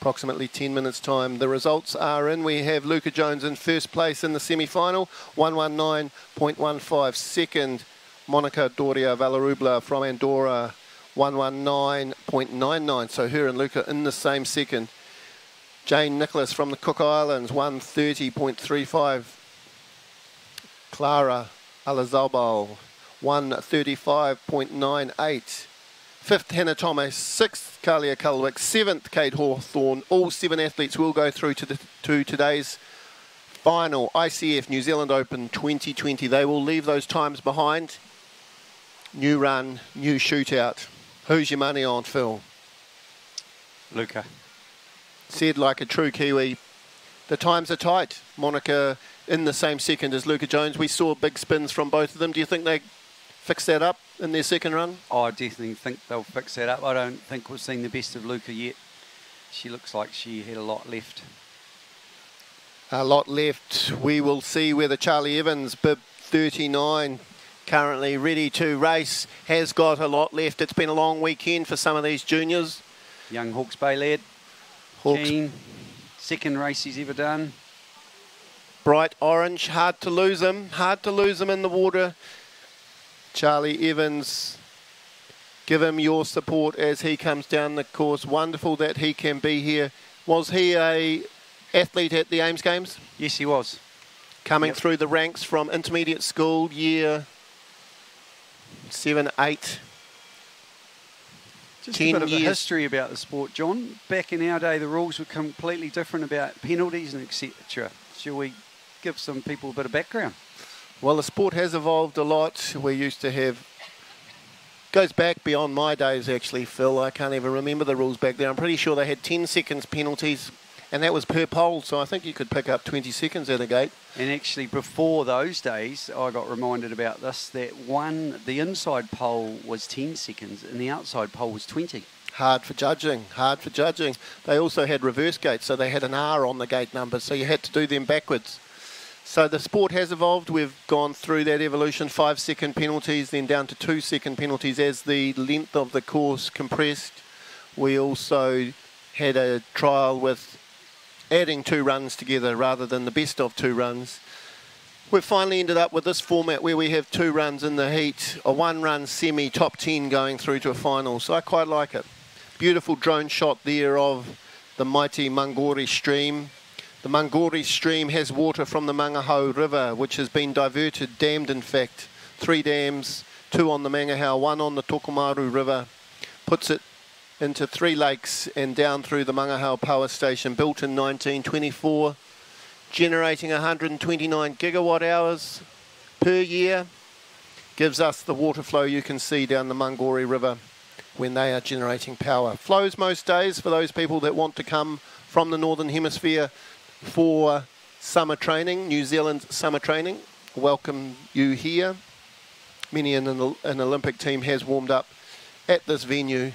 approximately 10 minutes time. The results are in. We have Luuka Jones in first place in the semi-final, 119.15. Second, Monica Doria Vilarrubla from Andorra, 119.99. So her and Luuka in the same second. Jane Nicholas from the Cook Islands, 130.35. Clara Alazabal, 135.98. Fifth, Hannah Thomas. Sixth, Kalia Culwick. Seventh, Kate Hawthorne. All seven athletes will go through to, the, to today's final ICF New Zealand Open 2020. They will leave those times behind. New run, new shootout. Who's your money on, Phil? Luuka. Said like a true Kiwi. The times are tight. Monica in the same second as Luuka Jones. We saw big spins from both of them. Do you think they fix that up in their second run? Oh, I definitely think they'll fix that up. I don't think we've seen the best of Luuka yet. She looks like she had a lot left. A lot left. We will see whether Charlie Evans, bib 39, currently ready to race, has got a lot left. It's been a long weekend for some of these juniors. Young Hawke's Bay lad. Hawks. Keen. Second race he's ever done. Bright orange, hard to lose him. Hard to lose him in the water. Charlie Evans, give him your support as he comes down the course. Wonderful that he can be here. Was he a athlete at the AIMS Games? Yes, he was. Coming yep. through the ranks from intermediate school, year seven, eight. Just a bit of years. a history about the sport, John. Back in our day, the rules were completely different about penalties and etc. Shall we give some people a bit of background? Well, the sport has evolved a lot. We used to have goes back beyond my days actually, Phil. I can't even remember the rules back there. I'm pretty sure they had 10 seconds penalties and that was per pole, so I think you could pick up 20 seconds at a gate. And actually, before those days, I got reminded about this that one, the inside pole was 10 seconds and the outside pole was 20. Hard for judging, hard for judging. They also had reverse gates, so they had an R on the gate number, so you had to do them backwards. So the sport has evolved. We've gone through that evolution, five second penalties, then down to two second penalties as the length of the course compressed. We also had a trial with adding two runs together rather than the best of two runs. We've finally ended up with this format where we have two runs in the heat, a one run semi top 10 going through to a final. So I quite like it. Beautiful drone shot there of the mighty Mangaore stream the Mangaore stream has water from the Mangahao River, which has been diverted, dammed in fact. Three dams, two on the Mangahao, one on the Tokomaru River, puts it into three lakes and down through the Mangahao Power Station, built in 1924, generating 129 gigawatt hours per year, gives us the water flow you can see down the Mangaore River when they are generating power. Flows most days for those people that want to come from the Northern Hemisphere for summer training, New Zealand summer training. Welcome you here. Many in an Olympic team has warmed up at this venue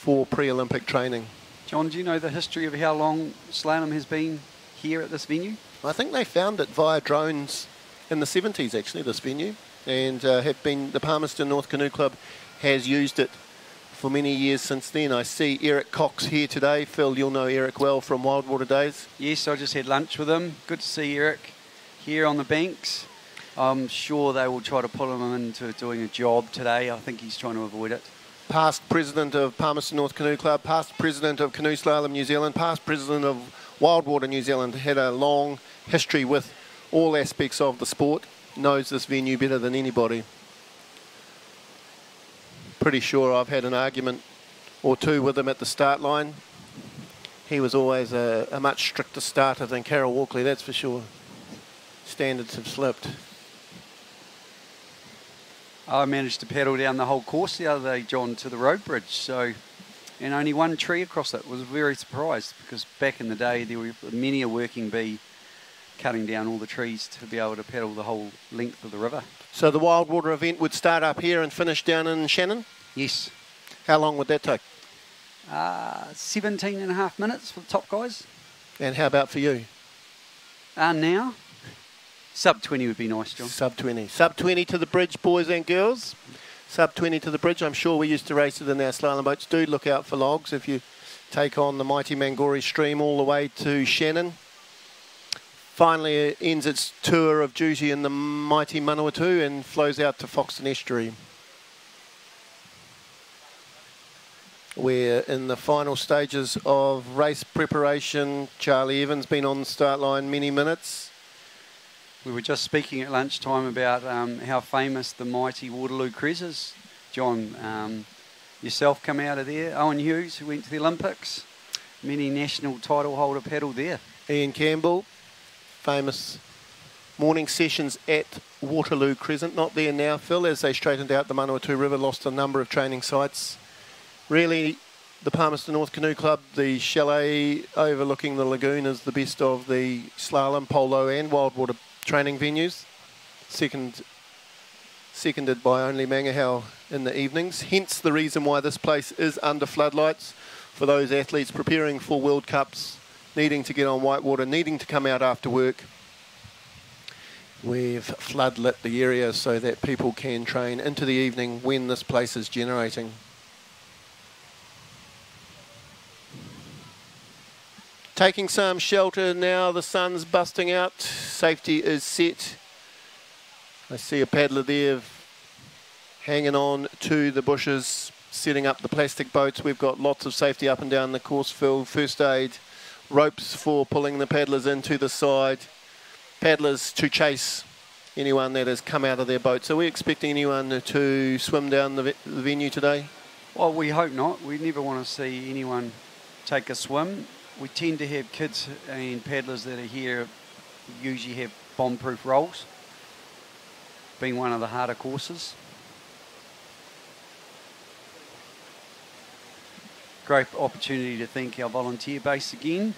for pre-Olympic training. John, do you know the history of how long slalom has been here at this venue? I think they found it via drones in the 70s, actually, this venue, and uh, have been the Palmerston North Canoe Club has used it for many years since then. I see Eric Cox here today. Phil, you'll know Eric well from Wildwater Days. Yes, I just had lunch with him. Good to see Eric here on the banks. I'm sure they will try to pull him into doing a job today. I think he's trying to avoid it. Past president of Palmerston North Canoe Club, past president of Canoe Slalom New Zealand, past president of Wildwater New Zealand, had a long history with all aspects of the sport, knows this venue better than anybody. Pretty sure I've had an argument or two with him at the start line. He was always a, a much stricter starter than Carol Walkley, that's for sure. Standards have slipped. I managed to paddle down the whole course the other day, John, to the road bridge. So, and only one tree across it. Was very surprised because back in the day there were many a working bee cutting down all the trees to be able to paddle the whole length of the river. So the Wildwater event would start up here and finish down in Shannon? Yes. How long would that take? Uh, 17 and a half minutes for the top guys. And how about for you? Uh, now, sub 20 would be nice, John. Sub 20. Sub 20 to the bridge, boys and girls. Sub 20 to the bridge. I'm sure we used to race it in our slalom boats. Do look out for logs if you take on the mighty Mangaore stream all the way to Shannon. Finally, it ends its tour of duty in the mighty Manawatu and flows out to Foxton Estuary. We're in the final stages of race preparation. Charlie Evans been on the start line many minutes. We were just speaking at lunchtime about um, how famous the mighty Waterloo Crest is. John, um, yourself come out of there. Owen Hughes, who went to the Olympics. Many national title holder paddled there. Ian Campbell, famous morning sessions at Waterloo Crescent. Not there now, Phil, as they straightened out the Manawatu River, lost a number of training sites. Really, the Palmerston North Canoe Club, the chalet overlooking the lagoon is the best of the slalom, polo and wildwater training venues. Second, seconded by only Mangahao in the evenings. Hence the reason why this place is under floodlights for those athletes preparing for World Cups, needing to get on whitewater, needing to come out after work. We've floodlit the area so that people can train into the evening when this place is generating. Taking some shelter now, the sun's busting out, safety is set. I see a paddler there hanging on to the bushes, setting up the plastic boats. We've got lots of safety up and down the course field, first aid, ropes for pulling the paddlers into the side, paddlers to chase anyone that has come out of their boats. Are we expecting anyone to swim down the, the venue today? Well, we hope not. We never want to see anyone take a swim we tend to have kids and paddlers that are here usually have bomb-proof rolls, being one of the harder courses. Great opportunity to thank our volunteer base again.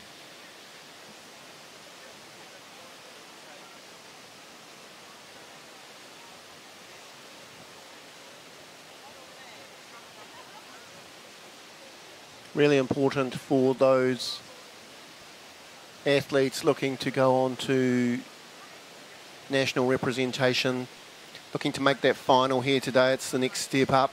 Really important for those athletes looking to go on to national representation, looking to make that final here today. It's the next step up.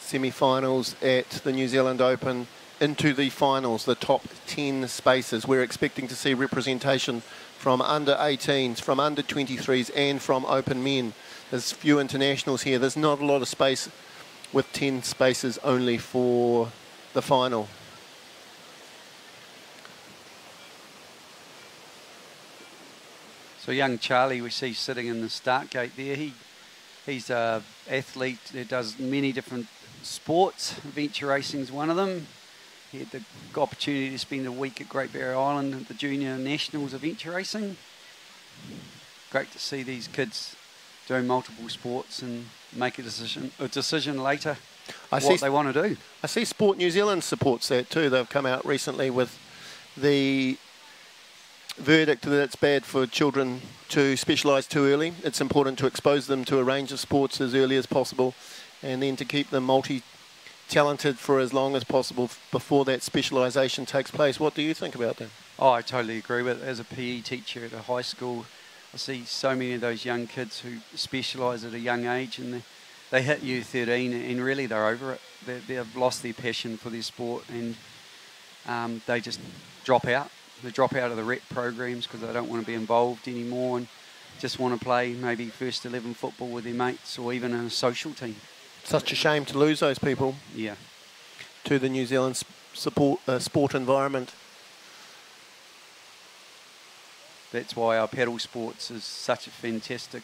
Semi-finals at the New Zealand Open into the finals, the top 10 spaces. We're expecting to see representation from under 18s, from under 23s and from open men. There's few internationals here. There's not a lot of space with 10 spaces only for the final. So young Charlie we see sitting in the start gate there. He he's a athlete that does many different sports. Adventure racing is one of them. He had the opportunity to spend a week at Great Barrier Island at the Junior Nationals of Adventure Racing. Great to see these kids doing multiple sports and make a decision a decision later I what see, they want to do. I see Sport New Zealand supports that too. They've come out recently with the verdict that it's bad for children to specialise too early. It's important to expose them to a range of sports as early as possible and then to keep them multi talented for as long as possible before that specialisation takes place. What do you think about that? Oh, I totally agree with it. As a PE teacher at a high school, I see so many of those young kids who specialise at a young age and they, they hit U13 and really they're over it. They, they've lost their passion for their sport and um, they just drop out they drop out of the rep programs because they don't want to be involved anymore and just want to play maybe first 11 football with their mates or even in a social team. Such a shame to lose those people Yeah. to the New Zealand support, uh, sport environment. That's why our pedal sports is such a fantastic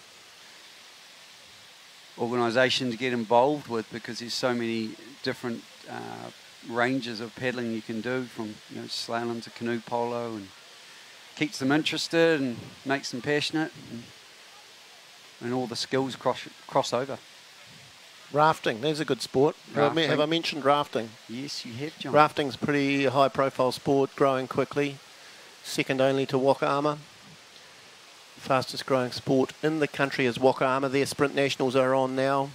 organisation to get involved with because there's so many different uh, ranges of pedaling you can do from you know slalom to canoe polo and keeps them interested and makes them passionate and, and all the skills cross cross over. Rafting, there's a good sport. Have I, have I mentioned rafting? Yes, you have, John. Rafting's pretty high profile sport, growing quickly, second only to waka ama. Fastest growing sport in the country is waka ama. Their sprint nationals are on now.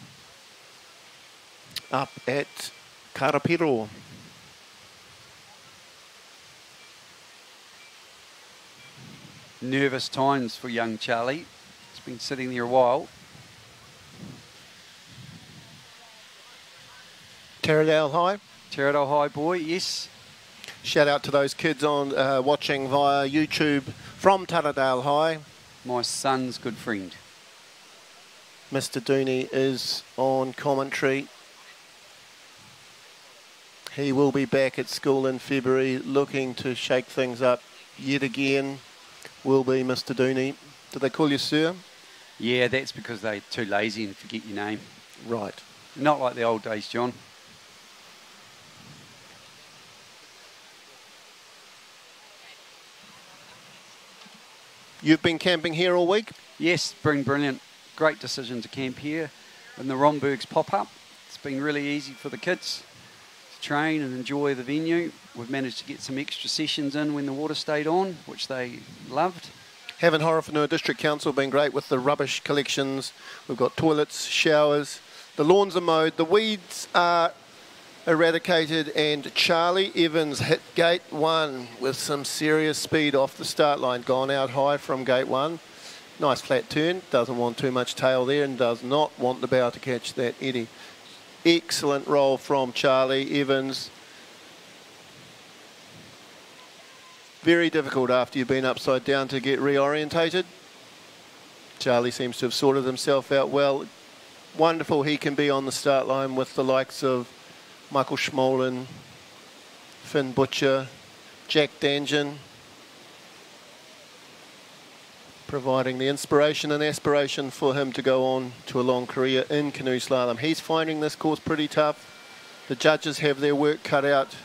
Up at Karapiro. Nervous times for young Charlie. He's been sitting there a while. Taradale High. Taradale High boy, yes. Shout out to those kids on uh, watching via YouTube from Taradale High. My son's good friend. Mr. Dooney is on commentary. He will be back at school in February looking to shake things up yet again. Will be Mr. Dooney. Do they call you sir? Yeah, that's because they're too lazy and forget your name. Right. Not like the old days, John. You've been camping here all week? Yes, been brilliant. Great decision to camp here in the Rombergs pop up. It's been really easy for the kids train and enjoy the venue. We've managed to get some extra sessions in when the water stayed on, which they loved. Haven't Horowhenua District Council been great with the rubbish collections? We've got toilets, showers, the lawns are mowed, the weeds are eradicated, and Charlie Evans hit gate one with some serious speed off the start line, gone out high from gate one. Nice flat turn, doesn't want too much tail there and does not want the bow to catch that eddy. Excellent roll from Charlie Evans. Very difficult after you've been upside down to get reorientated. Charlie seems to have sorted himself out well. Wonderful he can be on the start line with the likes of Michael Smolen, Finn Butcher, Jack Dangen, providing the inspiration and aspiration for him to go on to a long career in canoe slalom. He's finding this course pretty tough. The judges have their work cut out.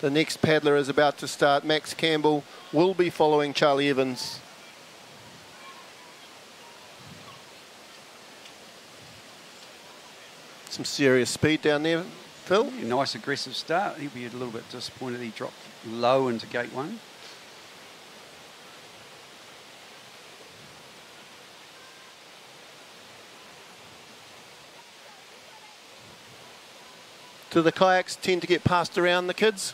The next paddler is about to start. Max Campbell will be following Charlie Evans. Some serious speed down there, Phil. Nice aggressive start. He'll be a little bit disappointed he dropped low into gate one. Do the kayaks tend to get passed around the kids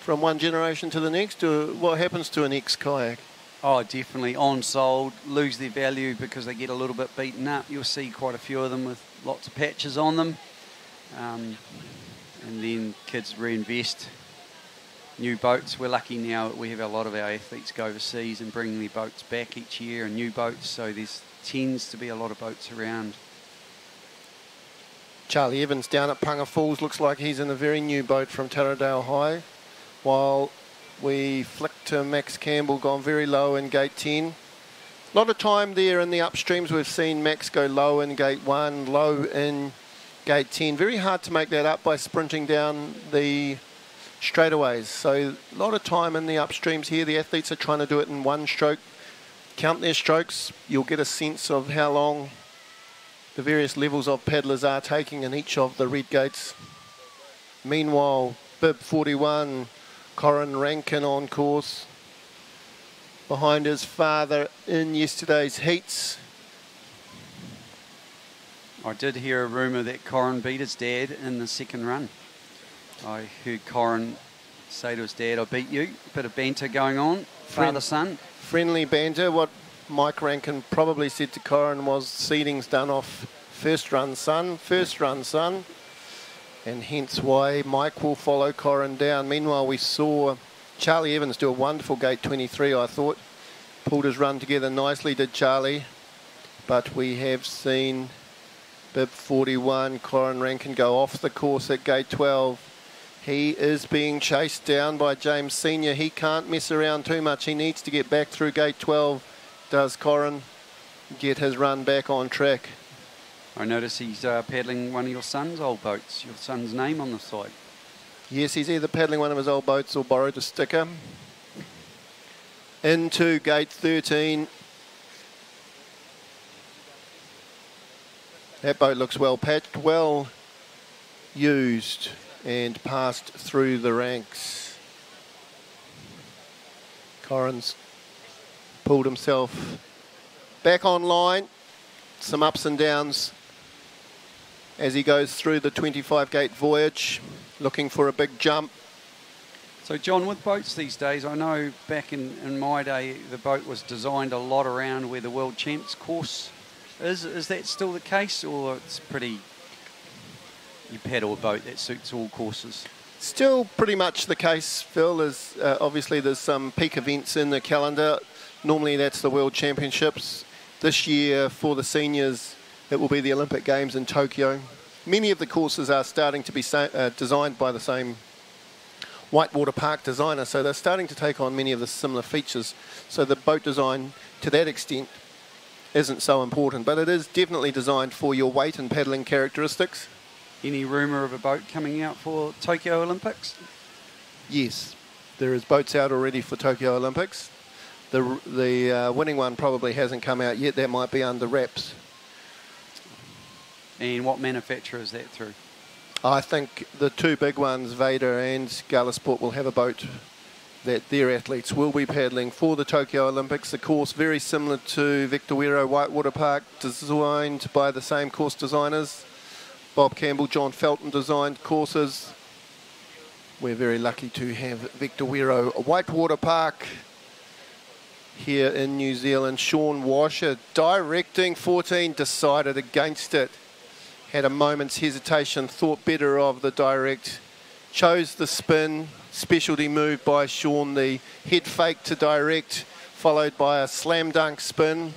from one generation to the next? Or what happens to an ex-kayak? Oh, definitely on sold, lose their value because they get a little bit beaten up. You'll see quite a few of them with lots of patches on them. Um, and then kids reinvest new boats. We're lucky now that we have a lot of our athletes go overseas and bring their boats back each year and new boats. So there's tends to be a lot of boats around. Charlie Evans down at Punga Falls looks like he's in a very new boat from Taradale High, while we flick to Max Campbell, gone very low in gate 10. A lot of time there in the upstreams. We've seen Max go low in gate 1, low in gate 10. Very hard to make that up by sprinting down the straightaways. So a lot of time in the upstreams here. The athletes are trying to do it in one stroke. Count their strokes. You'll get a sense of how long the various levels of paddlers are taking in each of the red gates. Meanwhile, Bib 41, Corin Rankin on course. Behind his father in yesterday's heats. I did hear a rumour that Corin beat his dad in the second run. I heard Corin say to his dad, I beat you. Bit of banter going on, father son. Friendly banter. What Mike Rankin probably said to Corin was seeding's done off first run, son, first run, son. And hence why Mike will follow Corin down. Meanwhile, we saw Charlie Evans do a wonderful gate 23, I thought. Pulled his run together nicely, did Charlie. But we have seen Bib 41, Corin Rankin go off the course at gate 12. He is being chased down by James Senior. He can't mess around too much. He needs to get back through gate 12. Does Corin get his run back on track? I notice he's uh, paddling one of your son's old boats. Your son's name on the side. Yes, he's either paddling one of his old boats or borrowed a sticker. Into gate 13. That boat looks well patched, well used and passed through the ranks. Corin's pulled himself back online. Some ups and downs as he goes through the 25 gate voyage, looking for a big jump. So, John, with boats these days, I know back in, in my day, the boat was designed a lot around where the World Champs course is. Is that still the case, or it's pretty. You paddle a boat that suits all courses? Still pretty much the case, Phil. Is uh, obviously there's some peak events in the calendar. Normally that's the World Championships. This year for the seniors, it will be the Olympic Games in Tokyo. Many of the courses are starting to be sa- uh, designed by the same whitewater park designer, so they're starting to take on many of the similar features. So the boat design, to that extent, isn't so important, but it is definitely designed for your weight and paddling characteristics. Any rumour of a boat coming out for Tokyo Olympics? Yes, there is boats out already for Tokyo Olympics. The the uh, winning one probably hasn't come out yet. That might be under wraps. And what manufacturer is that through? I think the two big ones, Vajda and Galasport, will have a boat that their athletes will be paddling for the Tokyo Olympics. The course very similar to Vector Wero Whitewater Park, designed by the same course designers. Bob Campbell, John Felton designed courses. We're very lucky to have Vector Wero Whitewater Park here in New Zealand. Sean Washer directing 14, decided against it. Had a moment's hesitation, thought better of the direct, chose the spin, specialty move by Sean, the head fake to direct, followed by a slam dunk spin,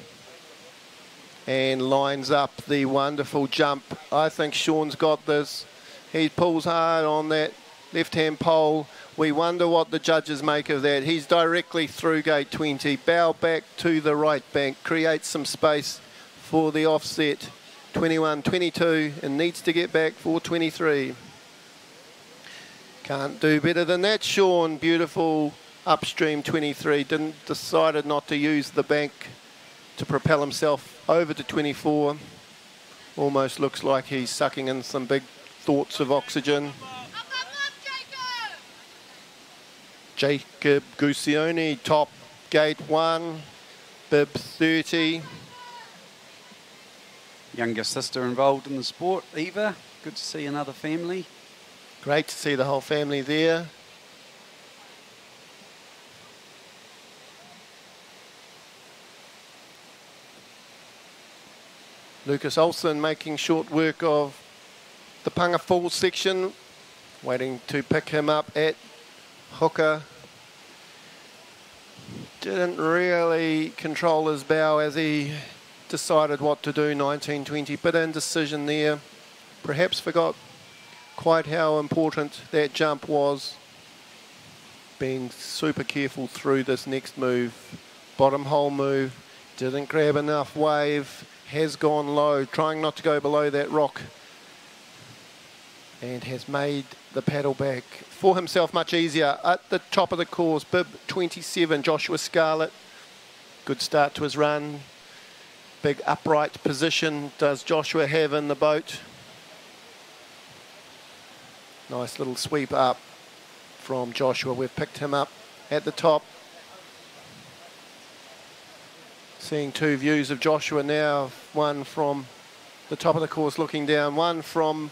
and lines up the wonderful jump. I think Sean's got this. He pulls hard on that left hand pole. We wonder what the judges make of that. He's directly through gate 20, bow back to the right bank, creates some space for the offset. 21, 22, and needs to get back for 23. Can't do better than that, Sean. Beautiful upstream 23. Didn't decided not to use the bank to propel himself over to 24. Almost looks like he's sucking in some big thoughts of oxygen. Jacob Guccione, top gate one, bib 30. Younger sister involved in the sport, Eva. Good to see another family. Great to see the whole family there. Lucas Olsen making short work of the Punga Falls section, waiting to pick him up at hooker. Didn't really control his bow as he decided what to do, 1920, bit indecision there. Perhaps forgot quite how important that jump was. Being super careful through this next move. Bottom hole move, didn't grab enough wave, has gone low, trying not to go below that rock. And has made the paddle back for himself much easier. At the top of the course, bib 27, Joshua Scarlett. Good start to his run. Big upright position does Joshua have in the boat. Nice little sweep up from Joshua. We've picked him up at the top. Seeing two views of Joshua now, one from the top of the course looking down, one from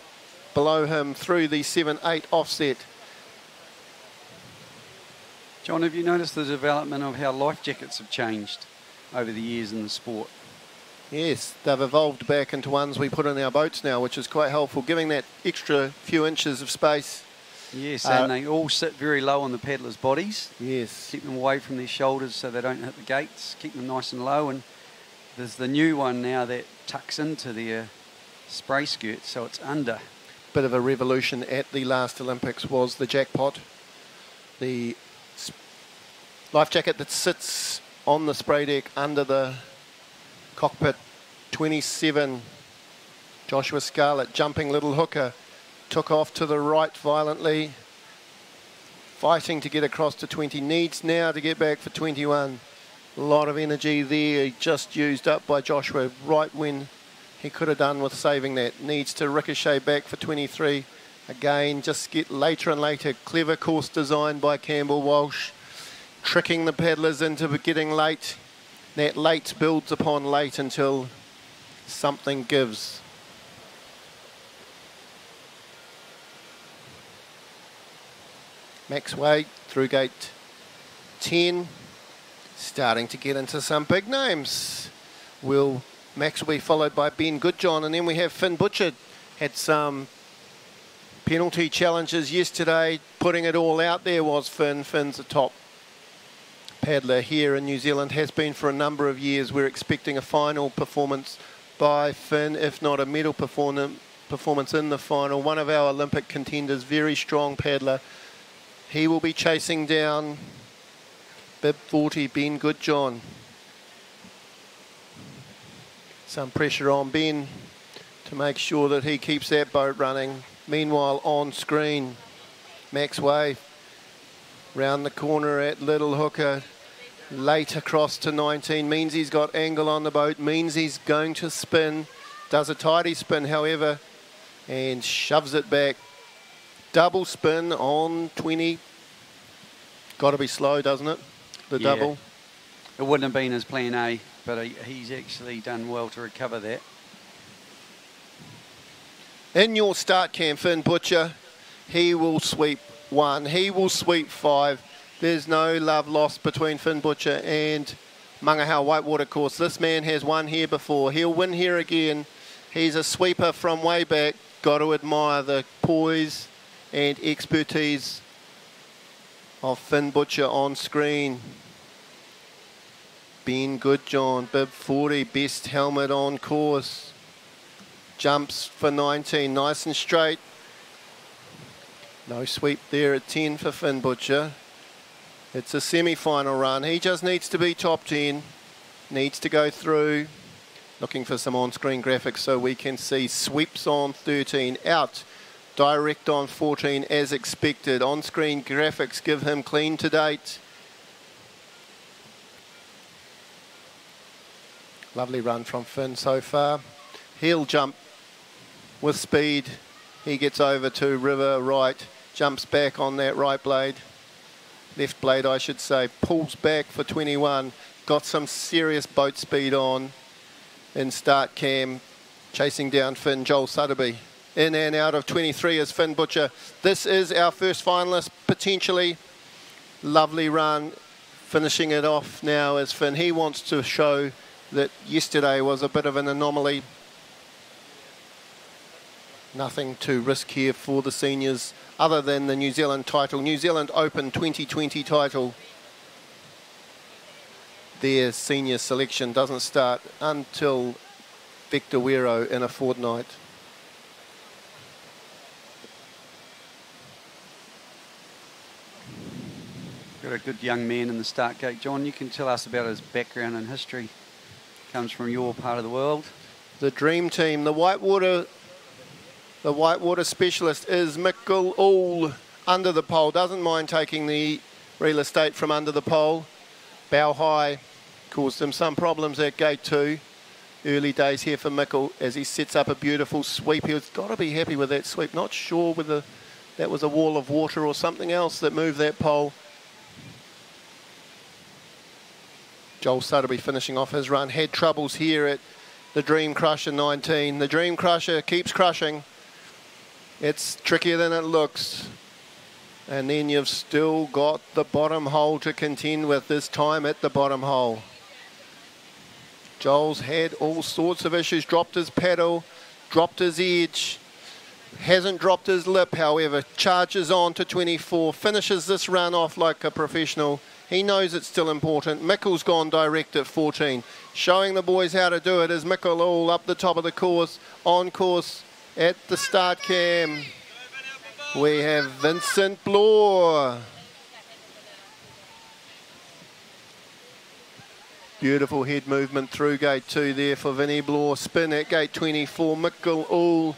below him through the 7-8 offset. John, have you noticed the development of how life jackets have changed over the years in the sport? Yes, they've evolved back into ones we put in our boats now, which is quite helpful, giving that extra few inches of space. Yes, Uh, and they all sit very low on the paddlers' bodies. Yes. Keep them away from their shoulders so they don't hit the gates. Keep them nice and low. And there's the new one now that tucks into their spray skirt, so it's under. Bit of a revolution at the last Olympics was the jackpot. The life jacket that sits on the spray deck under the cockpit. 27. Joshua Scarlett, jumping little hooker, took off to the right violently. Fighting to get across to 20. Needs now to get back for 21. A lot of energy there, just used up by Joshua right when he could have done with saving that. Needs to ricochet back for 23. Again, just get later and later. Clever course design by Campbell Walsh. Tricking the paddlers into getting late. That late builds upon late until something gives. Max Wade through gate 10. Starting to get into some big names. Will Max will be followed by Ben Goodjohn, and then we have Finn Butcher. Had some penalty challenges yesterday. Putting it all out there was Finn. Finn's a top paddler here in New Zealand, has been for a number of years. We're expecting a final performance by Finn, if not a medal perform- performance in the final. One of our Olympic contenders, very strong paddler. He will be chasing down Bib 40, Ben Goodjohn. Some pressure on Ben to make sure that he keeps that boat running. Meanwhile, on screen, Max Way round the corner at Little Hooker. Late across to 19. Means he's got angle on the boat. Means he's going to spin. Does a tidy spin, however, and shoves it back. Double spin on 20. Got to be slow, doesn't it? The Yeah. double. It wouldn't have been his plan A, but he's actually done well to recover that. In your start camp, Finn Butcher, he will sweep one. He will sweep five. There's no love lost between Finn Butcher and Mangahao Whitewater course. This man has won here before. He'll win here again. He's a sweeper from way back. Got to admire the poise and expertise of Finn Butcher on screen. Ben Goodjohn, bib 40, best helmet on course. Jumps for 19, nice and straight. No sweep there at 10 for Finn Butcher. It's a semi-final run. He just needs to be top 10. Needs to go through. Looking for some on-screen graphics so we can see sweeps on 13, out direct on 14 as expected. On-screen graphics give him clean to date. Lovely run from Finn so far. He'll jump with speed. He gets over to river right, jumps back on that right blade. Left blade, I should say, pulls back for 21. Got some serious boat speed on in start cam, chasing down Finn Joel Sutterby. In and out of 23 is Finn Butcher. This is our first finalist, potentially. Lovely run. Finishing it off now is Finn. He wants to show that yesterday was a bit of an anomaly. Nothing to risk here for the seniors other than the New Zealand title. New Zealand Open 2020 title. Their senior selection doesn't start until Vector Wero in a fortnight. Got a good young man in the start gate. John, you can tell us about his background and history. Comes from your part of the world. The dream team, the Whitewater, the Whitewater specialist is Mikkel All under the pole. Doesn't mind taking the real estate from under the pole. Bow high caused him some problems at gate two. Early days here for Mikkel as he sets up a beautiful sweep. He's got to be happy with that sweep. Not sure whether that was a wall of water or something else that moved that pole. Joel Sutterby finishing off his run. Had troubles here at the Dream Crusher 19. The Dream Crusher keeps crushing. It's trickier than it looks. And then you've still got the bottom hole to contend with this time at the bottom hole. Joel's had all sorts of issues. Dropped his paddle, dropped his edge. Hasn't dropped his lip, however. Charges on to 24. Finishes this run off like a professional. He knows it's still important. Mickle's gone direct at 14. Showing the boys how to do it is Mickle all up the top of the course, on course at the start cam. We have Vincent Bloor. Beautiful head movement through gate two there for Vinnie Bloor. Spin at gate 24. Mickle all.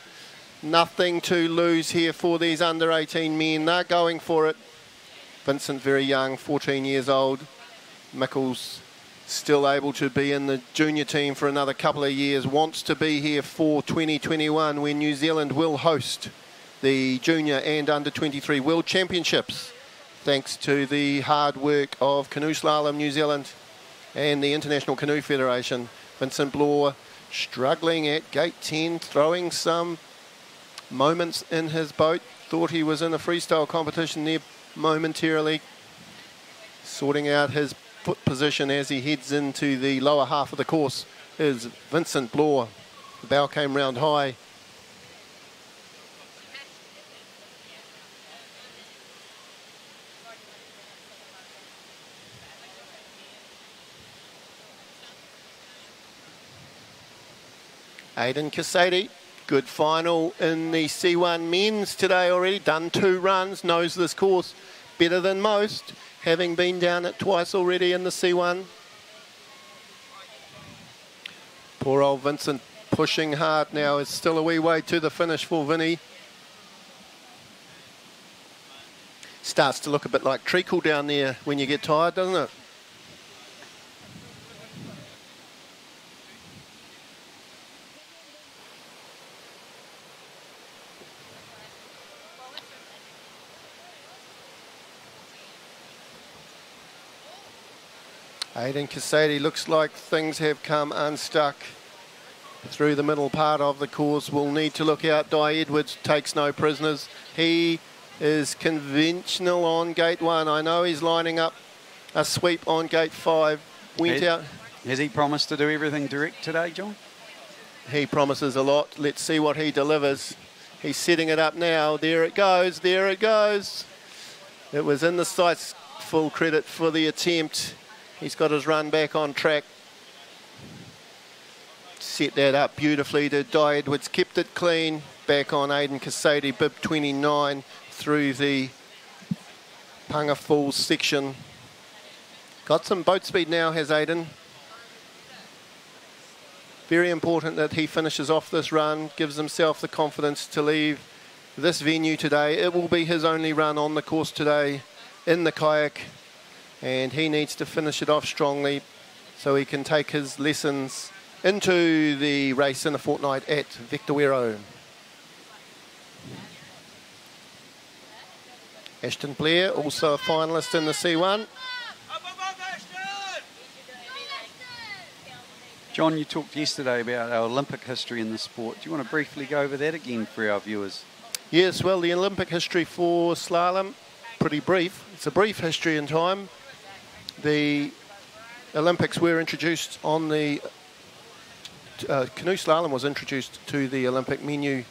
Nothing to lose here for these under 18 men. They're going for it. Vincent very young, 14 years old. Mickles still able to be in the junior team for another couple of years. Wants to be here for 2021 when New Zealand will host the junior and under 23 world championships. Thanks to the hard work of Canoe Slalom New Zealand and the International Canoe Federation. Vincent Bloor struggling at gate 10, throwing some moments in his boat. Thought he was in a freestyle competition there momentarily, sorting out his foot position as he heads into the lower half of the course is Vincent Bloor. The bow came round high. Aidan Casady Good final in the C1 men's today already. Done two runs, knows this course better than most, having been down it twice already in the C1. Poor old Vincent pushing hard now. It's still a wee way to the finish for Vinny. Starts to look a bit like treacle down there when you get tired, doesn't it? Aidan Casady looks like things have come unstuck through the middle part of the course. We'll need to look out. Dai Edwards takes no prisoners. He is conventional on gate one. I know he's lining up a sweep on gate five. Went has, out. Has he promised to do everything direct today, John? He promises a lot. Let's see what he delivers. He's setting it up now. There it goes. There it goes. It was in the sights. Full credit for the attempt. He's got his run back on track. Set that up beautifully to Dai Edwards. Kept it clean. Back on Aidan Casady, bib 29 through the Punga Falls section. Got some boat speed now, has Aidan. Very important that he finishes off this run, gives himself the confidence to leave this venue today. It will be his only run on the course today in the kayak and he needs to finish it off strongly so he can take his lessons into the race in a fortnight at Vector Wero. Ashton Blair, also a finalist in the C1. John, you talked yesterday about our Olympic history in the sport. Do you want to briefly go over that again for our viewers? Yes, well, the Olympic history for slalom, pretty brief. It's a brief history in time the Olympics were introduced on the uh, canoe slalom was introduced to the Olympic menu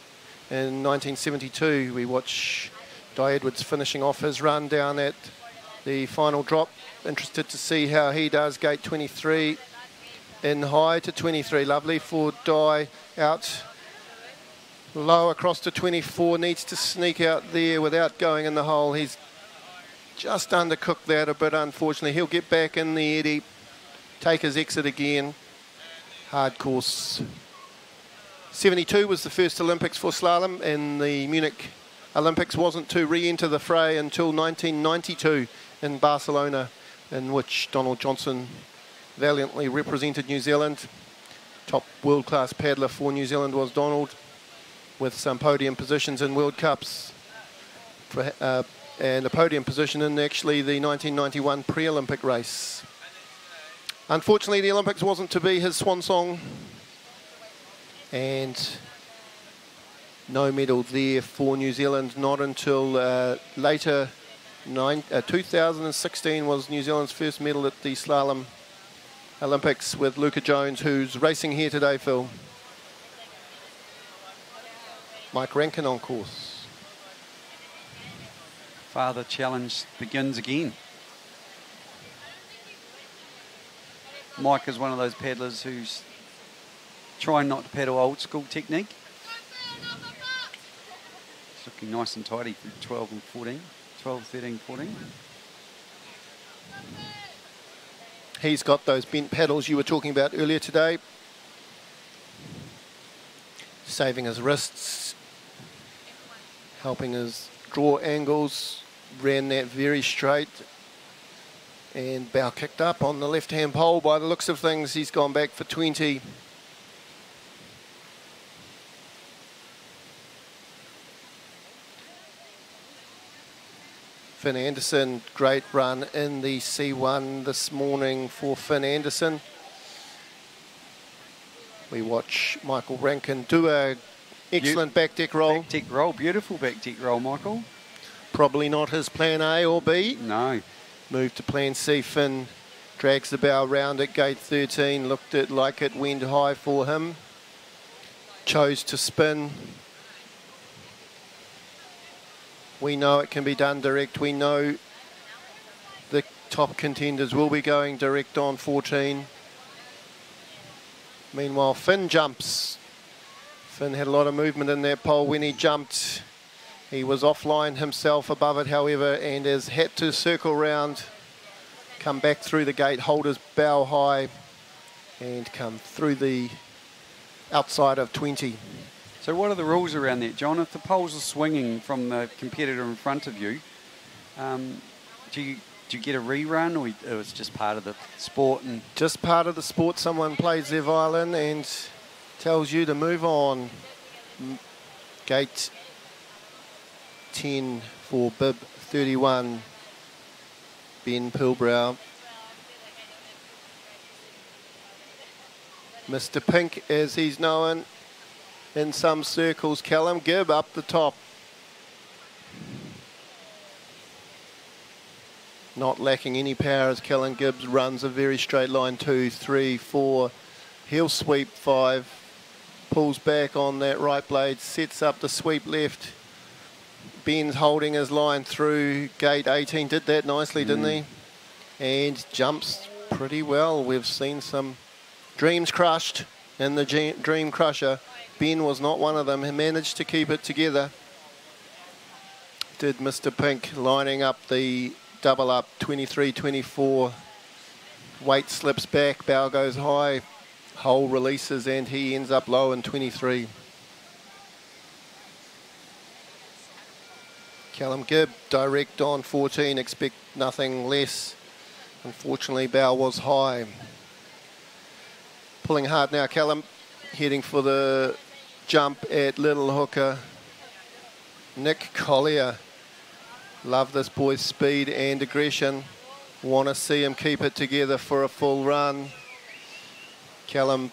in 1972. We watch Dai Edwards finishing off his run down at the final drop. Interested to see how he does. Gate 23 in high to 23. Lovely for Dai out low across to 24. Needs to sneak out there without going in the hole. He's just undercooked that a bit, unfortunately. He'll get back in the eddy, take his exit again. Hard course. 72 was the first Olympics for slalom, and the Munich Olympics wasn't to re-enter the fray until 1992 in Barcelona, in which Donald Johnson valiantly represented New Zealand. Top world-class paddler for New Zealand was Donald, with some podium positions in World Cups. Uh, and a podium position in actually the 1991 pre-Olympic race. Unfortunately, the Olympics wasn't to be his swan song, and no medal there for New Zealand. Not until uh, later, nine, uh, 2016 was New Zealand's first medal at the slalom Olympics with Luuka Jones, who's racing here today, Phil. Mike Rankin on course. Father challenge begins again. Mike is one of those paddlers who's trying not to paddle old school technique. It's looking nice and tidy for 12 and 14, 12, 13, 14. He's got those bent paddles you were talking about earlier today. Saving his wrists, helping his draw angles, ran that very straight. And bow kicked up on the left-hand pole. By the looks of things, he's gone back for 20. Finn Anderson, great run in the C1 this morning for Finn Anderson. We watch Michael Rankin do a excellent back deck roll. Back deck roll, beautiful back deck roll, Michael. Probably not his plan A or B. No. Move to plan C. Finn drags the bow round at gate 13. Looked at like it went high for him. Chose to spin. We know it can be done direct. We know the top contenders will be going direct on 14. Meanwhile, Finn jumps. Finn had a lot of movement in that pole when he jumped. He was offline himself above it, however, and has had to circle round, come back through the gate, hold his bow high, and come through the outside of 20. So what are the rules around that, John? If the poles are swinging from the competitor in front of you, um, do you do you get a rerun, or it's just part of the sport? And just part of the sport. Someone plays their violin and tells you to move on. Gate 10 for bib 31, Ben Pilbrow. Mr. Pink, as he's known in some circles, Callum Gibb up the top. Not lacking any power as Callum Gibbs runs a very straight line, two, three, four. He'll sweep five, pulls back on that right blade, sets up the sweep left. Ben's holding his line through gate 18, did that nicely, mm. didn't he? And jumps pretty well. We've seen some dreams crushed in the Dream Crusher. Ben was not one of them. He managed to keep it together. Did Mr. Pink lining up the double up 23-24. Weight slips back, bow goes high, hole releases and he ends up low in 23. Callum Gibb direct on 14, expect nothing less. Unfortunately, bow was high. Pulling hard now, Callum, heading for the jump at Little Hooker. Nick Collier Love this boy's speed and aggression. Want to see him keep it together for a full run. Callum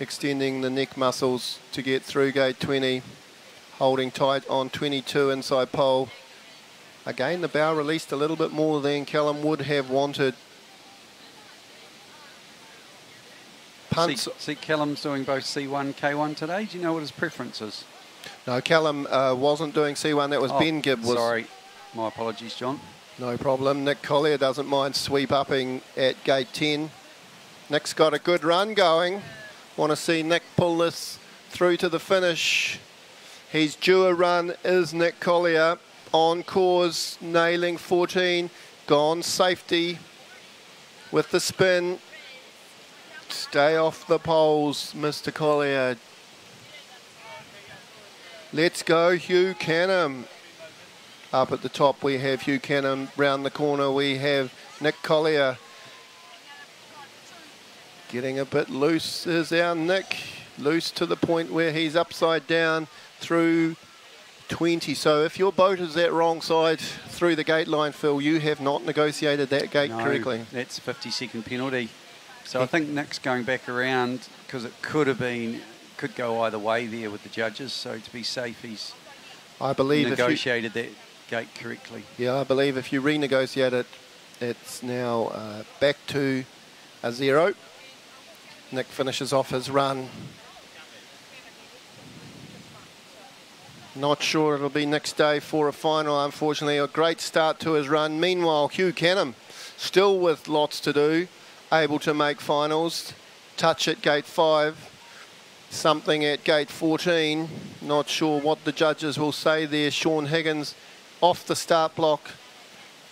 extending the neck muscles to get through gate 20. Holding tight on 22 inside pole. Again, the bow released a little bit more than Callum would have wanted. Punts. See, see Callum's doing both C1, K1 today. Do you know what his preference is? No, Callum uh, wasn't doing C1. That was oh, Ben Gibb. Was sorry, my apologies, John. No problem. Nick Collier doesn't mind sweep upping at gate 10. Nick's got a good run going. Want to see Nick pull this through to the finish. He's due a run, is Nick Collier. On course, nailing 14. Gone safety with the spin. Stay off the poles, Mr. Collier. Let's go, Hugh Canham. Up at the top, we have Hugh Canham. Round the corner, we have Nick Collier. Getting a bit loose is our Nick. Loose to the point where he's upside down through 20. So if your boat is that wrong side through the gate line, Phil, you have not negotiated that gate no, correctly. That's a 50 second penalty. So I think Nick's going back around because it could have been could go either way there with the judges. So to be safe, he's I believe negotiated you, that gate correctly. Yeah, I believe if you renegotiate it, it's now uh, back to a zero. Nick finishes off his run. Not sure it'll be next day for a final, unfortunately. A great start to his run. Meanwhile, Hugh Canham still with lots to do able to make finals. Touch at gate 5, something at gate 14. Not sure what the judges will say there. Sean Higgins off the start block.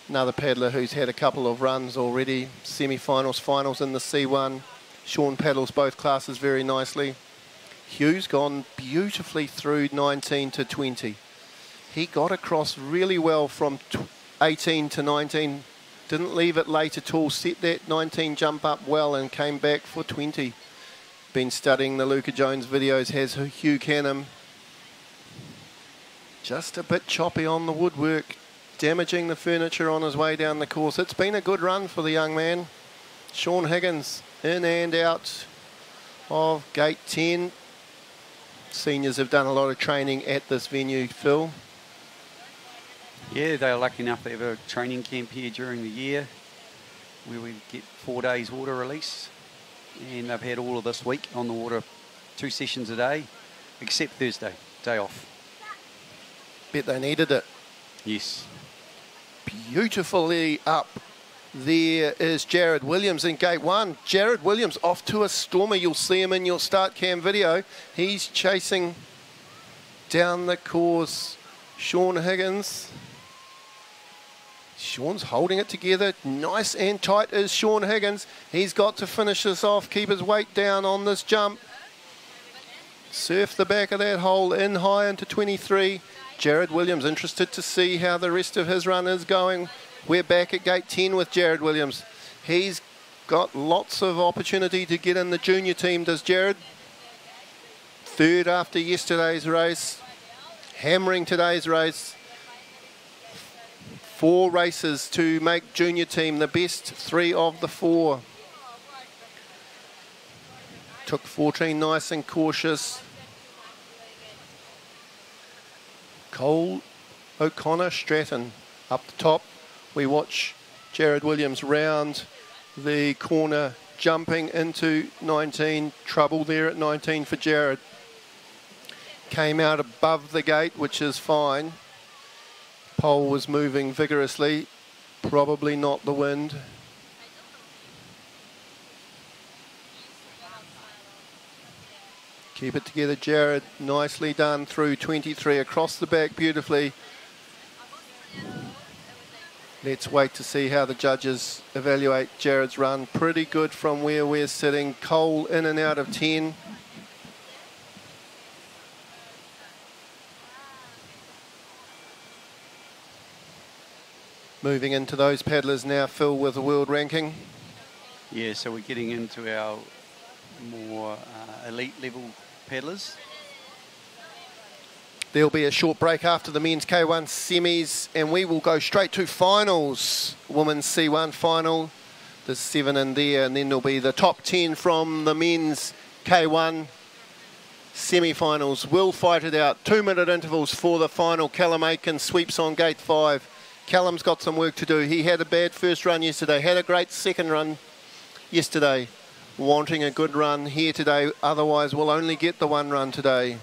Another paddler who's had a couple of runs already, semi-finals, finals in the C1. Sean paddles both classes very nicely. Hugh's gone beautifully through 19 to 20. He got across really well from 18 to 19. Didn't leave it late at all. Set that 19 jump up well and came back for 20. Been studying the Luuka Jones videos, has Hugh Canham. Just a bit choppy on the woodwork, damaging the furniture on his way down the course. It's been a good run for the young man. Sean Higgins in and out of gate 10. Seniors have done a lot of training at this venue, Phil. Yeah, they are lucky enough to have a training camp here during the year where we get four days water release. And they've had all of this week on the water, two sessions a day, except Thursday, day off. Bet they needed it. Yes. Beautifully up there is Jared Williams in gate one. Jared Williams off to a stormer. You'll see him in your start cam video. He's chasing down the course. Sean Higgins. Sean's holding it together. Nice and tight is Sean Higgins. He's got to finish this off, keep his weight down on this jump. Surf the back of that hole in high into 23. Jared Williams interested to see how the rest of his run is going. We're back at gate 10 with Jared Williams. He's got lots of opportunity to get in the junior team, does Jared? Third after yesterday's race. Hammering today's race four races to make junior team the best three of the four. Took 14 nice and cautious. Cole O'Connor Stratton up the top. We watch Jared Williams round the corner jumping into 19. Trouble there at 19 for Jared. Came out above the gate, which is fine. Pole was moving vigorously, probably not the wind. Keep it together, Jared. Nicely done through 23 across the back beautifully. Let's wait to see how the judges evaluate Jared's run. Pretty good from where we're sitting. Cole in and out of 10. Moving into those paddlers now, Phil, with the world ranking. Yeah, so we're getting into our more uh, elite level paddlers. There'll be a short break after the men's K1 semis, and we will go straight to finals. Women's C1 final. There's seven in there, and then there'll be the top 10 from the men's K1 semi-finals. We'll fight it out. Two minute intervals for the final. Callum Aiken sweeps on gate five. Callum's got some work to do. He had a bad first run yesterday, had a great second run yesterday. Wanting a good run here today, otherwise we'll only get the one run today.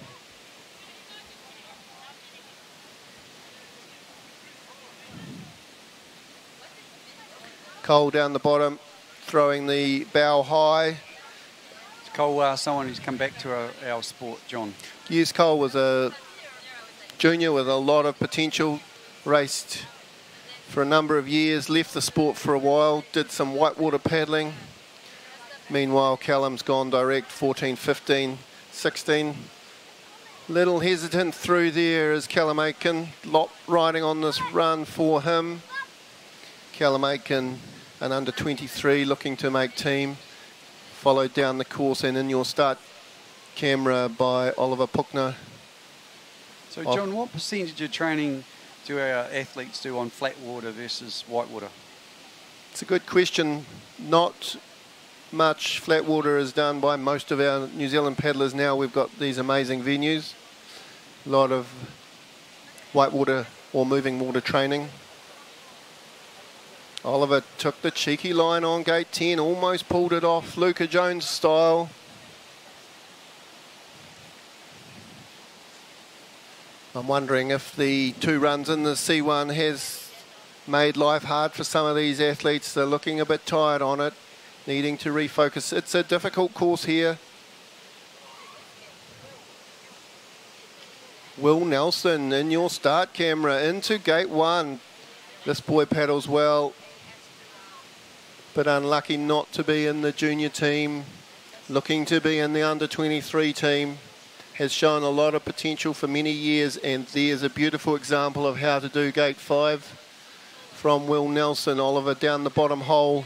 Cole down the bottom, throwing the bow high. Cole, uh, someone who's come back to our, our sport, John. Yes, Cole was a junior with a lot of potential, raced for a number of years, left the sport for a while, did some whitewater paddling. Meanwhile, Callum's gone direct 14, 15, 16. Little hesitant through there is Callum Aitken. Lot riding on this run for him. Callum Aitken, an under 23, looking to make team. Followed down the course and in your start camera by Oliver Puckner. So, oh. John, what percentage of training do our athletes do on flat water versus whitewater? It's a good question. Not much flat water is done by most of our New Zealand paddlers now. We've got these amazing venues. A lot of whitewater or moving water training. Oliver took the cheeky line on gate 10, almost pulled it off, Luuka Jones style. I'm wondering if the two runs in the C1 has made life hard for some of these athletes. They're looking a bit tired on it. needing to refocus. It's a difficult course here. Will Nelson in your start camera into gate one. This boy paddles well, but unlucky not to be in the junior team. Looking to be in the under 23 team. Has shown a lot of potential for many years, and there's a beautiful example of how to do gate five from Will Nelson. Oliver down the bottom hole.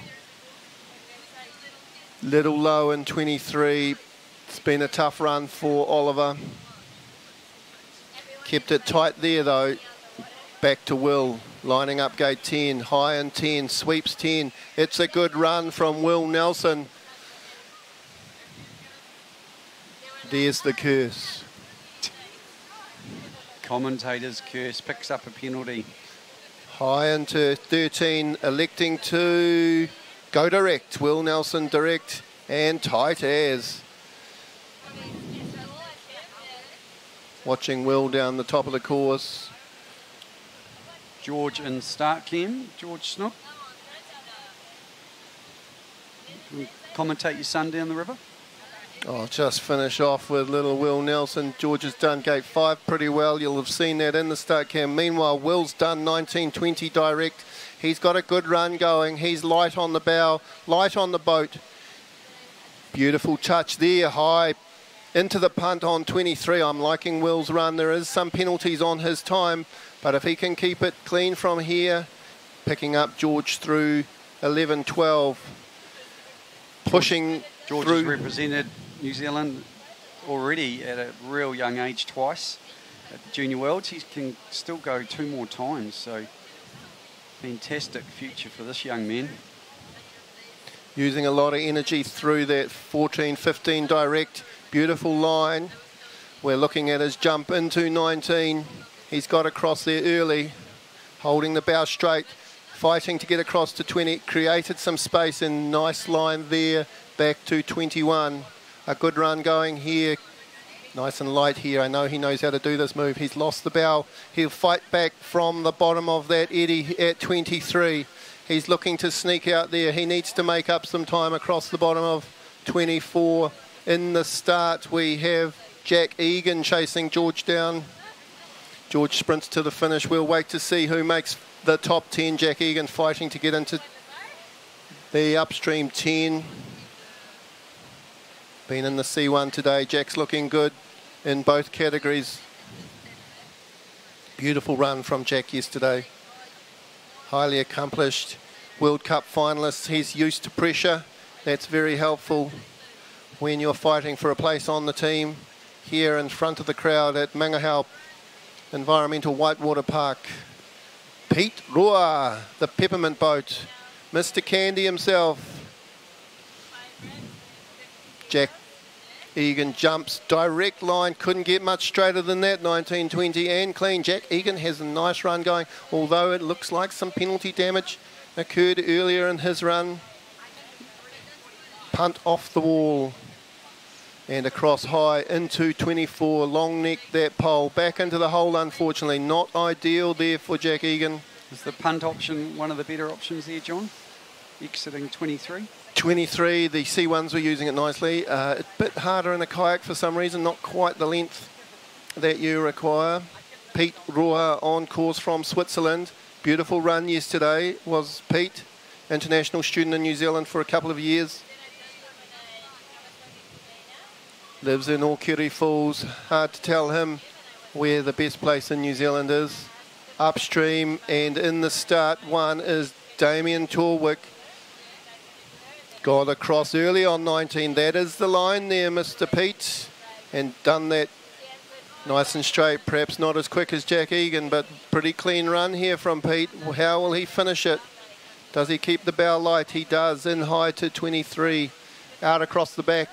Little low in 23. It's been a tough run for Oliver. Kept it tight there though. Back to Will, lining up gate 10, high and 10, sweeps 10. It's a good run from Will Nelson. There's the curse. Commentator's curse picks up a penalty. High into 13, electing to go direct. Will Nelson direct and tight as. Watching Will down the top of the course. George in start cam. George Snook. Commentate your son down the river. I'll just finish off with little Will Nelson. George has done gate five pretty well. You'll have seen that in the start cam. Meanwhile, Will's done 1920 direct. He's got a good run going. He's light on the bow, light on the boat. Beautiful touch there, high into the punt on 23. I'm liking Will's run. There is some penalties on his time, but if he can keep it clean from here, picking up George through 11 12, pushing George through. has represented New Zealand already at a real young age twice at the Junior Worlds. He can still go two more times, so fantastic future for this young man. using a lot of energy through that 14 15 direct beautiful line we're looking at his jump into 19 he's got across there early holding the bow straight fighting to get across to 20 created some space and nice line there back to 21 a good run going here nice and light here i know he knows how to do this move he's lost the bow he'll fight back from the bottom of that eddy at 23 He's looking to sneak out there. He needs to make up some time across the bottom of 24. In the start, we have Jack Egan chasing George down. George sprints to the finish. We'll wait to see who makes the top 10. Jack Egan fighting to get into the upstream 10. Been in the C1 today. Jack's looking good in both categories. Beautiful run from Jack yesterday highly accomplished World Cup finalist. He's used to pressure. That's very helpful when you're fighting for a place on the team here in front of the crowd at Mangahao Environmental Whitewater Park. Pete Rua, the peppermint boat. Mr. Candy himself. Jack Egan jumps direct line, couldn't get much straighter than that. 1920 and clean. Jack Egan has a nice run going, although it looks like some penalty damage occurred earlier in his run. Punt off the wall and across high into 24. Long neck that pole back into the hole. Unfortunately, not ideal there for Jack Egan. Is the punt option one of the better options there, John? Exiting 23. 23, the C1s were using it nicely. Uh, a bit harder in a kayak for some reason, not quite the length that you require. Pete Roa on course from Switzerland. Beautiful run yesterday was Pete, international student in New Zealand for a couple of years. Lives in Okere Falls. Hard to tell him where the best place in New Zealand is. Upstream and in the start one is Damien Torwick. Got across early on 19. That is the line there, Mr. Pete. And done that nice and straight. Perhaps not as quick as Jack Egan, but pretty clean run here from Pete. How will he finish it? Does he keep the bow light? He does. In high to 23. Out across the back.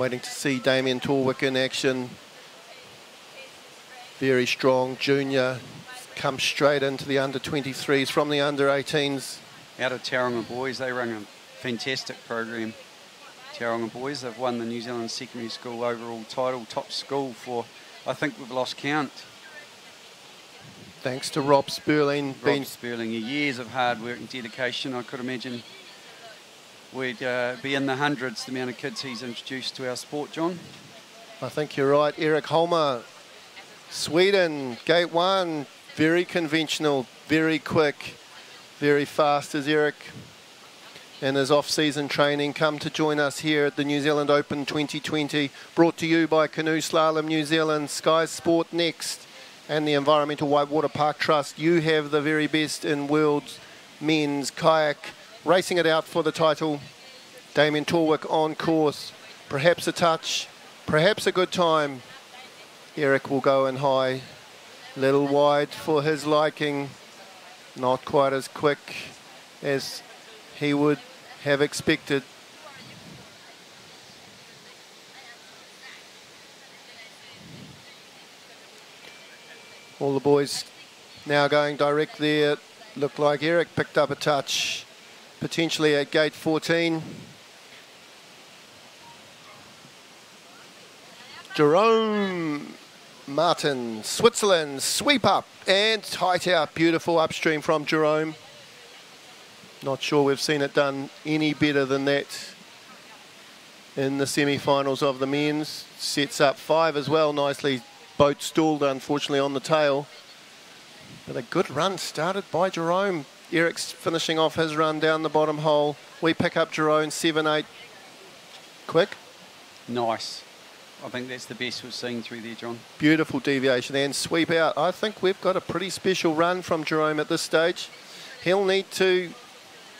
Waiting to see Damien Torwick in action. Very strong junior. Comes straight into the under 23s from the under 18s. Out of Tauranga Boys, they run a fantastic program. Tauranga Boys, they've won the New Zealand Secondary School overall title, top school for, I think we've lost count. Thanks to Rob Sperling. Rob Sperling, years of hard work and dedication. I could imagine we'd uh, be in the hundreds, the amount of kids he's introduced to our sport, John. I think you're right. Erik Holmer, Sweden, gate one, very conventional, very quick, very fast as Erik. And his off-season training come to join us here at the New Zealand Open 2020, brought to you by Canoe Slalom New Zealand, Sky Sport Next, and the Environmental Whitewater Park Trust. You have the very best in world's men's kayak, racing it out for the title. Damien Torwick on course, perhaps a touch, perhaps a good time. Erik will go in high, little wide for his liking, not quite as quick as he would have expected. All the boys now going direct there. Looked like Erik picked up a touch, potentially at gate 14. Jerome Martin, Switzerland, sweep up and tight out. Beautiful upstream from Jerome. Not sure we've seen it done any better than that in the semi-finals of the men's. Sets up five as well, nicely. Boat stalled, unfortunately, on the tail. But a good run started by Jerome. Erik's finishing off his run down the bottom hole. We pick up Jerome, 7-8. Quick. Nice. I think that's the best we've seen through there, John. Beautiful deviation and sweep out. I think we've got a pretty special run from Jerome at this stage. He'll need to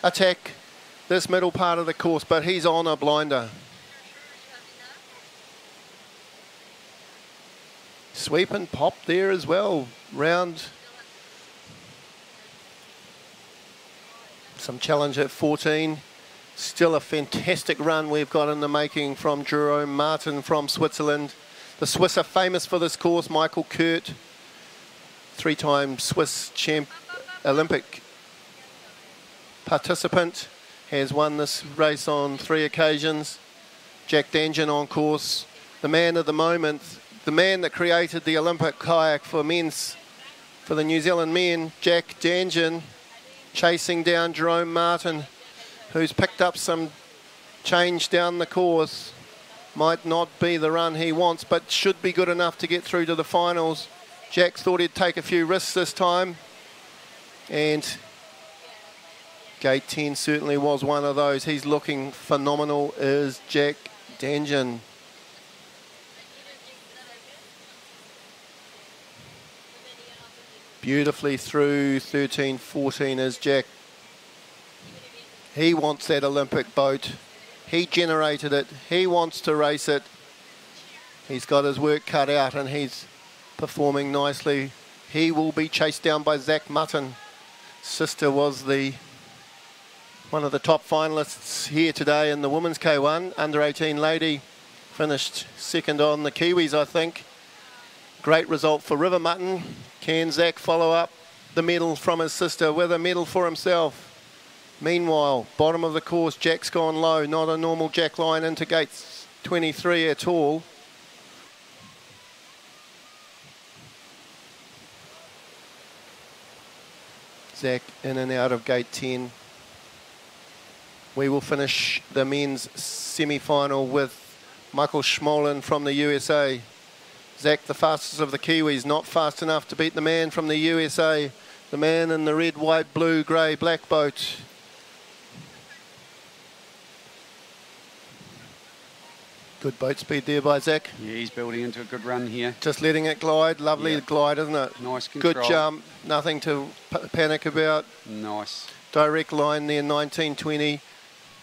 attack this middle part of the course, but he's on a blinder. Sweep and pop there as well. Round. Some challenge at 14. Still a fantastic run we've got in the making from Jerome Martin from Switzerland. The Swiss are famous for this course. Michael Kurt, three-time Swiss champ, Olympic participant, has won this race on three occasions. Jack Dangen on course, the man of the moment, the man that created the Olympic kayak for men's, for the New Zealand men, Jack Dangen, chasing down Jerome Martin who's picked up some change down the course. Might not be the run he wants, but should be good enough to get through to the finals. Jack thought he'd take a few risks this time. And gate 10 certainly was one of those. He's looking phenomenal, is Jack Dangen. Beautifully through 13, 14 is Jack he wants that Olympic boat. He generated it. He wants to race it. He's got his work cut out and he's performing nicely. He will be chased down by Zach Mutton. Sister was the one of the top finalists here today in the women's K1. Under 18 lady finished second on the Kiwis, I think. Great result for River Mutton. Can Zach follow up the medal from his sister with a medal for himself? Meanwhile, bottom of the course, Jack's gone low. Not a normal Jack line into gates 23 at all. Zach in and out of gate 10. We will finish the men's semi-final with Michael Smolen from the USA. Zach, the fastest of the Kiwis, not fast enough to beat the man from the USA. The man in the red, white, blue, grey, black boat. Good boat speed there by Zach. Yeah, he's building into a good run here. Just letting it glide. Lovely Yeah. glide, isn't it? Nice control. Good jump. Nothing to panic about. Nice. Direct line there, 1920.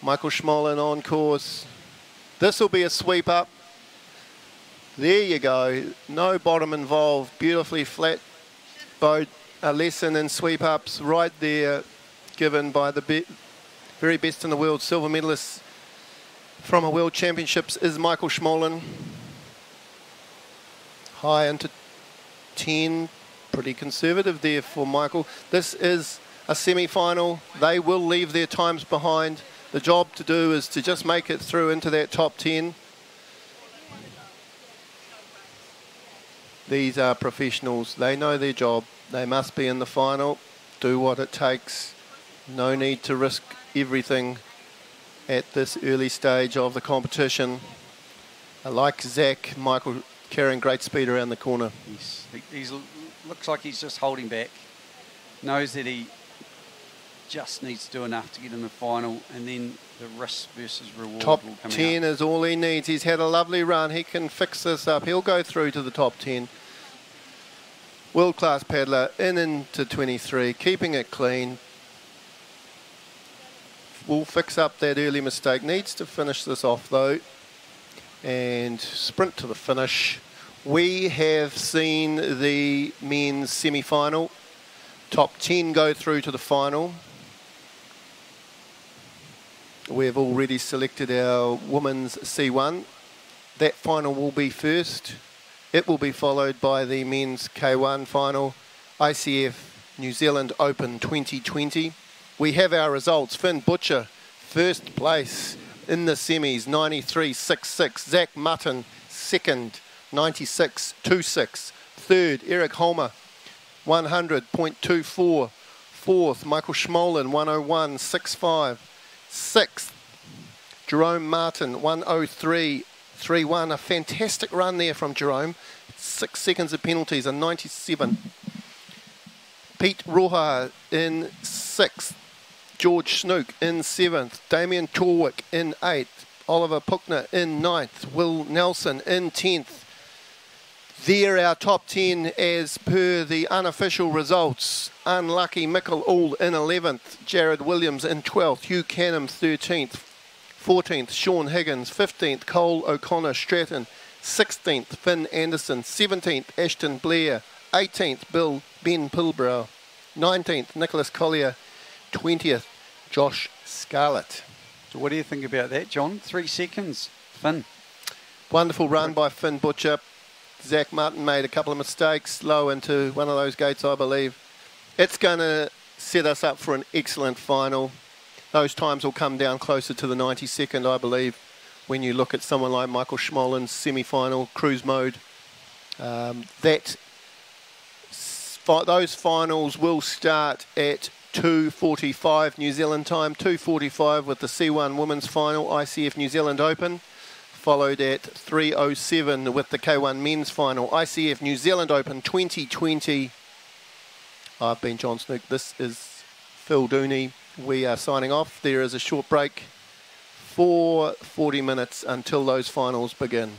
Michael Smolen on course. This will be a sweep up. There you go. No bottom involved. Beautifully flat boat. A lesson in sweep ups right there, given by the be- very best in the world, silver medalist from a World Championships is Michael Smolen. High into 10, pretty conservative there for Michael. This is a semi-final. They will leave their times behind. The job to do is to just make it through into that top 10. These are professionals. They know their job. They must be in the final. Do what it takes. No need to risk everything at this early stage of the competition. I like Zach, Michael carrying great speed around the corner. He's, he's looks like he's just holding back. Knows that he just needs to do enough to get in the final, and then the risk versus reward top will come 10 out. is all he needs. He's had a lovely run. He can fix this up. He'll go through to the top 10. World class paddler in into 23, keeping it clean. Will fix up that early mistake. Needs to finish this off though. And sprint to the finish. We have seen the men's semi final. Top 10 go through to the final. We've already selected our women's C1. That final will be first. It will be followed by the men's K1 final, ICF New Zealand Open 2020. We have our results. Finn Butcher, first place in the semis, 93.66. Zach Mutton, second, 96.26. Third, Erik Holmer, 100.24. Fourth, Michael Smolen, 101.65. Sixth, Jerome Martin, 103.31. A fantastic run there from Jerome. Six seconds of penalties, a 97. Pete Roja in sixth. George Snook in seventh. Damien Torwick in eighth. Oliver Puckner in ninth. Will Nelson in tenth. There our top 10 as per the unofficial results. Unlucky Mickle All in 11th, Jared Williams in 12th, Hugh Canham 13th, 14th, Sean Higgins 15th, Cole O'Connor Stratton 16th, Finn Anderson 17th, Ashton Blair 18th, Bill Ben Pilbrow 19th, Nicholas Collier 20th, Josh Scarlett. So what do you think about that, John? Three seconds, Finn. Wonderful run by Finn Butcher. Zach Martin made a couple of mistakes, low into one of those gates, I believe. It's going to set us up for an excellent final. Those times will come down closer to the 92nd, I believe, when you look at someone like Michael Smolen's semi-final cruise mode. Um, that those finals will start at 2.45 New Zealand time, 2.45 with the C1 Women's Final, ICF New Zealand Open followed at 3.07 with the K1 Men's Final, ICF New Zealand Open 2020. I've been John Snook. This is Phil Dooney. We are signing off. There is a short break for 40 minutes until those finals begin.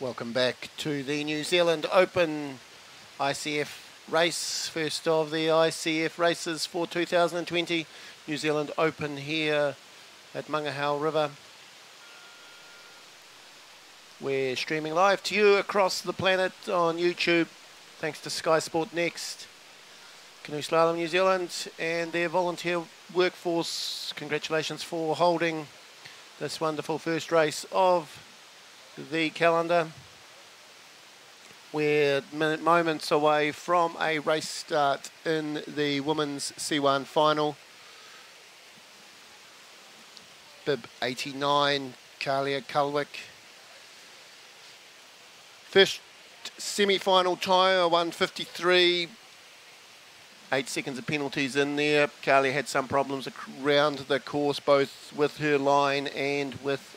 Welcome back to the New Zealand Open ICF race. First of the ICF races for 2020. New Zealand Open here at Mangahao River. We're streaming live to you across the planet on YouTube. Thanks to Sky Sport Next, Canoe Slalom New Zealand, and their volunteer workforce. Congratulations for holding this wonderful first race of the calendar. We're moments away from a race start in the women's C1 final. Bib 89, Kalia Kulwick. First semi-final tyre, 153. Eight seconds of penalties in there. Kalia had some problems around the course, both with her line and with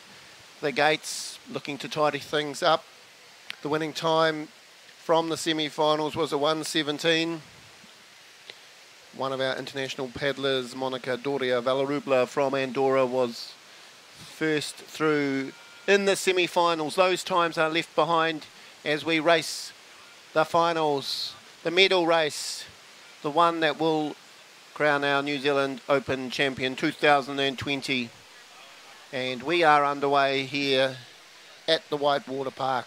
the gates, looking to tidy things up. The winning time from the semi-finals was a 117. One of our international paddlers, Monica Doria Vilarrubla from Andorra, was first through in the semi-finals. Those times are left behind as we race the finals, the medal race, the one that will crown our New Zealand Open champion 2020. And we are underway here at the Whitewater Park.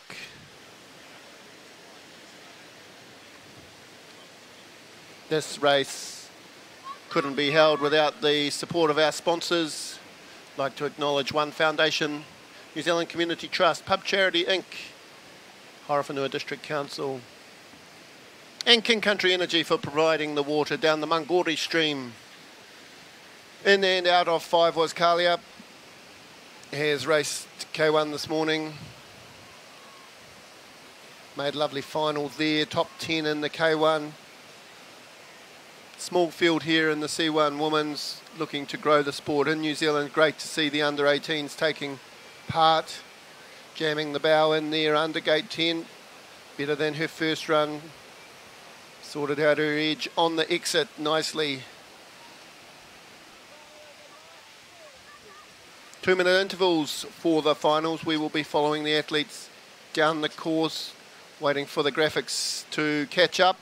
This race couldn't be held without the support of our sponsors. I'd like to acknowledge One Foundation, New Zealand Community Trust, Pub Charity Inc., Horowhenua District Council, and King Country Energy for providing the water down the Mangaore stream. In and out of five was Kalia. Has raced K1 this morning. Made lovely final there, top 10 in the K1. Small field here in the C1 Women's looking to grow the sport in New Zealand. Great to see the under 18s taking part, jamming the bow in there under gate 10. Better than her first run. Sorted out her edge on the exit nicely. Two minute intervals for the finals. We will be following the athletes down the course, waiting for the graphics to catch up.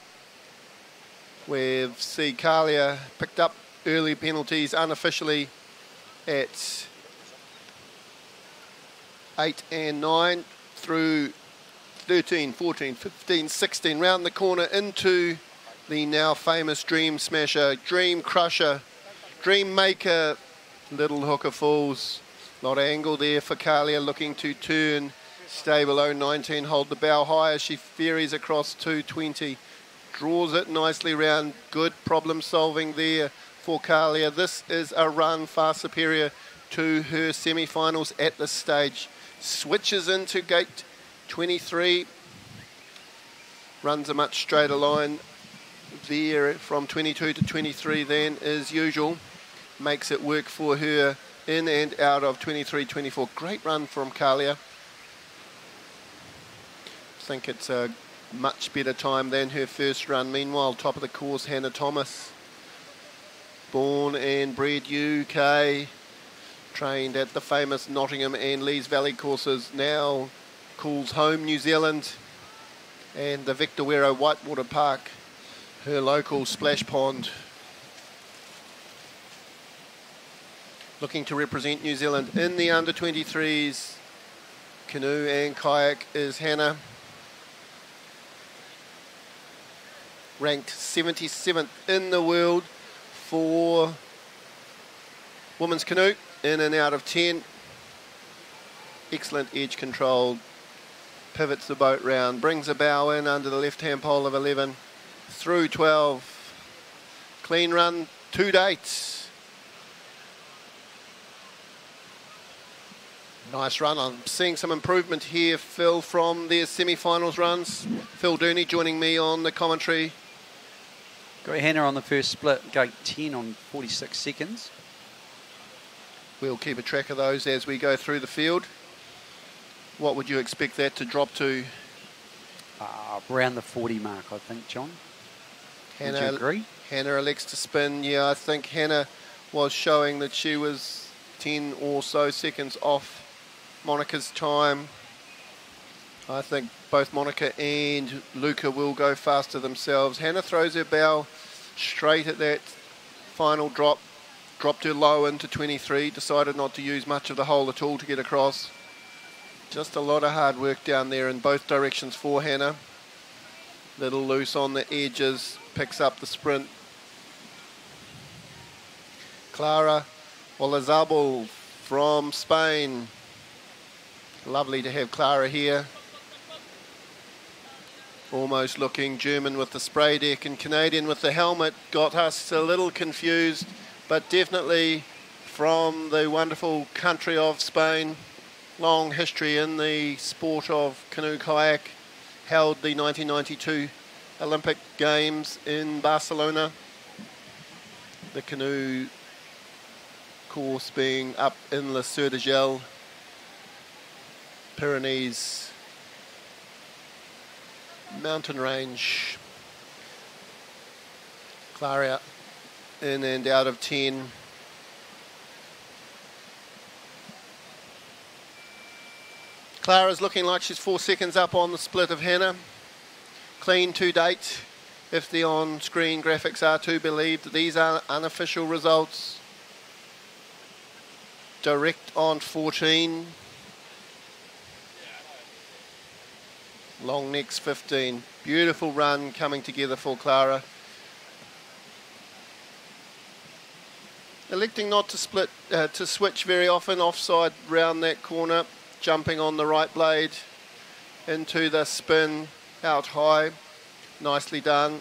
We've seen Kalia picked up early penalties unofficially at 8 and 9 through 13, 14, 15, 16, round the corner into the now famous Dream Smasher, Dream Crusher, Dream Maker, Little Hooker Falls. Of angle there for Kalia looking to turn, stay below 19, hold the bow high as she ferries across 220 draws it nicely round. Good problem solving there for Kalia. This is a run far superior to her semi-finals at this stage. Switches into gate 23. Runs a much straighter line there from 22 to 23 then as usual. Makes it work for her in and out of 23-24. Great run from Kalia. I think it's a much better time than her first run. Meanwhile, top of the course, Hannah Thomas. Born and bred UK, trained at the famous Nottingham and Lees Valley courses, now calls home New Zealand and the Vector Wero Whitewater Park, her local splash pond. Looking to represent New Zealand in the under 23s, canoe and kayak is Hannah. ranked 77th in the world for women's canoe, in and out of 10. Excellent edge control, pivots the boat round, brings a bow in under the left-hand pole of 11, through 12. Clean run, two dates. Nice run. I'm seeing some improvement here, Phil, from their semi-finals runs. Phil Dooney joining me on the commentary. Got Hannah on the first split, gate 10 on 46 seconds. We'll keep a track of those as we go through the field. What would you expect that to drop to? Uh, around the 40 mark, I think, John. Hannah, would you agree? Hannah elects to spin. Yeah, I think Hannah was showing that she was 10 or so seconds off Monica's time. I think both Monica and Luuka will go faster themselves. Hannah throws her bow straight at that final drop. Dropped her low into 23. Decided not to use much of the hole at all to get across. Just a lot of hard work down there in both directions for Hannah. Little loose on the edges. Picks up the sprint. Clara Olazabal from Spain. Lovely to have Clara here. Almost looking German with the spray deck and Canadian with the helmet. Got us a little confused, but definitely from the wonderful country of Spain. Long history in the sport of canoe kayak. Held the 1992 Olympic Games in Barcelona. The canoe course being up in La Sur de Pyrenees mountain range. Clara in and out of 10. Clara's looking like she's four seconds up on the split of Hannah. Clean to date, if the on-screen graphics are to be believed. These are unofficial results. Direct on 14. Long necks 15. Beautiful run coming together for Clara. Electing not to split, uh, to switch very often offside round that corner, jumping on the right blade into the spin out high. Nicely done.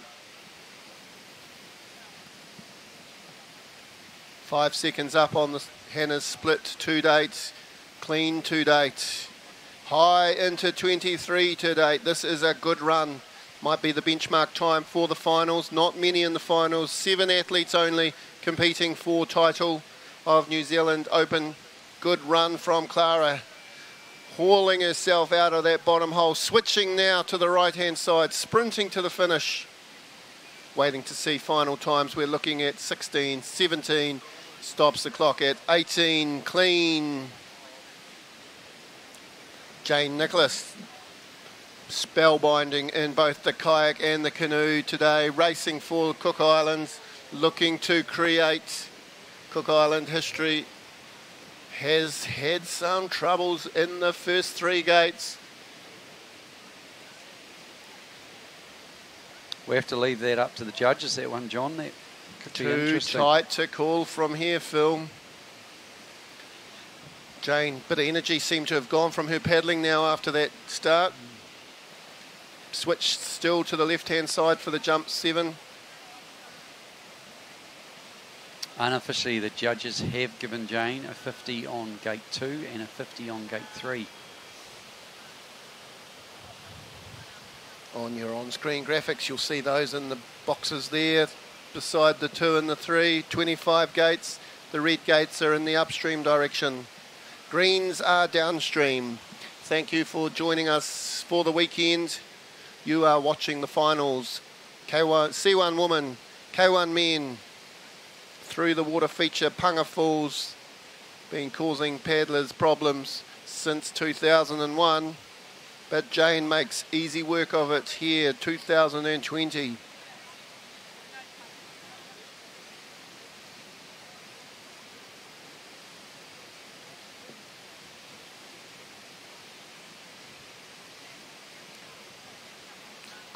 Five seconds up on the Hannah's split to date. Clean to date. High into 23 to date. This is a good run. Might be the benchmark time for the finals. Not many in the finals. Seven athletes only competing for title of New Zealand Open. Good run from Clara. Hauling herself out of that bottom hole. Switching now to the right hand side. Sprinting to the finish. Waiting to see final times. We're looking at 16, 17. Stops the clock at 18. Clean. Jane Nicholas spellbinding in both the kayak and the canoe today, racing for Cook Islands, looking to create Cook Island history. Has had some troubles in the first three gates. We have to leave that up to the judges, that one, John. That could Too tight to call from here, Phil. Jane, bit of energy seemed to have gone from her paddling now after that start. Switched still to the left-hand side for the jump seven. Unofficially, the judges have given Jane a 50 on gate two and a 50 on gate three. On your on-screen graphics, you'll see those in the boxes there beside the two and the three. 25 gates. The red gates are in the upstream direction. Greens are downstream. Thank you for joining us for the weekend. You are watching the finals. K1, C1 woman, K1 men through the water feature. Punga Falls been causing paddlers problems since 2001. But Jane makes easy work of it here, 2020.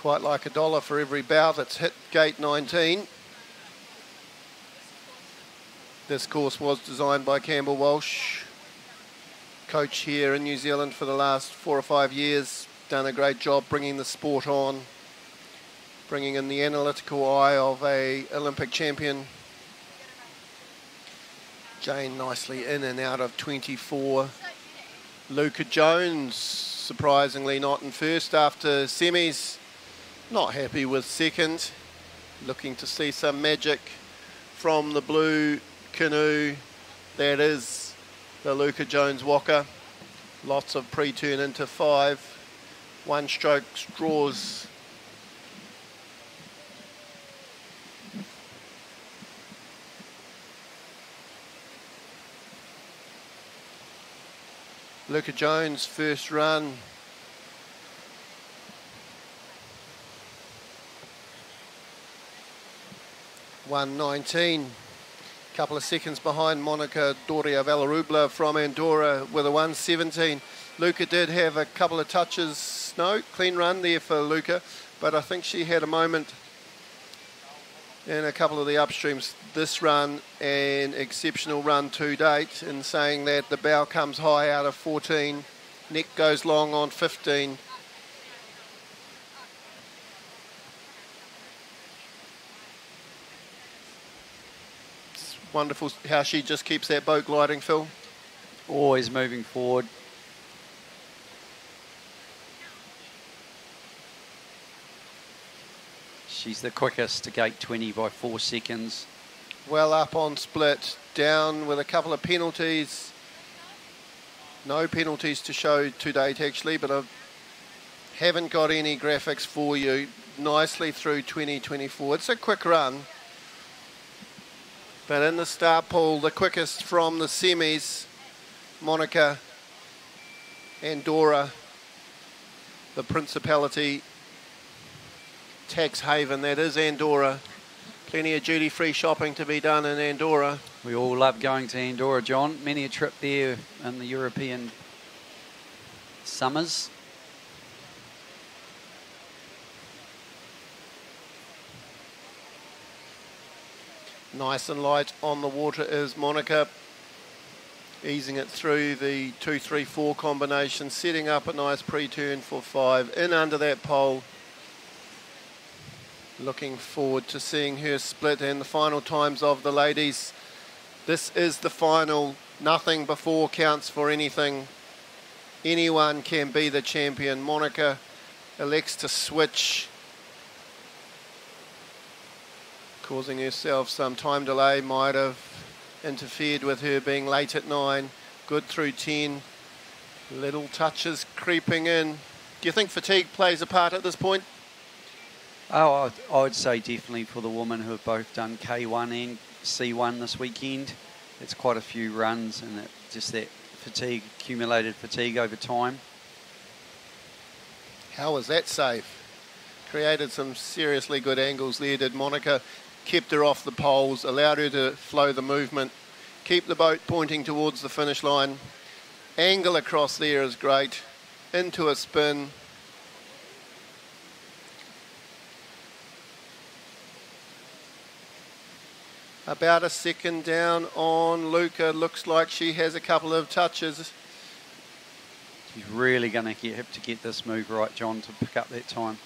Quite like a dollar for every bow that's hit gate 19. This course was designed by Campbell Walsh, coach here in New Zealand for the last four or five years. Done a great job bringing the sport on, bringing in the analytical eye of a Olympic champion. Jane nicely in and out of 24. Luuka Jones, surprisingly not in first after semis. Not happy with second. Looking to see some magic from the blue canoe. That is the Luuka Jones Walker. Lots of pre-turn into five. One stroke draws. Luuka Jones first run 119. A Couple of seconds behind Monica Doria Vilarrubla from Andorra with a 117. Luuka did have a couple of touches. No, clean run there for Luuka, but I think she had a moment in a couple of the upstreams this run an exceptional run to date in saying that the bow comes high out of 14 neck goes long on 15 wonderful how she just keeps that boat gliding Phil Always moving forward. She's the quickest to gate 20 by four seconds. well up on split, down with a couple of penalties. No penalties to show to date actually, but I haven't got any graphics for you. Nicely through 2024. It's a quick run. But in the start pool, the quickest from the semis, Monica Andorra, the Principality tax haven that is Andorra. Plenty of duty free shopping to be done in Andorra. We all love going to Andorra, John. Many a trip there in the European summers. Nice and light on the water is Monica. Easing it through the 2-3-4 combination, setting up a nice pre-turn for five. In under that pole. Looking forward to seeing her split and the final times of the ladies. This is the final. Nothing before counts for anything. Anyone can be the champion. Monica elects to switch causing herself some time delay might have interfered with her being late at nine. Good through 10 little touches creeping in. Do you think fatigue plays a part at this point? Oh, I- I would say definitely for the women who have both done K1 and C1 this weekend. It's quite a few runs and it, just that fatigue, accumulated fatigue over time. how was that safe? Created some seriously good angles there did monica kept her off the poles allowed her to flow the movement keep the boat pointing towards the finish line angle across there is great into a spin About a second down on Luuka. Looks like she has a couple of touches. She's really going to have to get this move right, John, to pick up that time.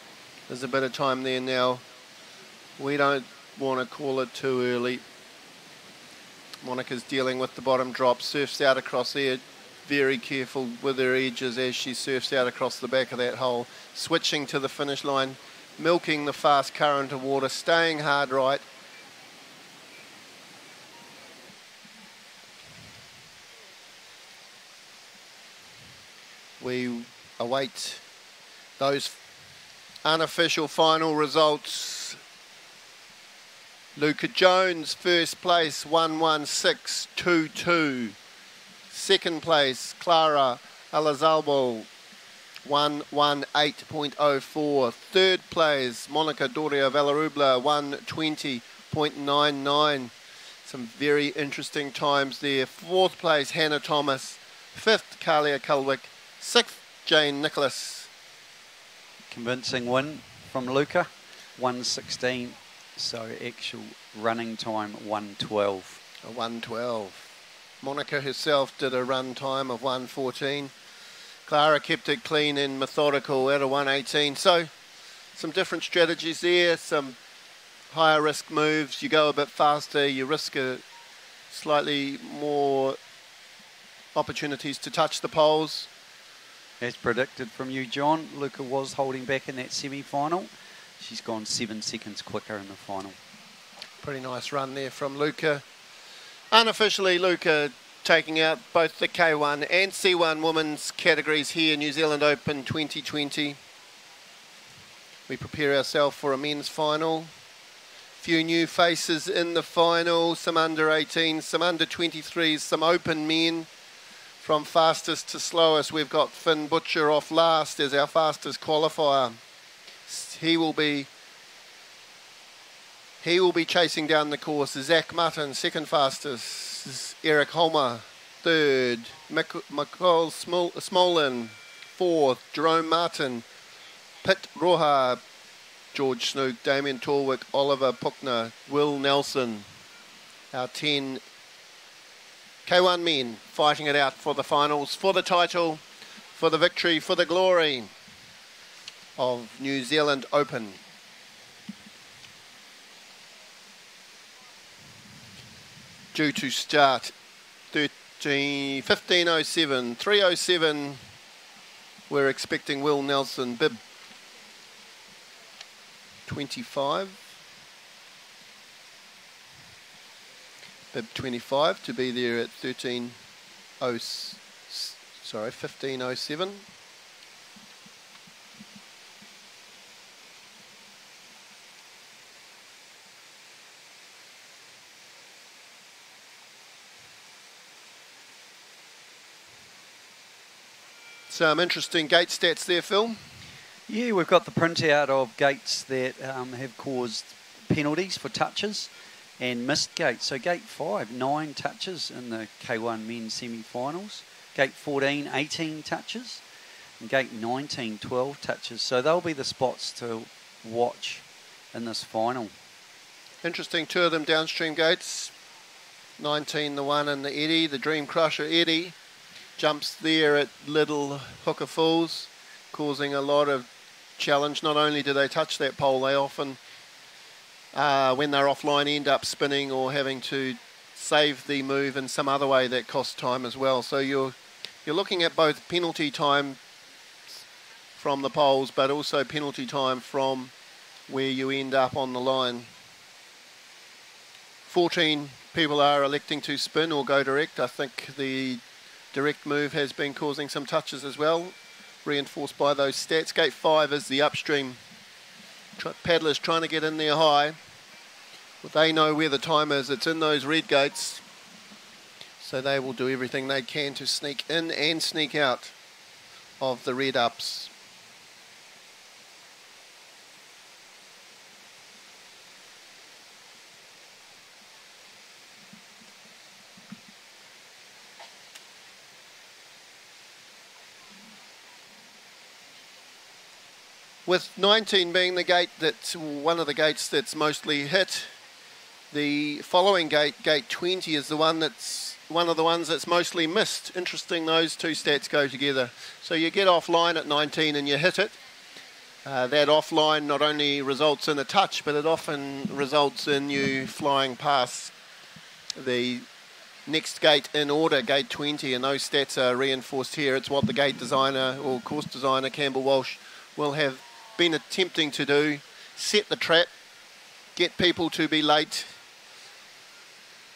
There's a bit of time there now. We don't want to call it too early. Monica's dealing with the bottom drop, surfs out across there. Very careful with her edges as she surfs out across the back of that hole. Switching to the finish line, milking the fast current of water, staying hard right. We await those unofficial final results. Luuka Jones, first place, 11622. Second place, Clara Alazalbo, 118.04. Third place, Monica Doria Vilarrubla, 120.99. Some very interesting times there. Fourth place, Hannah Thomas. Fifth, Kalia Culwick. Sixth, Jane Nicholas. Convincing win from Luuka, 116. So actual running time 112. A 112. Monica herself did a run time of 114. Clara kept it clean and methodical at a 118. So some different strategies there, some higher risk moves. You go a bit faster, you risk a slightly more opportunities to touch the poles. As predicted from you, John, Luuka was holding back in that semi-final. She's gone seven seconds quicker in the final. Pretty nice run there from Luuka. Unofficially, Luuka taking out both the K1 and C1 women's categories here, New Zealand Open 2020. We prepare ourselves for a men's final. Few new faces in the final, some under 18s, some under 23s, some open men. From fastest to slowest, we've got Finn Butcher off last as our fastest qualifier. He will be He will be chasing down the course. Zach Mutton, second fastest. Erik Holmer, third. Michal Smolen, fourth. Jerome Martin, Pitt Roja, George Snook, Damien Torwick, Oliver Puckner, Will Nelson. Our 10 K1 men fighting it out for the finals, for the title, for the victory, for the glory of New Zealand Open. Due to start 13, 1507, 307. We're expecting Will Nelson, bib 25. Bib 25 to be there at 13 oh, sorry 1507 Some interesting gate stats there, Phil. Yeah, we've got the printout of gates that um, have caused penalties for touches and missed gates. So gate 5, 9 touches in the K1 men's semi-finals. Gate 14, 18 touches. And gate 19, 12 touches. So they'll be the spots to watch in this final. Interesting, two of them downstream gates. 19 the one in the Eddie, the Dream Crusher Eddie. Jumps there at Little Hooker Falls, causing a lot of challenge. Not only do they touch that pole, they often uh, when they're offline end up spinning or having to save the move in some other way that costs time as well. So you're you're looking at both penalty time from the poles, but also penalty time from where you end up on the line. 14 people are electing to spin or go direct. I think the direct move has been causing some touches as well, reinforced by those stats. Gate 5 is the upstream paddlers trying to get in there high. But they know where the time is. It's in those red gates. So they will do everything they can to sneak in and sneak out of the red ups. With 19 being the gate that's one of the gates that's mostly hit. The following gate, gate 20, is the one that's one of the ones that's mostly missed. Interesting, those two stats go together. So you get offline at 19 and you hit it. Uh, that offline not only results in a touch, but it often results in you flying past the next gate in order, gate 20, and those stats are reinforced here. It's what the gate designer or course designer, Campbell Walsh, will have been attempting to do. Set the trap, get people to be late,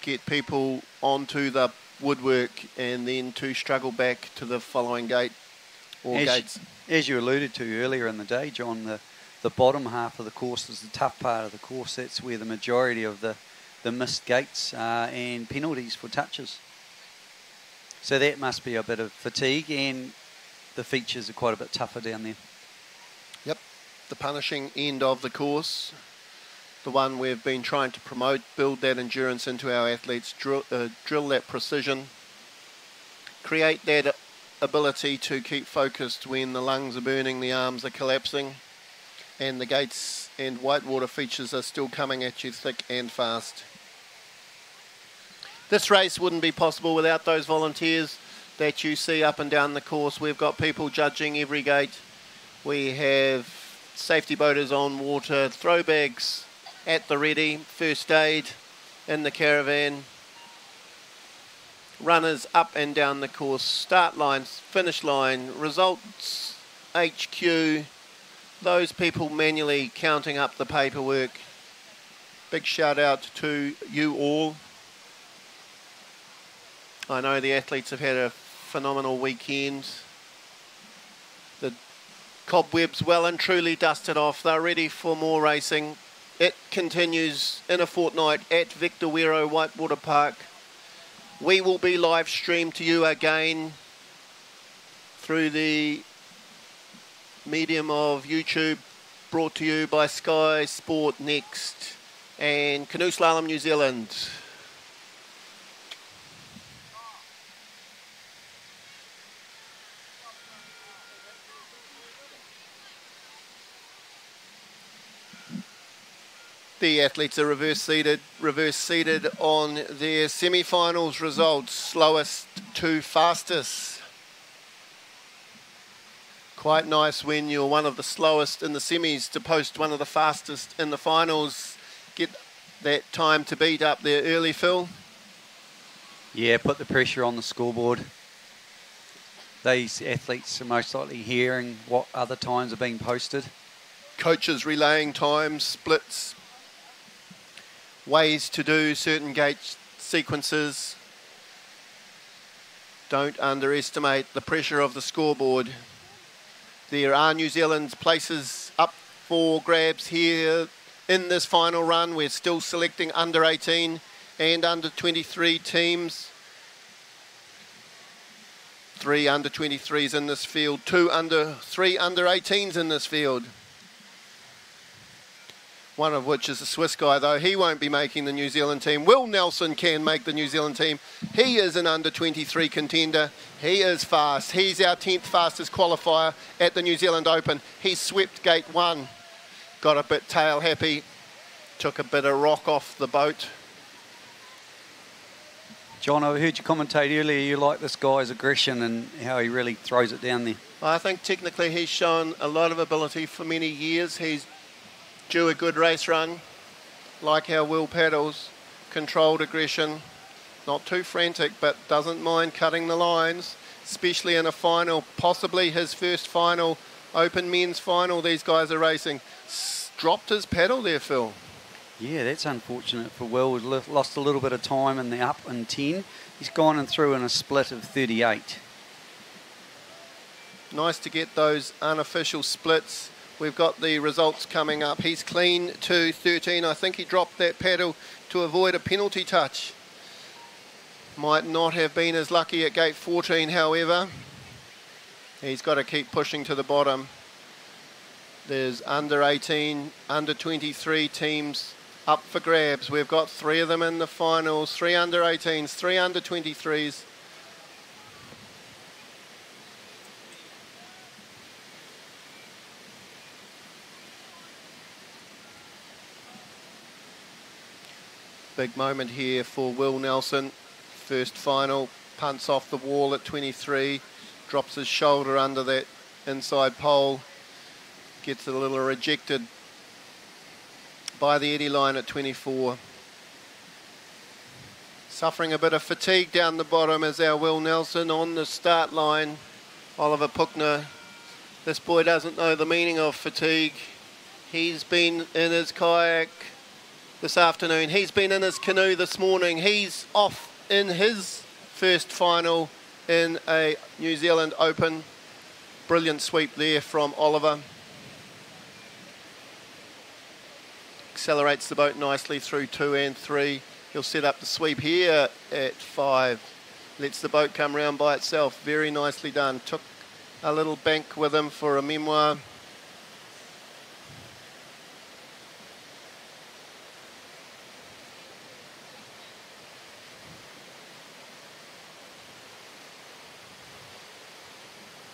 get people onto the woodwork and then to struggle back to the following gate or as, gates. As you alluded to earlier in the day, John, the, the bottom half of the course is the tough part of the course. That's where the majority of the, the missed gates uh, and penalties for touches. So that must be a bit of fatigue and the features are quite a bit tougher down there the punishing end of the course, the one we've been trying to promote, build that endurance into our athletes, drill, uh, drill that precision, create that ability to keep focused when the lungs are burning, the arms are collapsing, and the gates and whitewater features are still coming at you thick and fast. This race wouldn't be possible without those volunteers that you see up and down the course. We've got people judging every gate. We have safety boaters on water, throw bags at the ready, first aid in the caravan, runners up and down the course, start line, finish line, results HQ, those people manually counting up the paperwork. Big shout out to you all. I know the athletes have had a phenomenal weekend cobwebs well and truly dusted off. They're ready for more racing. It continues in a fortnight at Vector Wero Whitewater Park. We will be live streamed to you again through the medium of YouTube, brought to you by Sky Sport Next. and Canoe Slalom New Zealand. The athletes are reverse seated, reverse seated on their semi-finals results, slowest to fastest. Quite nice when you're one of the slowest in the semis to post one of the fastest in the finals. Get that time to beat up there early, Phil. Yeah, put the pressure on the scoreboard. These athletes are most likely hearing what other times are being posted. Coaches relaying times, splits, ways to do certain gate sequences. Don't underestimate the pressure of the scoreboard. There are New Zealand's places up for grabs here in this final run. We're still selecting under 18 and under 23 teams. Three under 23s in this field, two under, three under 18s in this field one of which is a Swiss guy, though. He won't be making the New Zealand team. Will Nelson can make the New Zealand team. He is an under 23 contender. He is fast. He's our 10th fastest qualifier at the New Zealand Open. He swept gate one, got a bit tail happy, took a bit of rock off the boat. John, I heard you commentate earlier. You like this guy's aggression and how he really throws it down there. I think technically he's shown a lot of ability for many years. He's due a good race run, like how Will paddles, controlled aggression, not too frantic, but doesn't mind cutting the lines, especially in a final, possibly his first final, open men's final these guys are racing. S- dropped his paddle there, Phil. Yeah, that's unfortunate for Will. He's lo- lost a little bit of time in the up and 10. He's gone and through in a split of 38. Nice to get those unofficial splits. We've got the results coming up. He's clean to 13. I think he dropped that paddle to avoid a penalty touch. Might not have been as lucky at gate 14, however. He's got to keep pushing to the bottom. There's under 18, under 23 teams up for grabs. We've got three of them in the finals, three under 18s, three under 23s. Big moment here for Will Nelson. First final, punts off the wall at 23, drops his shoulder under that inside pole, gets a little rejected by the eddy line at 24. Suffering a bit of fatigue down the bottom is our Will Nelson on the start line. Oliver Puckner. This boy doesn't know the meaning of fatigue. He's been in his kayak this afternoon. He's been in his canoe this morning. He's off in his first final in a New Zealand Open. Brilliant sweep there from Oliver. Accelerates the boat nicely through two and three. He'll set up the sweep here at five. Lets the boat come round by itself. Very nicely done. Took a little bank with him for a memoir.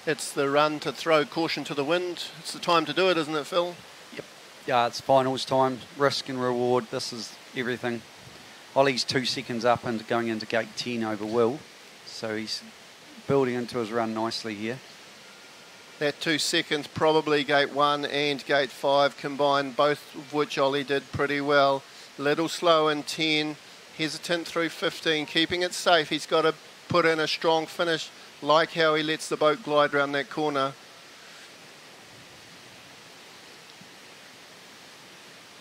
It's the run to throw caution to the wind. It's the time to do it, isn't it, Phil? Yep. Yeah, it's finals time. Risk and reward. This is everything. Ollie's two seconds up and going into gate 10 over Will. So he's building into his run nicely here. That two seconds, probably gate one and gate five combined, both of which Ollie did pretty well. Little slow in 10, hesitant through 15, keeping it safe. He's got to put in a strong finish, like how he lets the boat glide around that corner.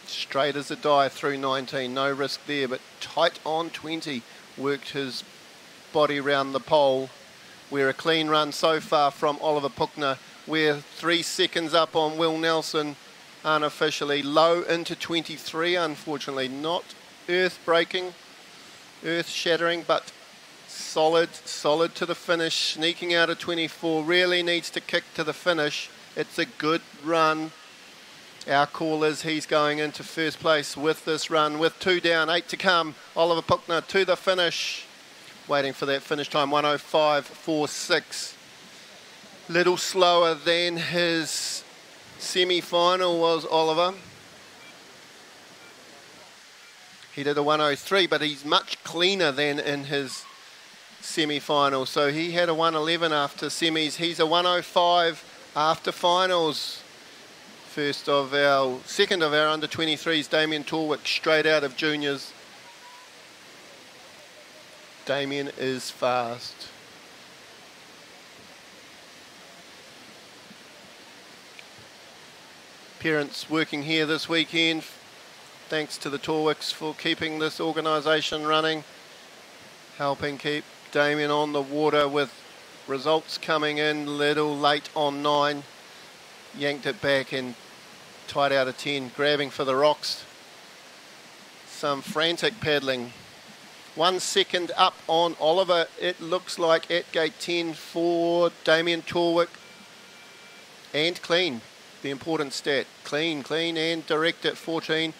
Straight as a die through 19, no risk there, but tight on 20. Worked his body round the pole. We're a clean run so far from Oliver Puckner. We're three seconds up on Will Nelson unofficially. Low into 23, unfortunately. Not earth breaking, earth shattering, but solid, solid to the finish. Sneaking out of 24. Really needs to kick to the finish. It's a good run Our call is he's going into first place with this run with two down, eight to come. Oliver Puckner to the finish. Waiting for that finish time, 105.46. Little slower than his semi-final was Oliver. He did a 103, but he's much cleaner than in his semi-final. So he had a 111 after semis. He's a 105 after finals. First of our, second of our under 23s, Damien Torwick, straight out of juniors. Damien is fast. Parents working here this weekend. Thanks to the Torwicks for keeping this organisation running, helping keep Damien on the water with results coming in little late on nine. Yanked it back and tied out a 10, grabbing for the rocks. Some frantic paddling. One second up on Oliver. It looks like at gate 10 for Damien Torwick. And clean, the important stat. Clean, clean, and direct at 14.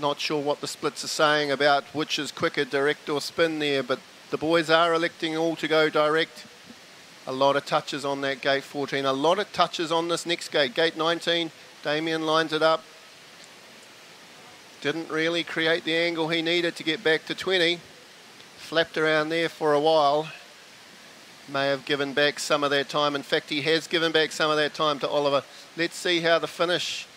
Not sure what the splits are saying about which is quicker, direct or spin there, but the boys are electing all to go direct. A lot of touches on that gate 14. A lot of touches on this next gate. Gate 19, Damien lines it up. Didn't really create the angle he needed to get back to 20. Flapped around there for a while. May have given back some of that time. In fact, he has given back some of that time to Oliver. Let's see how the finish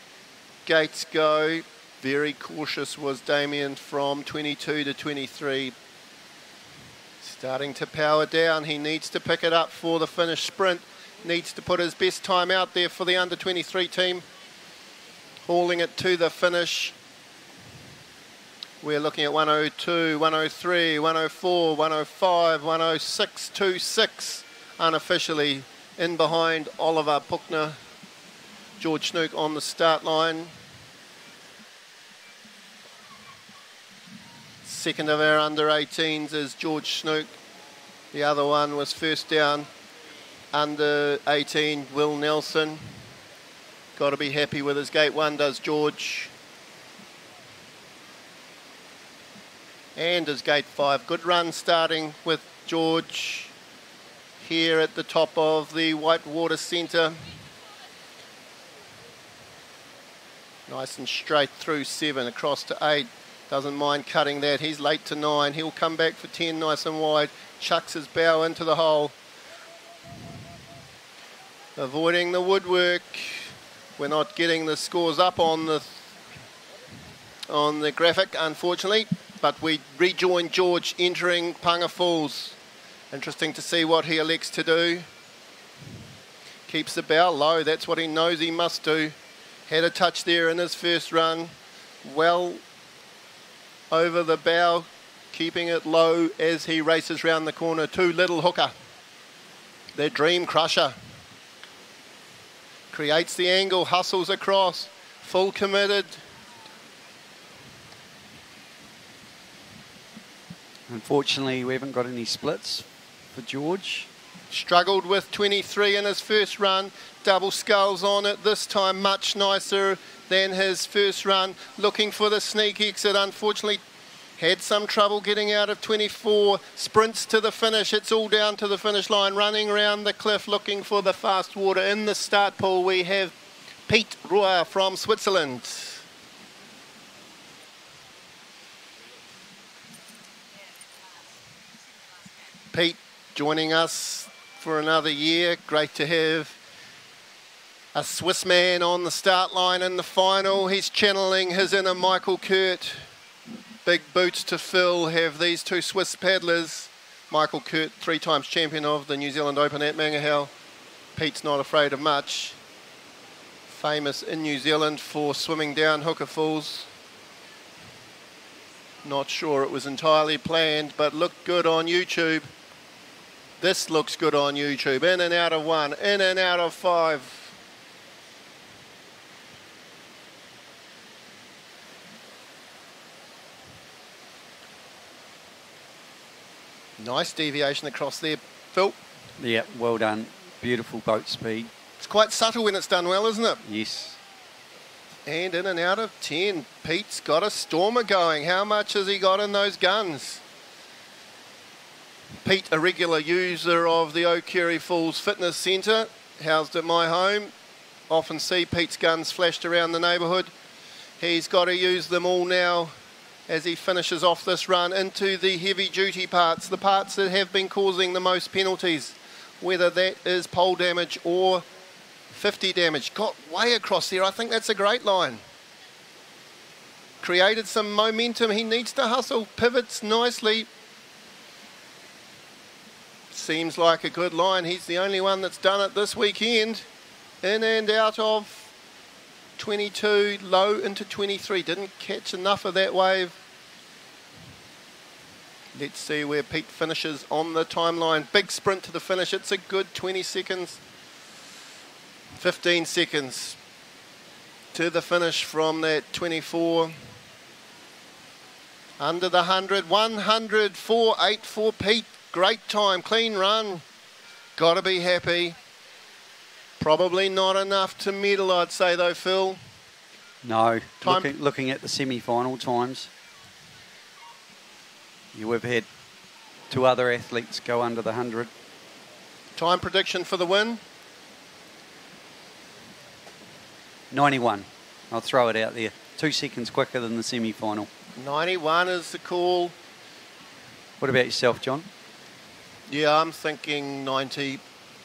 gates go. Very cautious was Damien from 22 to 23. Starting to power down. He needs to pick it up for the finish sprint. Needs to put his best time out there for the under 23 team. Hauling it to the finish. We're looking at 102, 103, 104, 105, 106, 26 unofficially in behind Oliver Puckner. George Snook on the start line. Second of our under 18s is George Snook. The other one was first down under 18, Will Nelson. Got to be happy with his gate one, does George. And his gate five. Good run starting with George here at the top of the Whitewater Centre. Nice and straight through seven, across to eight. Doesn't mind cutting that. He's late to nine. He'll come back for 10 nice and wide. Chucks his bow into the hole. Avoiding the woodwork. We're not getting the scores up on the on the graphic, unfortunately. But we rejoin George entering Punga Falls. Interesting to see what he elects to do. Keeps the bow low. That's what he knows he must do. Had a touch there in his first run. Well over the bow, keeping it low as he races round the corner to Little Hooker. Their dream crusher. Creates the angle, hustles across, full committed. Unfortunately, we haven't got any splits for George. Struggled with 23 in his first run. Double sculls on it, this time much nicer than his first run. Looking for the sneak exit, unfortunately had some trouble getting out of 24. Sprints to the finish. It's all down to the finish line. Running around the cliff looking for the fast water. In the start pool we have Pete Roy from Switzerland. Pete joining us for another year. Great to have a Swiss man on the start line in the final. He's channeling his inner Michael Kurt. Big boots to fill have these two Swiss paddlers. Michael Kurt, three times champion of the New Zealand Open at Mangahao. Pete's not afraid of much. Famous in New Zealand for swimming down Hooker Falls. Not sure it was entirely planned, but looked good on YouTube. This looks good on YouTube. In and out of one, in and out of five. Nice deviation across there, Phil. Yeah, well done. Beautiful boat speed. It's quite subtle when it's done well, isn't it? Yes. And in and out of 10. Pete's got a stormer going. How much has he got in those guns? Pete, a regular user of the Okere Falls Fitness Centre, housed at my home. Often see Pete's guns flashed around the neighbourhood. He's got to use them all now as he finishes off this run into the heavy duty parts, the parts that have been causing the most penalties, whether that is pole damage or 50 damage. Got way across there. I think that's a great line. Created some momentum. He needs to hustle. Pivots nicely. Seems like a good line. He's the only one that's done it this weekend. In and out of 22, low into 23. Didn't catch enough of that wave. Let's see where Pete finishes on the timeline. Big sprint to the finish. It's a good 20 seconds. 15 seconds to the finish from that 24. Under the 100. 100, 4, 8 for Pete. Great time. Clean run. Got to be happy. Probably not enough to medal, I'd say, though, Phil. No. Time- Looking, looking at the semi-final times, yeah, we've had two other athletes go under the 100. Time prediction for the win. 91. I'll throw it out there. Two seconds quicker than the semi-final. 91 is the call. What about yourself, John? Yeah, I'm thinking 90.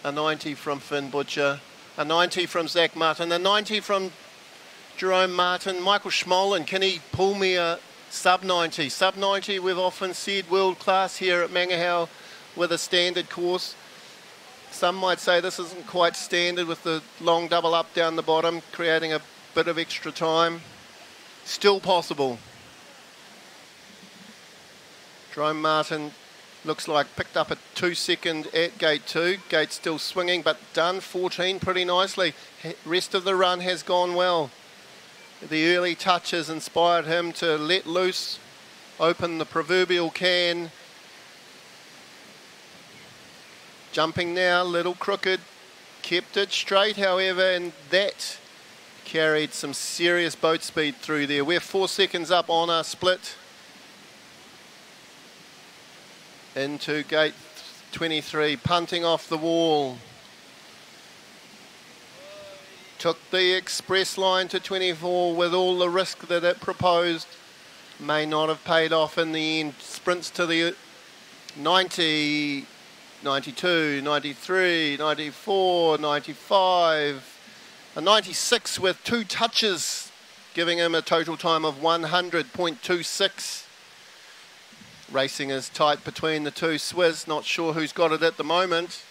A 90 from Finn Butcher. A 90 from Zach Mutton. A 90 from Jerome Martin. Michael Smolen, can he pull me a sub 90? Sub 90, we've often said world class here at Mangahao with a standard course. Some might say this isn't quite standard with the long double up down the bottom, creating a bit of extra time. Still possible. Jerome Martin looks like picked up a two second at gate two. Gate still swinging, but done 14 pretty nicely. Rest of the run has gone well. The early touches inspired him to let loose, open the proverbial can. Jumping now, little crooked, kept it straight, however, and that carried some serious boat speed through there. We're four seconds up on our split. into gate 23, punting off the wall. Took the express line to 24 with all the risk that it proposed. May not have paid off in the end. Sprints to the 90, 92, 93, 94, 95, a 96 with two touches, giving him a total time of 100.26. Racing is tight between the two Swiss. Not sure who's got it at the moment.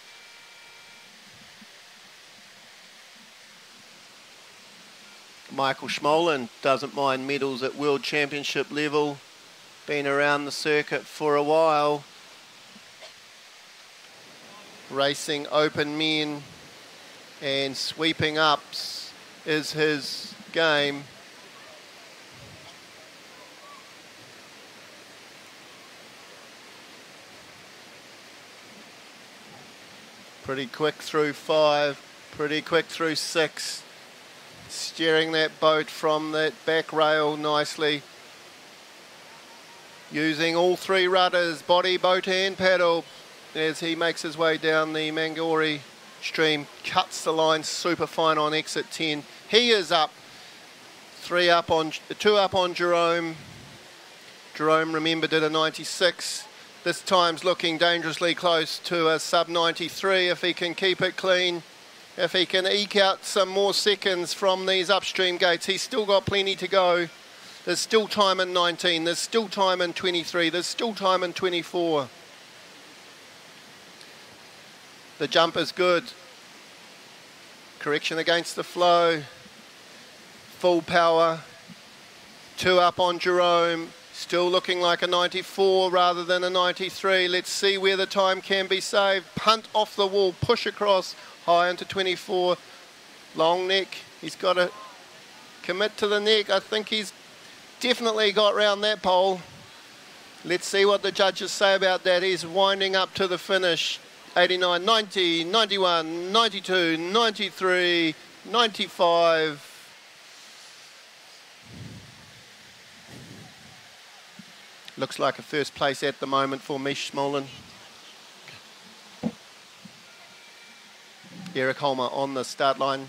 Michael Smolen doesn't mind medals at World Championship level. Been around the circuit for a while. Racing open men and sweeping ups is his game. Pretty quick through five, pretty quick through six. Steering that boat from that back rail nicely. Using all three rudders, body, boat and paddle as he makes his way down the Mangaore stream. Cuts the line super fine on exit 10. He is up. Three up on, two up on Jerome. Jerome, remember, did a 96. This time's looking dangerously close to a sub 93 if he can keep it clean. If he can eke out some more seconds from these upstream gates, he's still got plenty to go. There's still time in 19, there's still time in 23, there's still time in 24. The jump is good. Correction against the flow. Full power. Two up on Jerome. Still looking like a 94 rather than a 93. Let's see where the time can be saved. Punt off the wall, push across, high into 24. Long neck. He's got to commit to the neck. I think he's definitely got round that pole. Let's see what the judges say about that. He's winding up to the finish. 89, 90, 91, 92, 93, 95. Looks like a first place at the moment for Mish Smolen. Erik Holmer on the start line.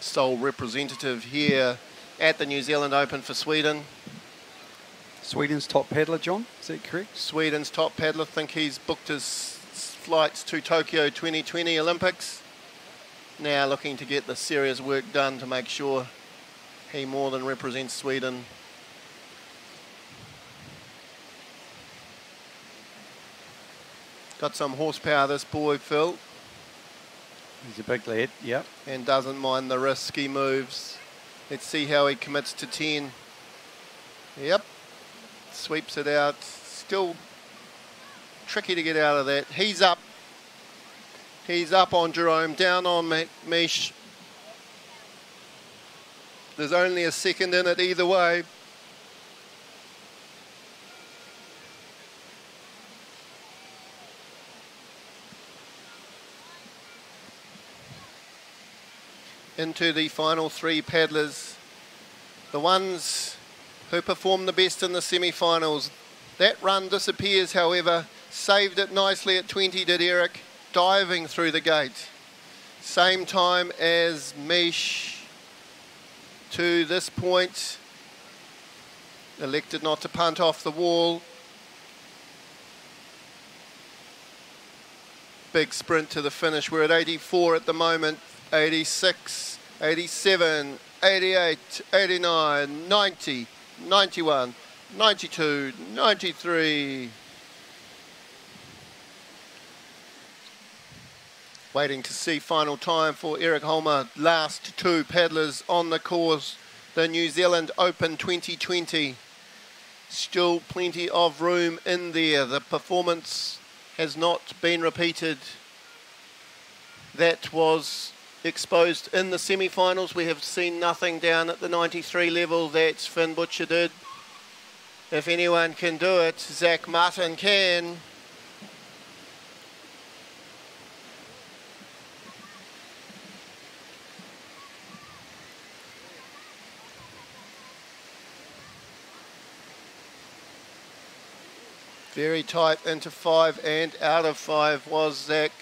Sole representative here at the New Zealand Open for Sweden. Sweden's top paddler, John. Is that correct? Sweden's top paddler. think he's booked his flights to Tokyo 2020 Olympics. Now looking to get the serious work done to make sure he more than represents Sweden. Got some horsepower, this boy, Phil. He's a big lad, yep. And doesn't mind the risky moves. Let's see how he commits to 10. Yep. Sweeps it out. Still tricky to get out of that. He's up. He's up on Jerome, down on Mish. There's only a second in it either way. Into the final three paddlers. The ones who perform the best in the semi-finals. That run disappears, however. Saved it nicely at 20, did Erik, diving through the gate. Same time as Mish to this point. Elected not to punt off the wall. Big sprint to the finish. We're at 84 at the moment. 86, 87, 88, 89, 90, 91, 92, 93. Waiting to see final time for Erik Holmer. Last two paddlers on the course. The New Zealand Open 2020. Still plenty of room in there. The performance has not been repeated. That was exposed in the semi-finals. We have seen nothing down at the 93 level that Finn Butcher did. If anyone can do it, Zach Mutton can. Very tight into five and out of five was Zach.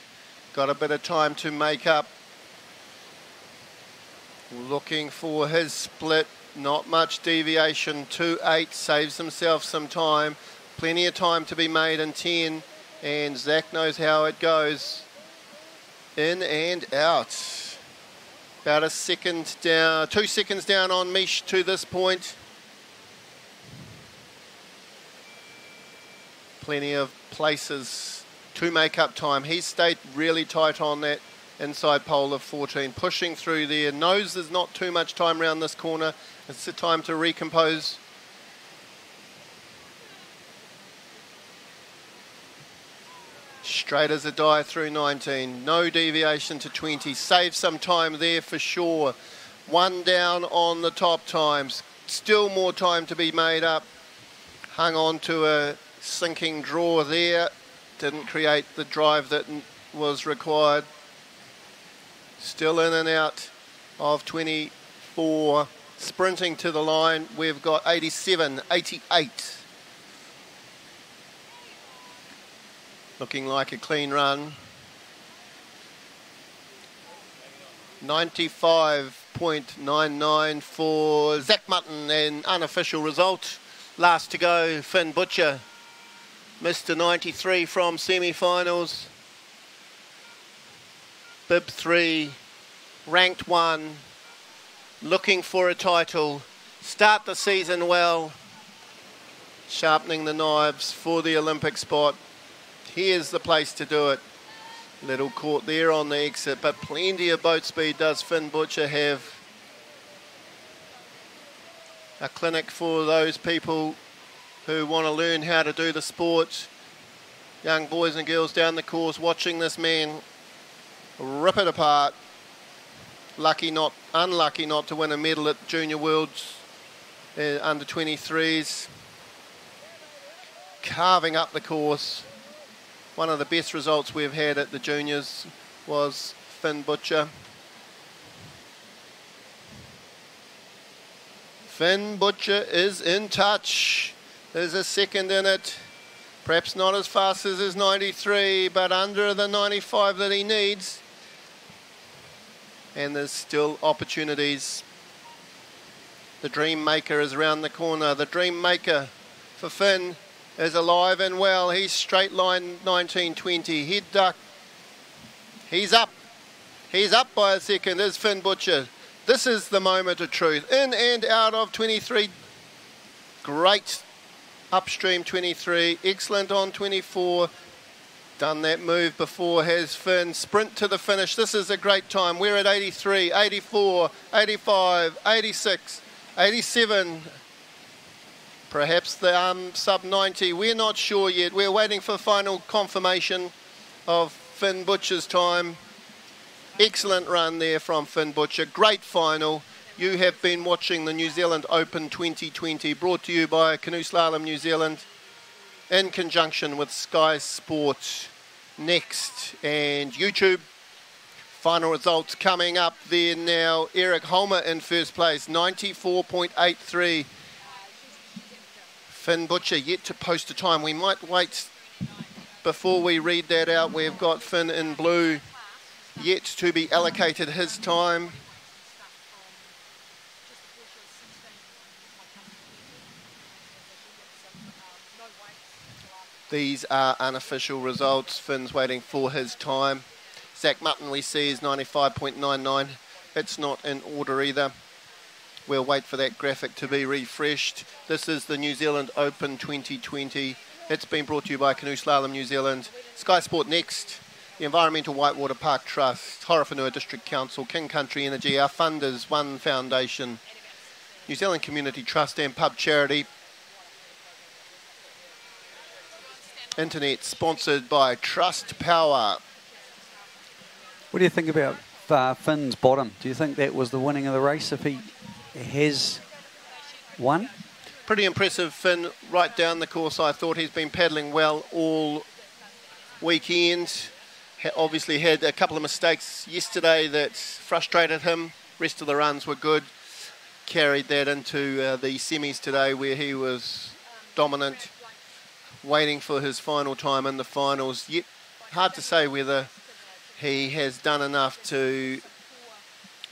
Got a bit of time to make up. Looking for his split. Not much deviation. 2-8 saves himself some time. Plenty of time to be made in 10. And Zach knows how it goes. In and out. About a second down, two seconds down on Mish to this point. Plenty of places to make up time. He's stayed really tight on that inside pole of 14, pushing through there. Knows there's not too much time around this corner. It's the time to recompose. Straight as a die through 19. No deviation to 20. Save some time there for sure. One down on the top times. Still more time to be made up. Hung on to a sinking draw there. Didn't create the drive that was required. Still in and out of 24. Sprinting to the line, we've got 87, 88. Looking like a clean run. 95.99 for Zach Mutton, an unofficial result. Last to go, Finn Butcher. Mr. 93 from semi-finals. Bib 3, ranked 1, looking for a title. Start the season well, sharpening the knives for the Olympic spot. Here's the place to do it. Little caught there on the exit, but plenty of boat speed does Finn Butcher have. A clinic for those people who want to learn how to do the sport. Young boys and girls down the course watching this man rip it apart. Lucky not, unlucky not to win a medal at Junior Worlds uh, under 23s. carving up the course. One of the best results we've had at the juniors was Finn Butcher. Finn Butcher is in touch. There's a second in it. Perhaps not as fast as his 93, but under the 95 that he needs. And there's still opportunities. The Dream Maker is around the corner. The Dream Maker for Finn is alive and well. He's straight line 1920. Head duck. He's up. He's up by a second. Is Finn Butcher. This is the moment of truth. In and out of 23. Great upstream 23. Excellent on 24. Done that move before, has Finn. Sprint to the finish. This is a great time. We're at 83, 84, 85, 86, 87. Perhaps the um, sub 90. We're not sure yet. We're waiting for final confirmation of Finn Butcher's time. Excellent run there from Finn Butcher. Great final. You have been watching the New Zealand Open 2020 brought to you by Canoe Slalom New Zealand in conjunction with Sky Sport Next and YouTube. Final results coming up there now. Erik Holmer in first place, 94.83. Finn Butcher yet to post a time. We might wait before we read that out. We've got Finn in blue yet to be allocated his time. These are unofficial results. Finn's waiting for his time. Zach Mutton we see is 95.99. It's not in order either. We'll wait for that graphic to be refreshed. This is the New Zealand Open 2020. It's been brought to you by Canoe Slalom New Zealand. Sky Sport Next, the Environmental Whitewater Park Trust, Horowhenua District Council, King Country Energy, our funders, One Foundation, New Zealand Community Trust and Pub Charity. Internet sponsored by Trustpower. What do you think about uh, Finn's bottom? Do you think that was the winning of the race if he has won? Pretty impressive Finn right down the course. I thought he's been paddling well all weekend. Ha- obviously had a couple of mistakes yesterday that frustrated him. Rest of the runs were good. Carried that into uh, the semis today where he was dominant, waiting for his final time in the finals. Yet hard to say whether he has done enough to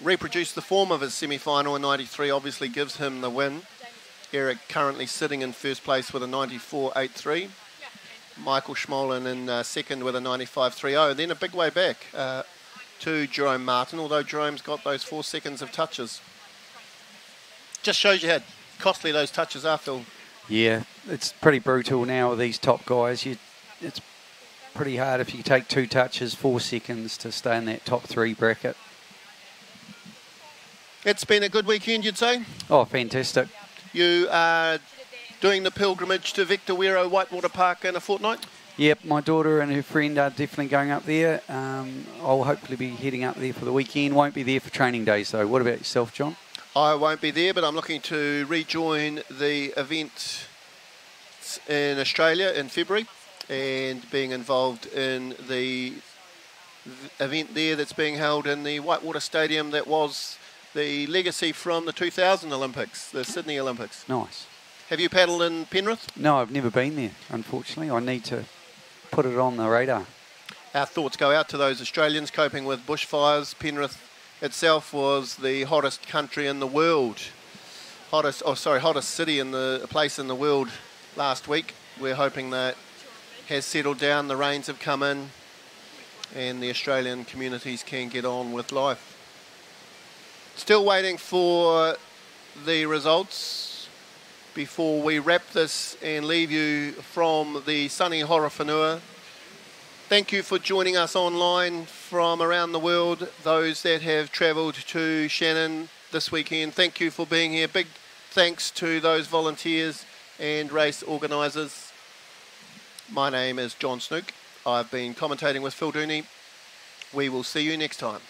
reproduce the form of his semi-final in 93 obviously gives him the win. Erik currently sitting in first place with a 94.83. Michael Smolen in uh, second with a 95.30. Then a big way back uh, to Jerome Martin, although Jerome's got those four seconds of touches. Just shows you how costly those touches are, Phil. Yeah, it's pretty brutal now with these top guys. You, it's pretty hard if you take two touches, four seconds to stay in that top three bracket. It's been a good weekend, you'd say? Oh, fantastic. You are doing the pilgrimage to Vector Wero Whitewater Park in a fortnight? Yep, my daughter and her friend are definitely going up there. Um, I'll hopefully be heading up there for the weekend. Won't be there for training days though. What about yourself, John? I won't be there, but I'm looking to rejoin the event in Australia in February and being involved in the event there that's being held in the Whitewater Stadium that was the legacy from the 2000 Olympics, the Sydney Olympics. Nice. Have you paddled in Penrith? No, I've never been there, unfortunately. I need to put it on the radar. Our thoughts go out to those Australians coping with bushfires. Penrith itself was the hottest country in the world, hottest, oh sorry, hottest city in the place in the world last week. We're hoping that has settled down. The rains have come in, and the Australian communities can get on with life. Still waiting for the results before we wrap this and leave you from the sunny Horowhenua. Thank you for joining us online from around the world. Those that have travelled to Shannon this weekend, thank you for being here. Big thanks to those volunteers and race organisers. My name is John Snook. I've been commentating with Phil Dooney. We will see you next time.